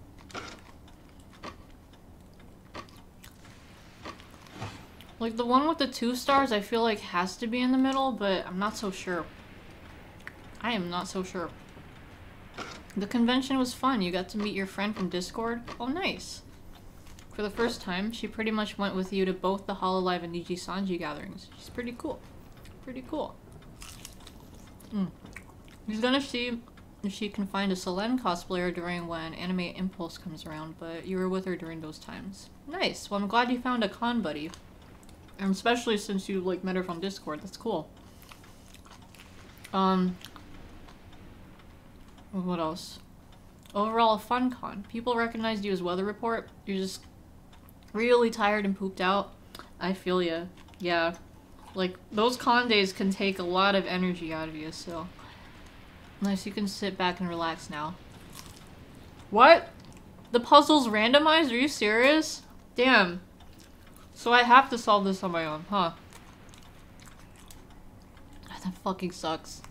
A: Like, the one with the two stars, I feel like has to be in the middle, but I'm not so sure. I am not so sure. The convention was fun. You got to meet your friend from Discord. Oh, nice. For the first time, she pretty much went with you to both the Hololive and Nijisanji gatherings. She's pretty cool. Pretty cool. Mm. He's gonna see if she can find a Selen cosplayer during when Anime Impulse comes around, but you were with her during those times. Nice. Well, I'm glad you found a con buddy. And especially since you, like, met her from Discord. That's cool. Um... What else? Overall, a fun con. People recognized you as Weather Report. You're just really tired and pooped out. I feel ya. Yeah. Like, those con days can take a lot of energy out of you, so... Nice, you can sit back and relax now. What? The puzzle's randomized? Are you serious? Damn. So I have to solve this on my own, huh? That fucking sucks.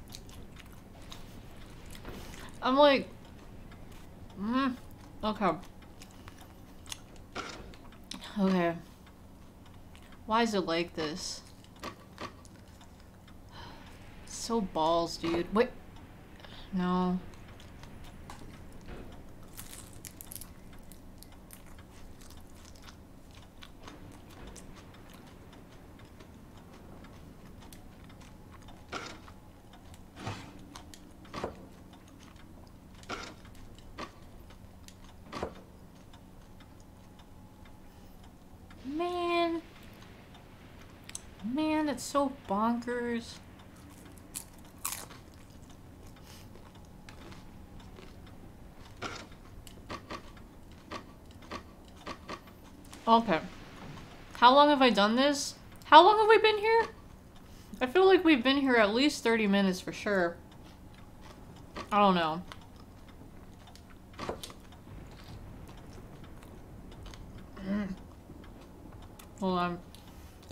A: I'm like... Mm, okay. Okay. Why is it like this? So balls, dude. Wait. No. Man. Man, that's so bonkers. Okay. How long have I done this? How long have we been here? I feel like we've been here at least 30 minutes for sure. I don't know. Mm. Hold on.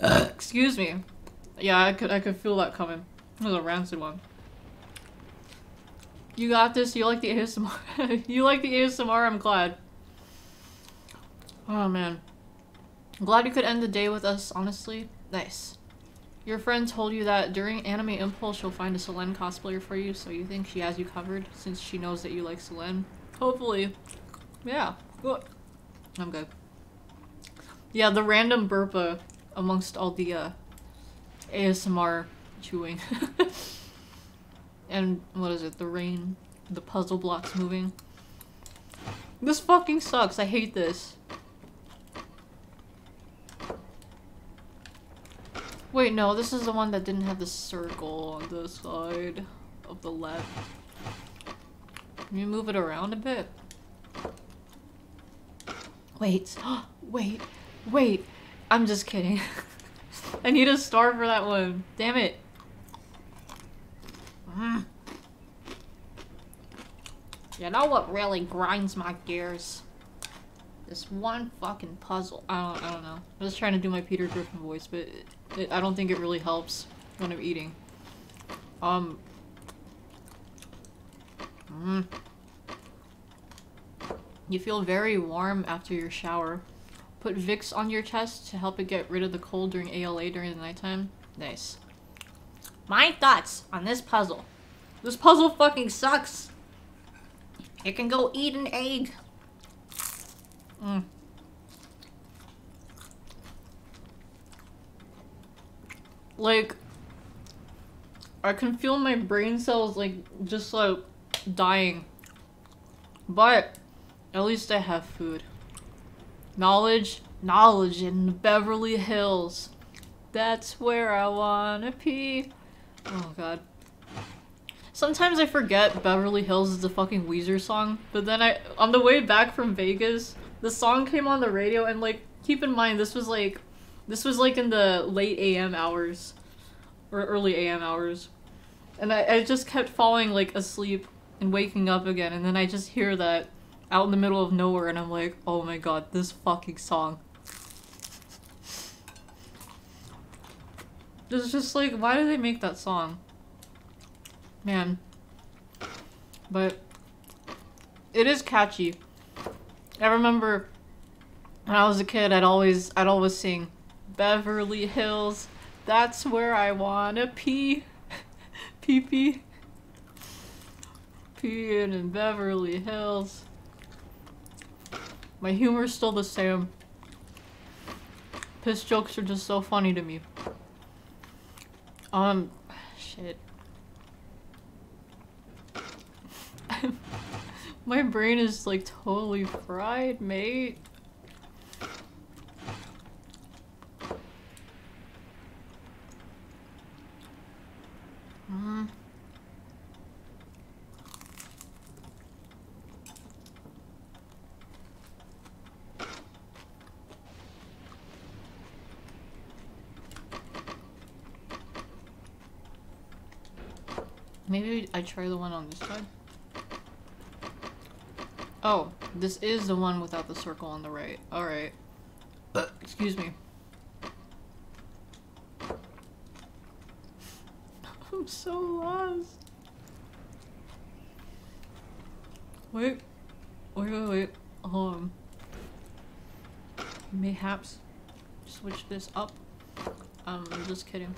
A: (coughs) Excuse me. Yeah, I could I could feel that coming. It was a rancid one. You got this. You like the ASMR. (laughs) you like the ASMR. I'm glad. Oh man. I'm glad you could end the day with us, honestly. Nice. Your friend told you that during Anime Impulse she'll find a Selen cosplayer for you, so you think she has you covered since she knows that you like Selen? Hopefully. Yeah. Good. I'm good. Yeah, the random burpa amongst all the uh, ASMR chewing. (laughs) and what is it? The rain, the puzzle blocks moving. This fucking sucks. I hate this. Wait, no, this is the one that didn't have the circle on the side of the left. Can you move it around a bit? Wait, (gasps) wait, wait. I'm just kidding. (laughs) I need a star for that one. Damn it. Mm. You know what really grinds my gears? This one fucking puzzle. I don't, I don't know. I was trying to do my Peter Griffin voice, but it, it, I don't think it really helps when I'm eating. Um. Mm. You feel very warm after your shower. Put Vicks on your chest to help it get rid of the cold during ALA during the nighttime. Nice. My thoughts on this puzzle. This puzzle fucking sucks. It can go eat an egg. Mm. Like, I can feel my brain cells like just like dying. But at least I have food. Knowledge, knowledge in Beverly Hills. That's where I wanna be. Oh god. Sometimes I forget Beverly Hills is a fucking Weezer song, but then I on the way back from Vegas, the song came on the radio and like keep in mind this was like this was like in the late AM hours or early AM hours. And I, I just kept falling like asleep and waking up again and then I just hear that out in the middle of nowhere and I'm like, "Oh my god, this fucking song." It's just like, why did they make that song? Man. But it is catchy. I remember when I was a kid, I'd always I'd always sing Beverly Hills. That's where I wanna pee. (laughs) pee pee. Peeing in Beverly Hills. My humor's still the same. Piss jokes are just so funny to me. Um, shit. (laughs) My brain is like totally fried, mate. Mm. Maybe I try the one on this side. Oh, this is the one without the circle on the right. Alright. Excuse me. (laughs) I'm so lost. Wait. Wait, wait, wait. On. Mayhaps switch this up. Um, I'm just kidding.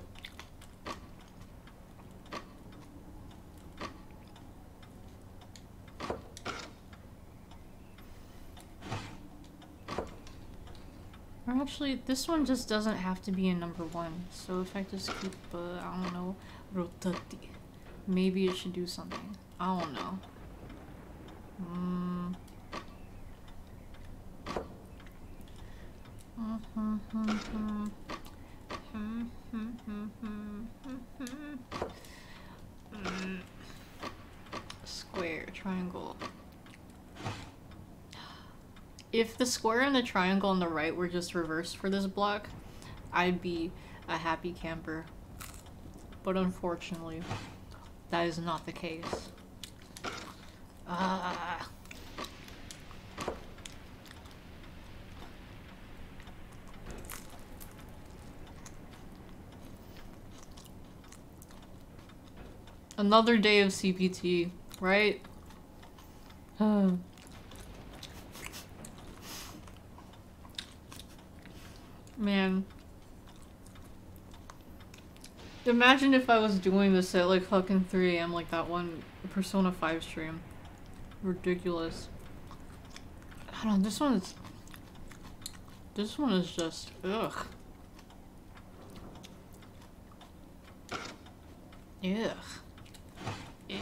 A: Or actually, this one just doesn't have to be in number one. So if I just keep, uh, I don't know, rotati, maybe it should do something. I don't know. Mm. (laughs) Square, triangle. If the square and the triangle on the right were just reversed for this block, I'd be a happy camper. But unfortunately, that is not the case. Ah. Another day of CPT, right? Man. Imagine if I was doing this at like fucking 3 a.m. like that one Persona 5 stream. Ridiculous. I don't know, this one is... This one is just... Ugh. Ugh. Yeah.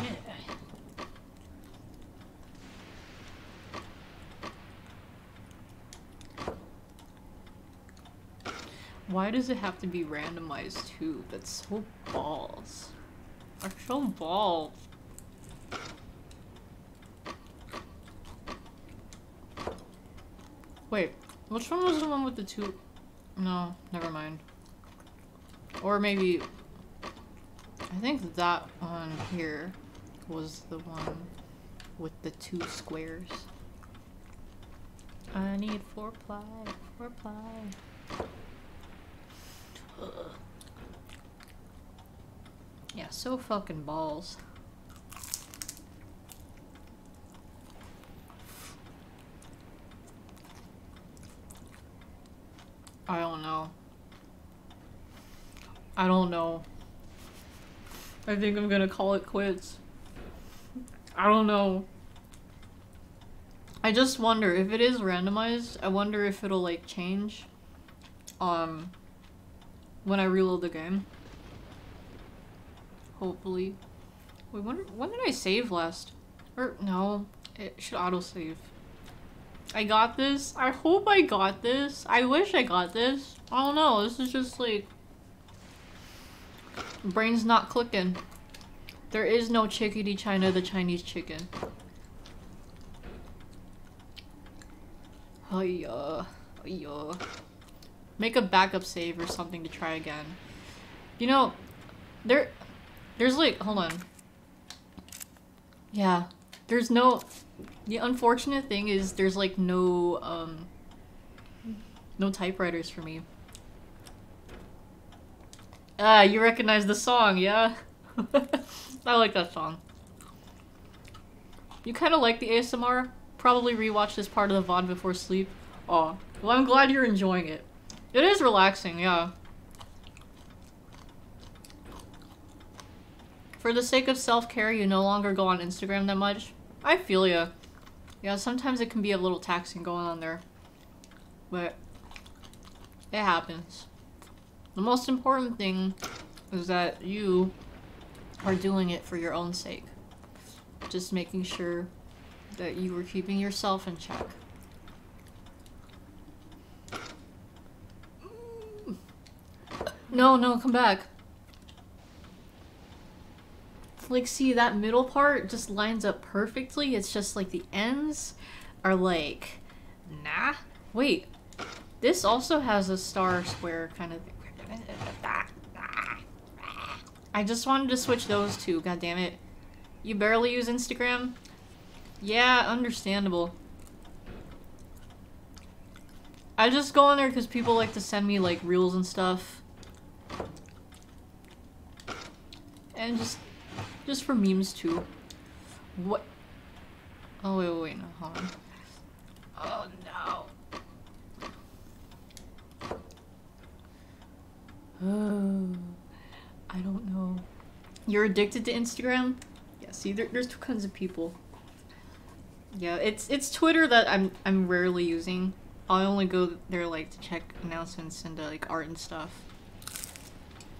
A: Why does it have to be randomized too? That's so balls. Are so balls. Wait, which one was the one with the two? No, never mind. Or maybe... I think that one here was the one with the two squares. I need four ply, four ply. Yeah, so fucking balls. I don't know. I don't know. I think I'm gonna call it quits. I don't know. I just wonder if it is randomized, I wonder if it'll like change. Um when I reload the game. Hopefully. Wait, when, when did I save last? Or, no. It should autosave. I got this. I hope I got this. I wish I got this. I don't know. This is just like... Brain's not clicking. There is no chickadee China the Chinese chicken. Oh yeah. Make a backup save or something to try again. You know, there, there's like, hold on. Yeah, there's no, the unfortunate thing is there's like no, um, no typewriters for me. Ah, you recognize the song, yeah? (laughs) I like that song. You kind of like the ASMR? Probably rewatch this part of the VOD before sleep. Aw. Well, I'm glad you're enjoying it. It is relaxing, yeah. For the sake of self-care, you no longer go on Instagram that much. I feel ya. Yeah, sometimes it can be a little taxing going on there. But it happens. The most important thing is that you are doing it for your own sake. Just making sure that you are keeping yourself in check. No, no, come back. Like, see, that middle part just lines up perfectly. It's just like the ends are like, nah. Wait, this also has a star square kind of. I just wanted to switch those two, god damn it. You barely use Instagram? Yeah, understandable. I just go on there because people like to send me like reels and stuff. And just just for memes too. What? Oh wait, wait, wait, no, hold on. Oh no. Oh, I don't know. You're addicted to Instagram? Yeah. See, there, there's two kinds of people. Yeah, it's it's Twitter that I'm I'm rarely using. I only go there like to check announcements and uh, like art and stuff.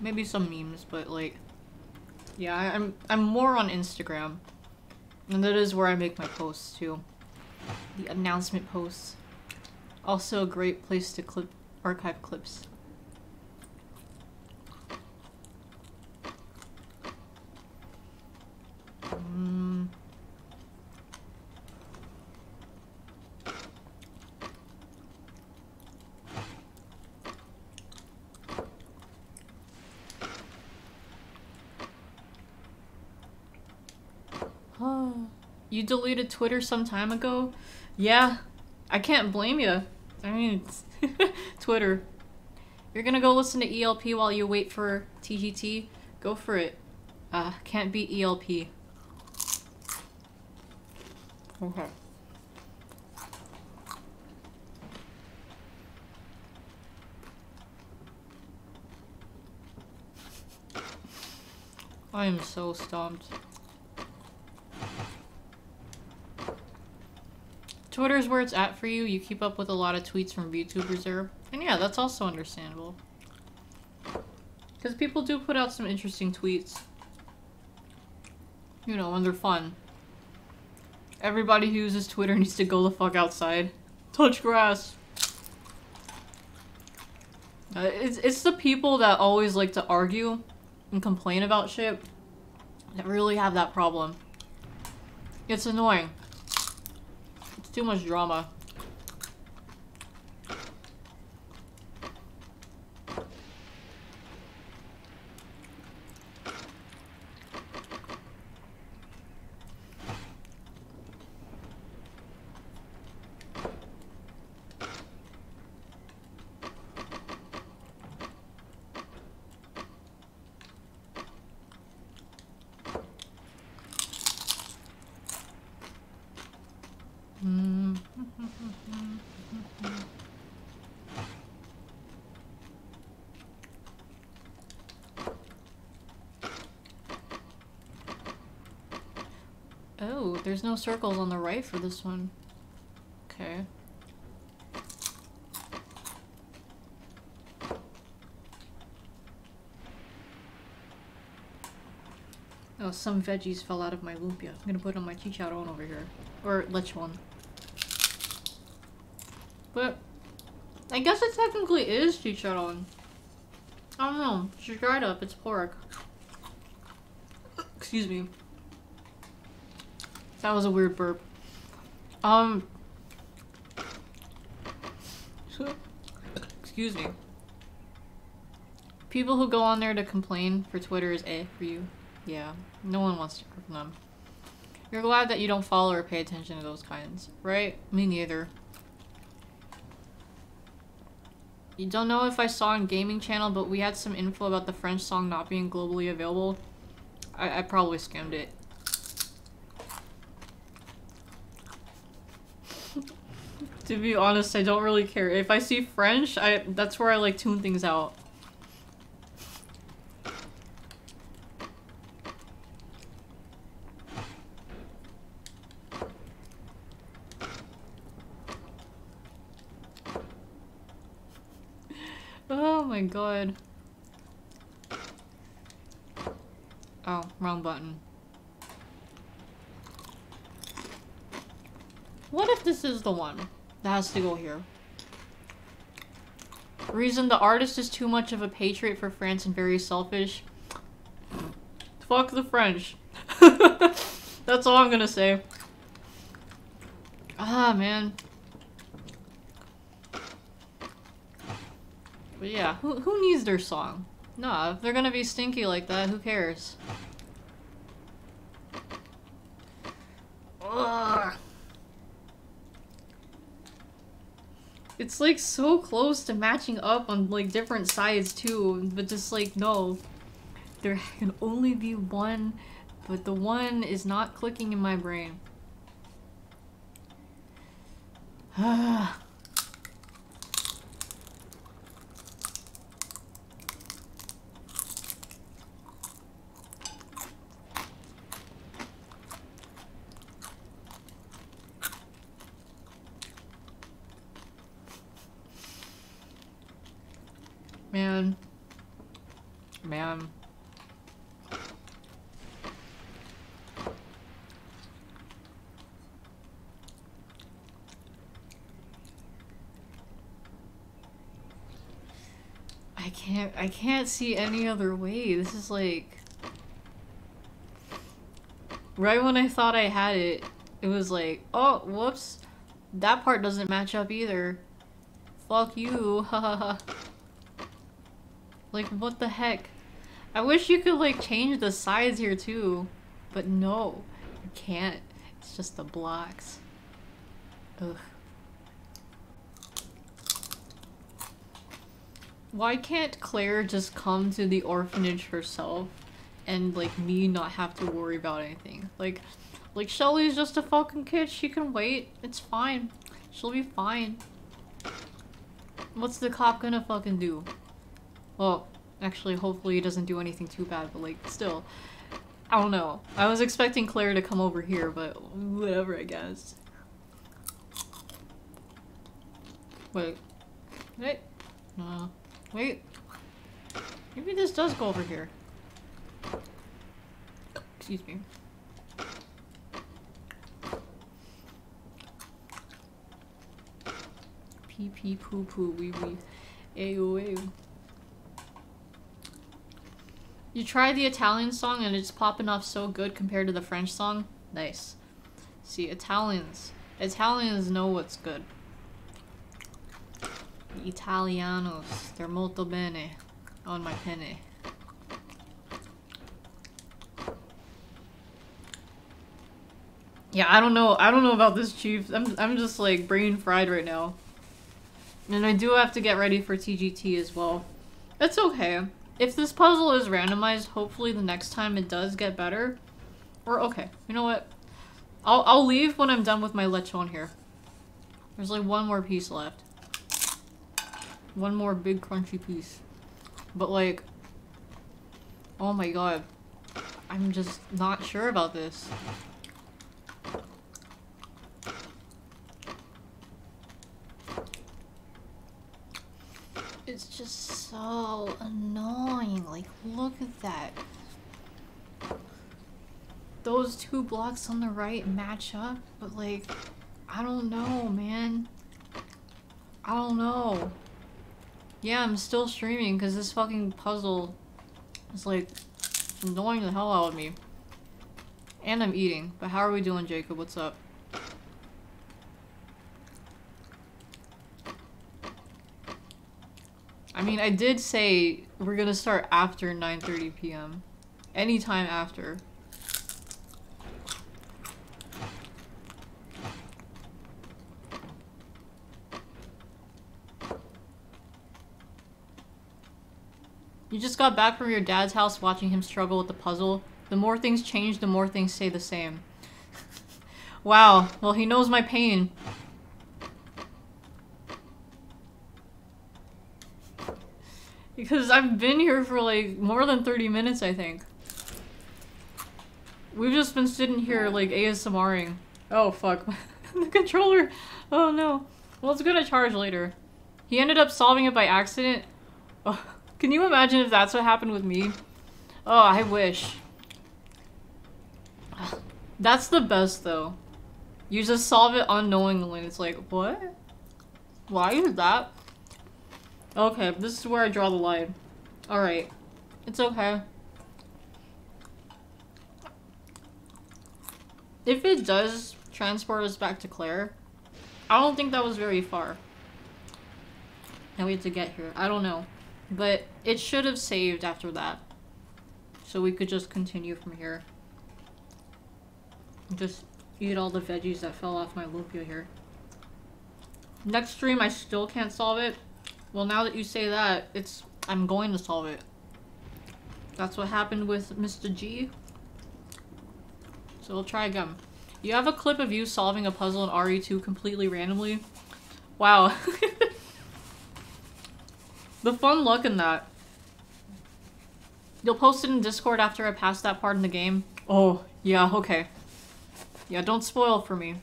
A: Maybe some memes, but like yeah, I'm I'm more on Instagram. And that is where I make my posts too. The announcement posts. Also a great place to clip archive clips. Mm. You deleted Twitter some time ago? Yeah, I can't blame you. I mean, (laughs) Twitter. You're gonna go listen to ELP while you wait for TGT? Go for it. Uh, can't beat ELP. Okay. I am so stumped. Twitter's where it's at for you. You keep up with a lot of tweets from VTubers there. And yeah, that's also understandable. Because people do put out some interesting tweets. You know, and they're fun. Everybody who uses Twitter (laughs) needs to go the fuck outside. Touch grass. Uh, it's, it's the people that always like to argue and complain about shit that really have that problem. It's annoying. Too much drama. Mm. Oh, there's circles on the right for this one. Okay. Oh, some veggies fell out of my lumpia. I'm gonna put on my chicharron over here. Or lechon. But I guess it technically is chicharron. I don't know. Just dried up. It's pork. (coughs) Excuse me. That was a weird burp. Um. Excuse me. People who go on there to complain for Twitter is eh for you. Yeah, no one wants to hear from them. You're glad that you don't follow or pay attention to those kinds, right? Me neither. You don't know if I saw on Gaming Channel, but we had some info about the French song not being globally available. I, I probably skimmed it. To be honest, I don't really care. If I see French, I that's where I like tune things out. (laughs) Oh my god. Oh, wrong button. What if this is the one that has to go here? Reason the artist is too much of a patriot for France and very selfish. Fuck the French. (laughs) That's all I'm gonna say. Ah, man. But yeah, who, who needs their song? Nah, if they're gonna be stinky like that, who cares? Ugh. It's like so close to matching up on like different sides too, but just like no. There can only be one, but the one is not clicking in my brain. (sighs) (sighs) Ah. Man. Man. I can't see any other way. This is like Right when I thought I had it, it was like, oh, whoops. That part doesn't match up either. Fuck you. (laughs) Hahaha. Like, what the heck? I wish you could, like, change the size here, too. But no, you can't. It's just the blocks. Ugh. Why can't Claire just come to the orphanage herself and, like, me not have to worry about anything? Like, like, Shelly's just a fucking kid. She can wait. It's fine. She'll be fine. What's the cop gonna fucking do? Well, actually, hopefully he doesn't do anything too bad, but like, still. I don't know. I was expecting Claire to come over here, but whatever, I guess. Wait. Wait. No. Wait. Maybe this does go over here. Excuse me. Pee pee poo poo wee wee. Ayo ayo. You try the Italian song and it's popping off so good compared to the French song? Nice. See, Italians. Italians know what's good. Italianos. They're molto bene. On my penne. Yeah, I don't know. I don't know about this, Chief. I'm, I'm just like brain fried right now. And I do have to get ready for TGT as well. It's okay. If this puzzle is randomized, hopefully the next time it does get better. Or, okay, you know what? I'll, I'll leave when I'm done with my lechon here. There's like one more piece left. One more big crunchy piece. But like, oh my god. I'm just not sure about this. It's just so annoying. Like, look at that. those two blocks on the right match up, but like, I don't know, man. I don't know. Yeah, I'm still streaming because this fucking puzzle is like annoying the hell out of me. And I'm eating. But how are we doing, Jacob? What's up? I mean, I did say we're gonna start after 9.30 p.m. Anytime after. You just got back from your dad's house watching him struggle with the puzzle. The more things change, the more things stay the same. (laughs) wow, well he knows my pain. Because I've been here for like more than 30 minutes, I think. We've just been sitting here like ASMRing. Oh fuck. (laughs) the controller! Oh no. Well, it's gonna charge later. He ended up solving it by accident. (laughs) Oh, can you imagine if that's what happened with me? Oh, I wish. That's the best though. You just solve it unknowingly. It's like, what? Why is that? Okay, this is where I draw the line. Alright. It's okay. If it does transport us back to Claire, I don't think that was very far. Now we have to get here. I don't know. But it should have saved after that. So we could just continue from here. Just eat all the veggies that fell off my lumpia here. Next stream, I still can't solve it. Well, now that you say that, it's I'm going to solve it. That's what happened with Mr. G. So we'll try again. You have a clip of you solving a puzzle in RE2 completely randomly. Wow. (laughs) the fun luck in that. You'll post it in Discord after I pass that part in the game. Oh, yeah, okay. Yeah, don't spoil for me.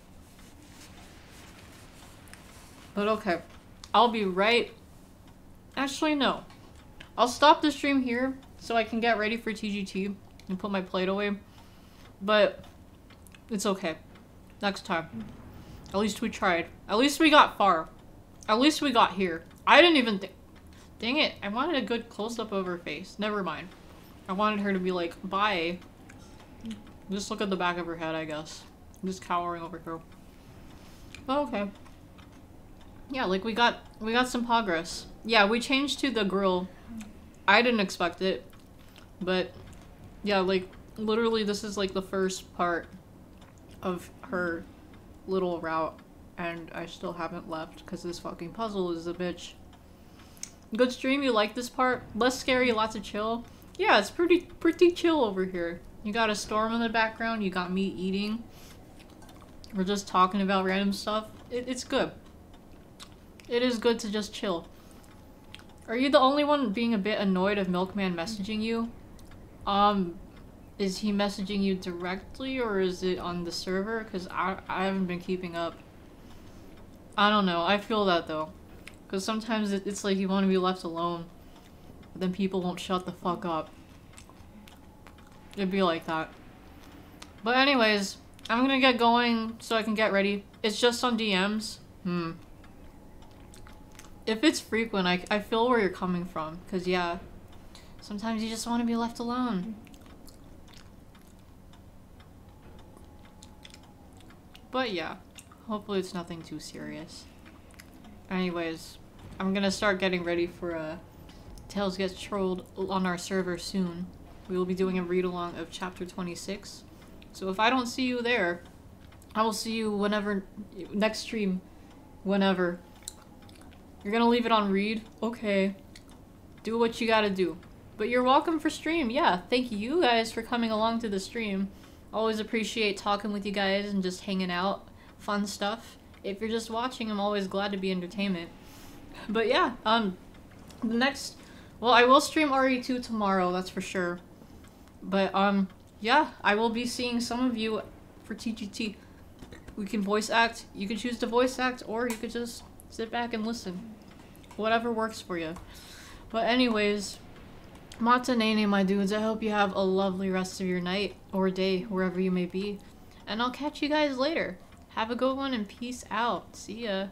A: But okay. I'll be right Actually, no. I'll stop the stream here so I can get ready for TGT and put my plate away. But it's okay. Next time. At least we tried. At least we got far. At least we got here. I didn't even think... Dang it. I wanted a good close-up of her face. Never mind. I wanted her to be like, bye. Just look at the back of her head, I guess. I'm Just cowering over her. Oh, okay. Yeah, like we got we got some progress. Yeah, we changed to the grill. I didn't expect it. But yeah, like literally this is like the first part of her little route and I still haven't left because this fucking puzzle is a bitch. Good stream, you like this part? Less scary, lots of chill. Yeah, it's pretty pretty chill over here. You got a storm in the background, you got me eating. We're just talking about random stuff. It, it's good. It is good to just chill. Are you the only one being a bit annoyed of Milkman messaging you? Um, is he messaging you directly or is it on the server? Because I, I haven't been keeping up. I don't know. I feel that though. Because sometimes it's like you want to be left alone. But then people won't shut the fuck up. It'd be like that. But anyways, I'm gonna get going so I can get ready. It's just on DMs. Hmm. If it's frequent, I, I feel where you're coming from. Because, yeah, sometimes you just want to be left alone. But, yeah, hopefully it's nothing too serious. Anyways, I'm gonna start getting ready for uh, Tails Gets Trolled on our server soon. We will be doing a read-along of Chapter 26. So if I don't see you there, I will see you whenever, next stream, whenever. You're gonna leave it on read? Okay. Do what you gotta do. But you're welcome for stream. Yeah, thank you guys for coming along to the stream. Always appreciate talking with you guys and just hanging out. Fun stuff. If you're just watching, I'm always glad to be entertainment. But yeah, um, the next... Well, I will stream RE2 tomorrow, that's for sure. But, um, yeah, I will be seeing some of you for TGT. We can voice act. You can choose to voice act, or you could just sit back and listen. Whatever works for you. But anyways, Matanene, my dudes. I hope you have a lovely rest of your night or day, wherever you may be. And I'll catch you guys later. Have a good one and peace out. See ya.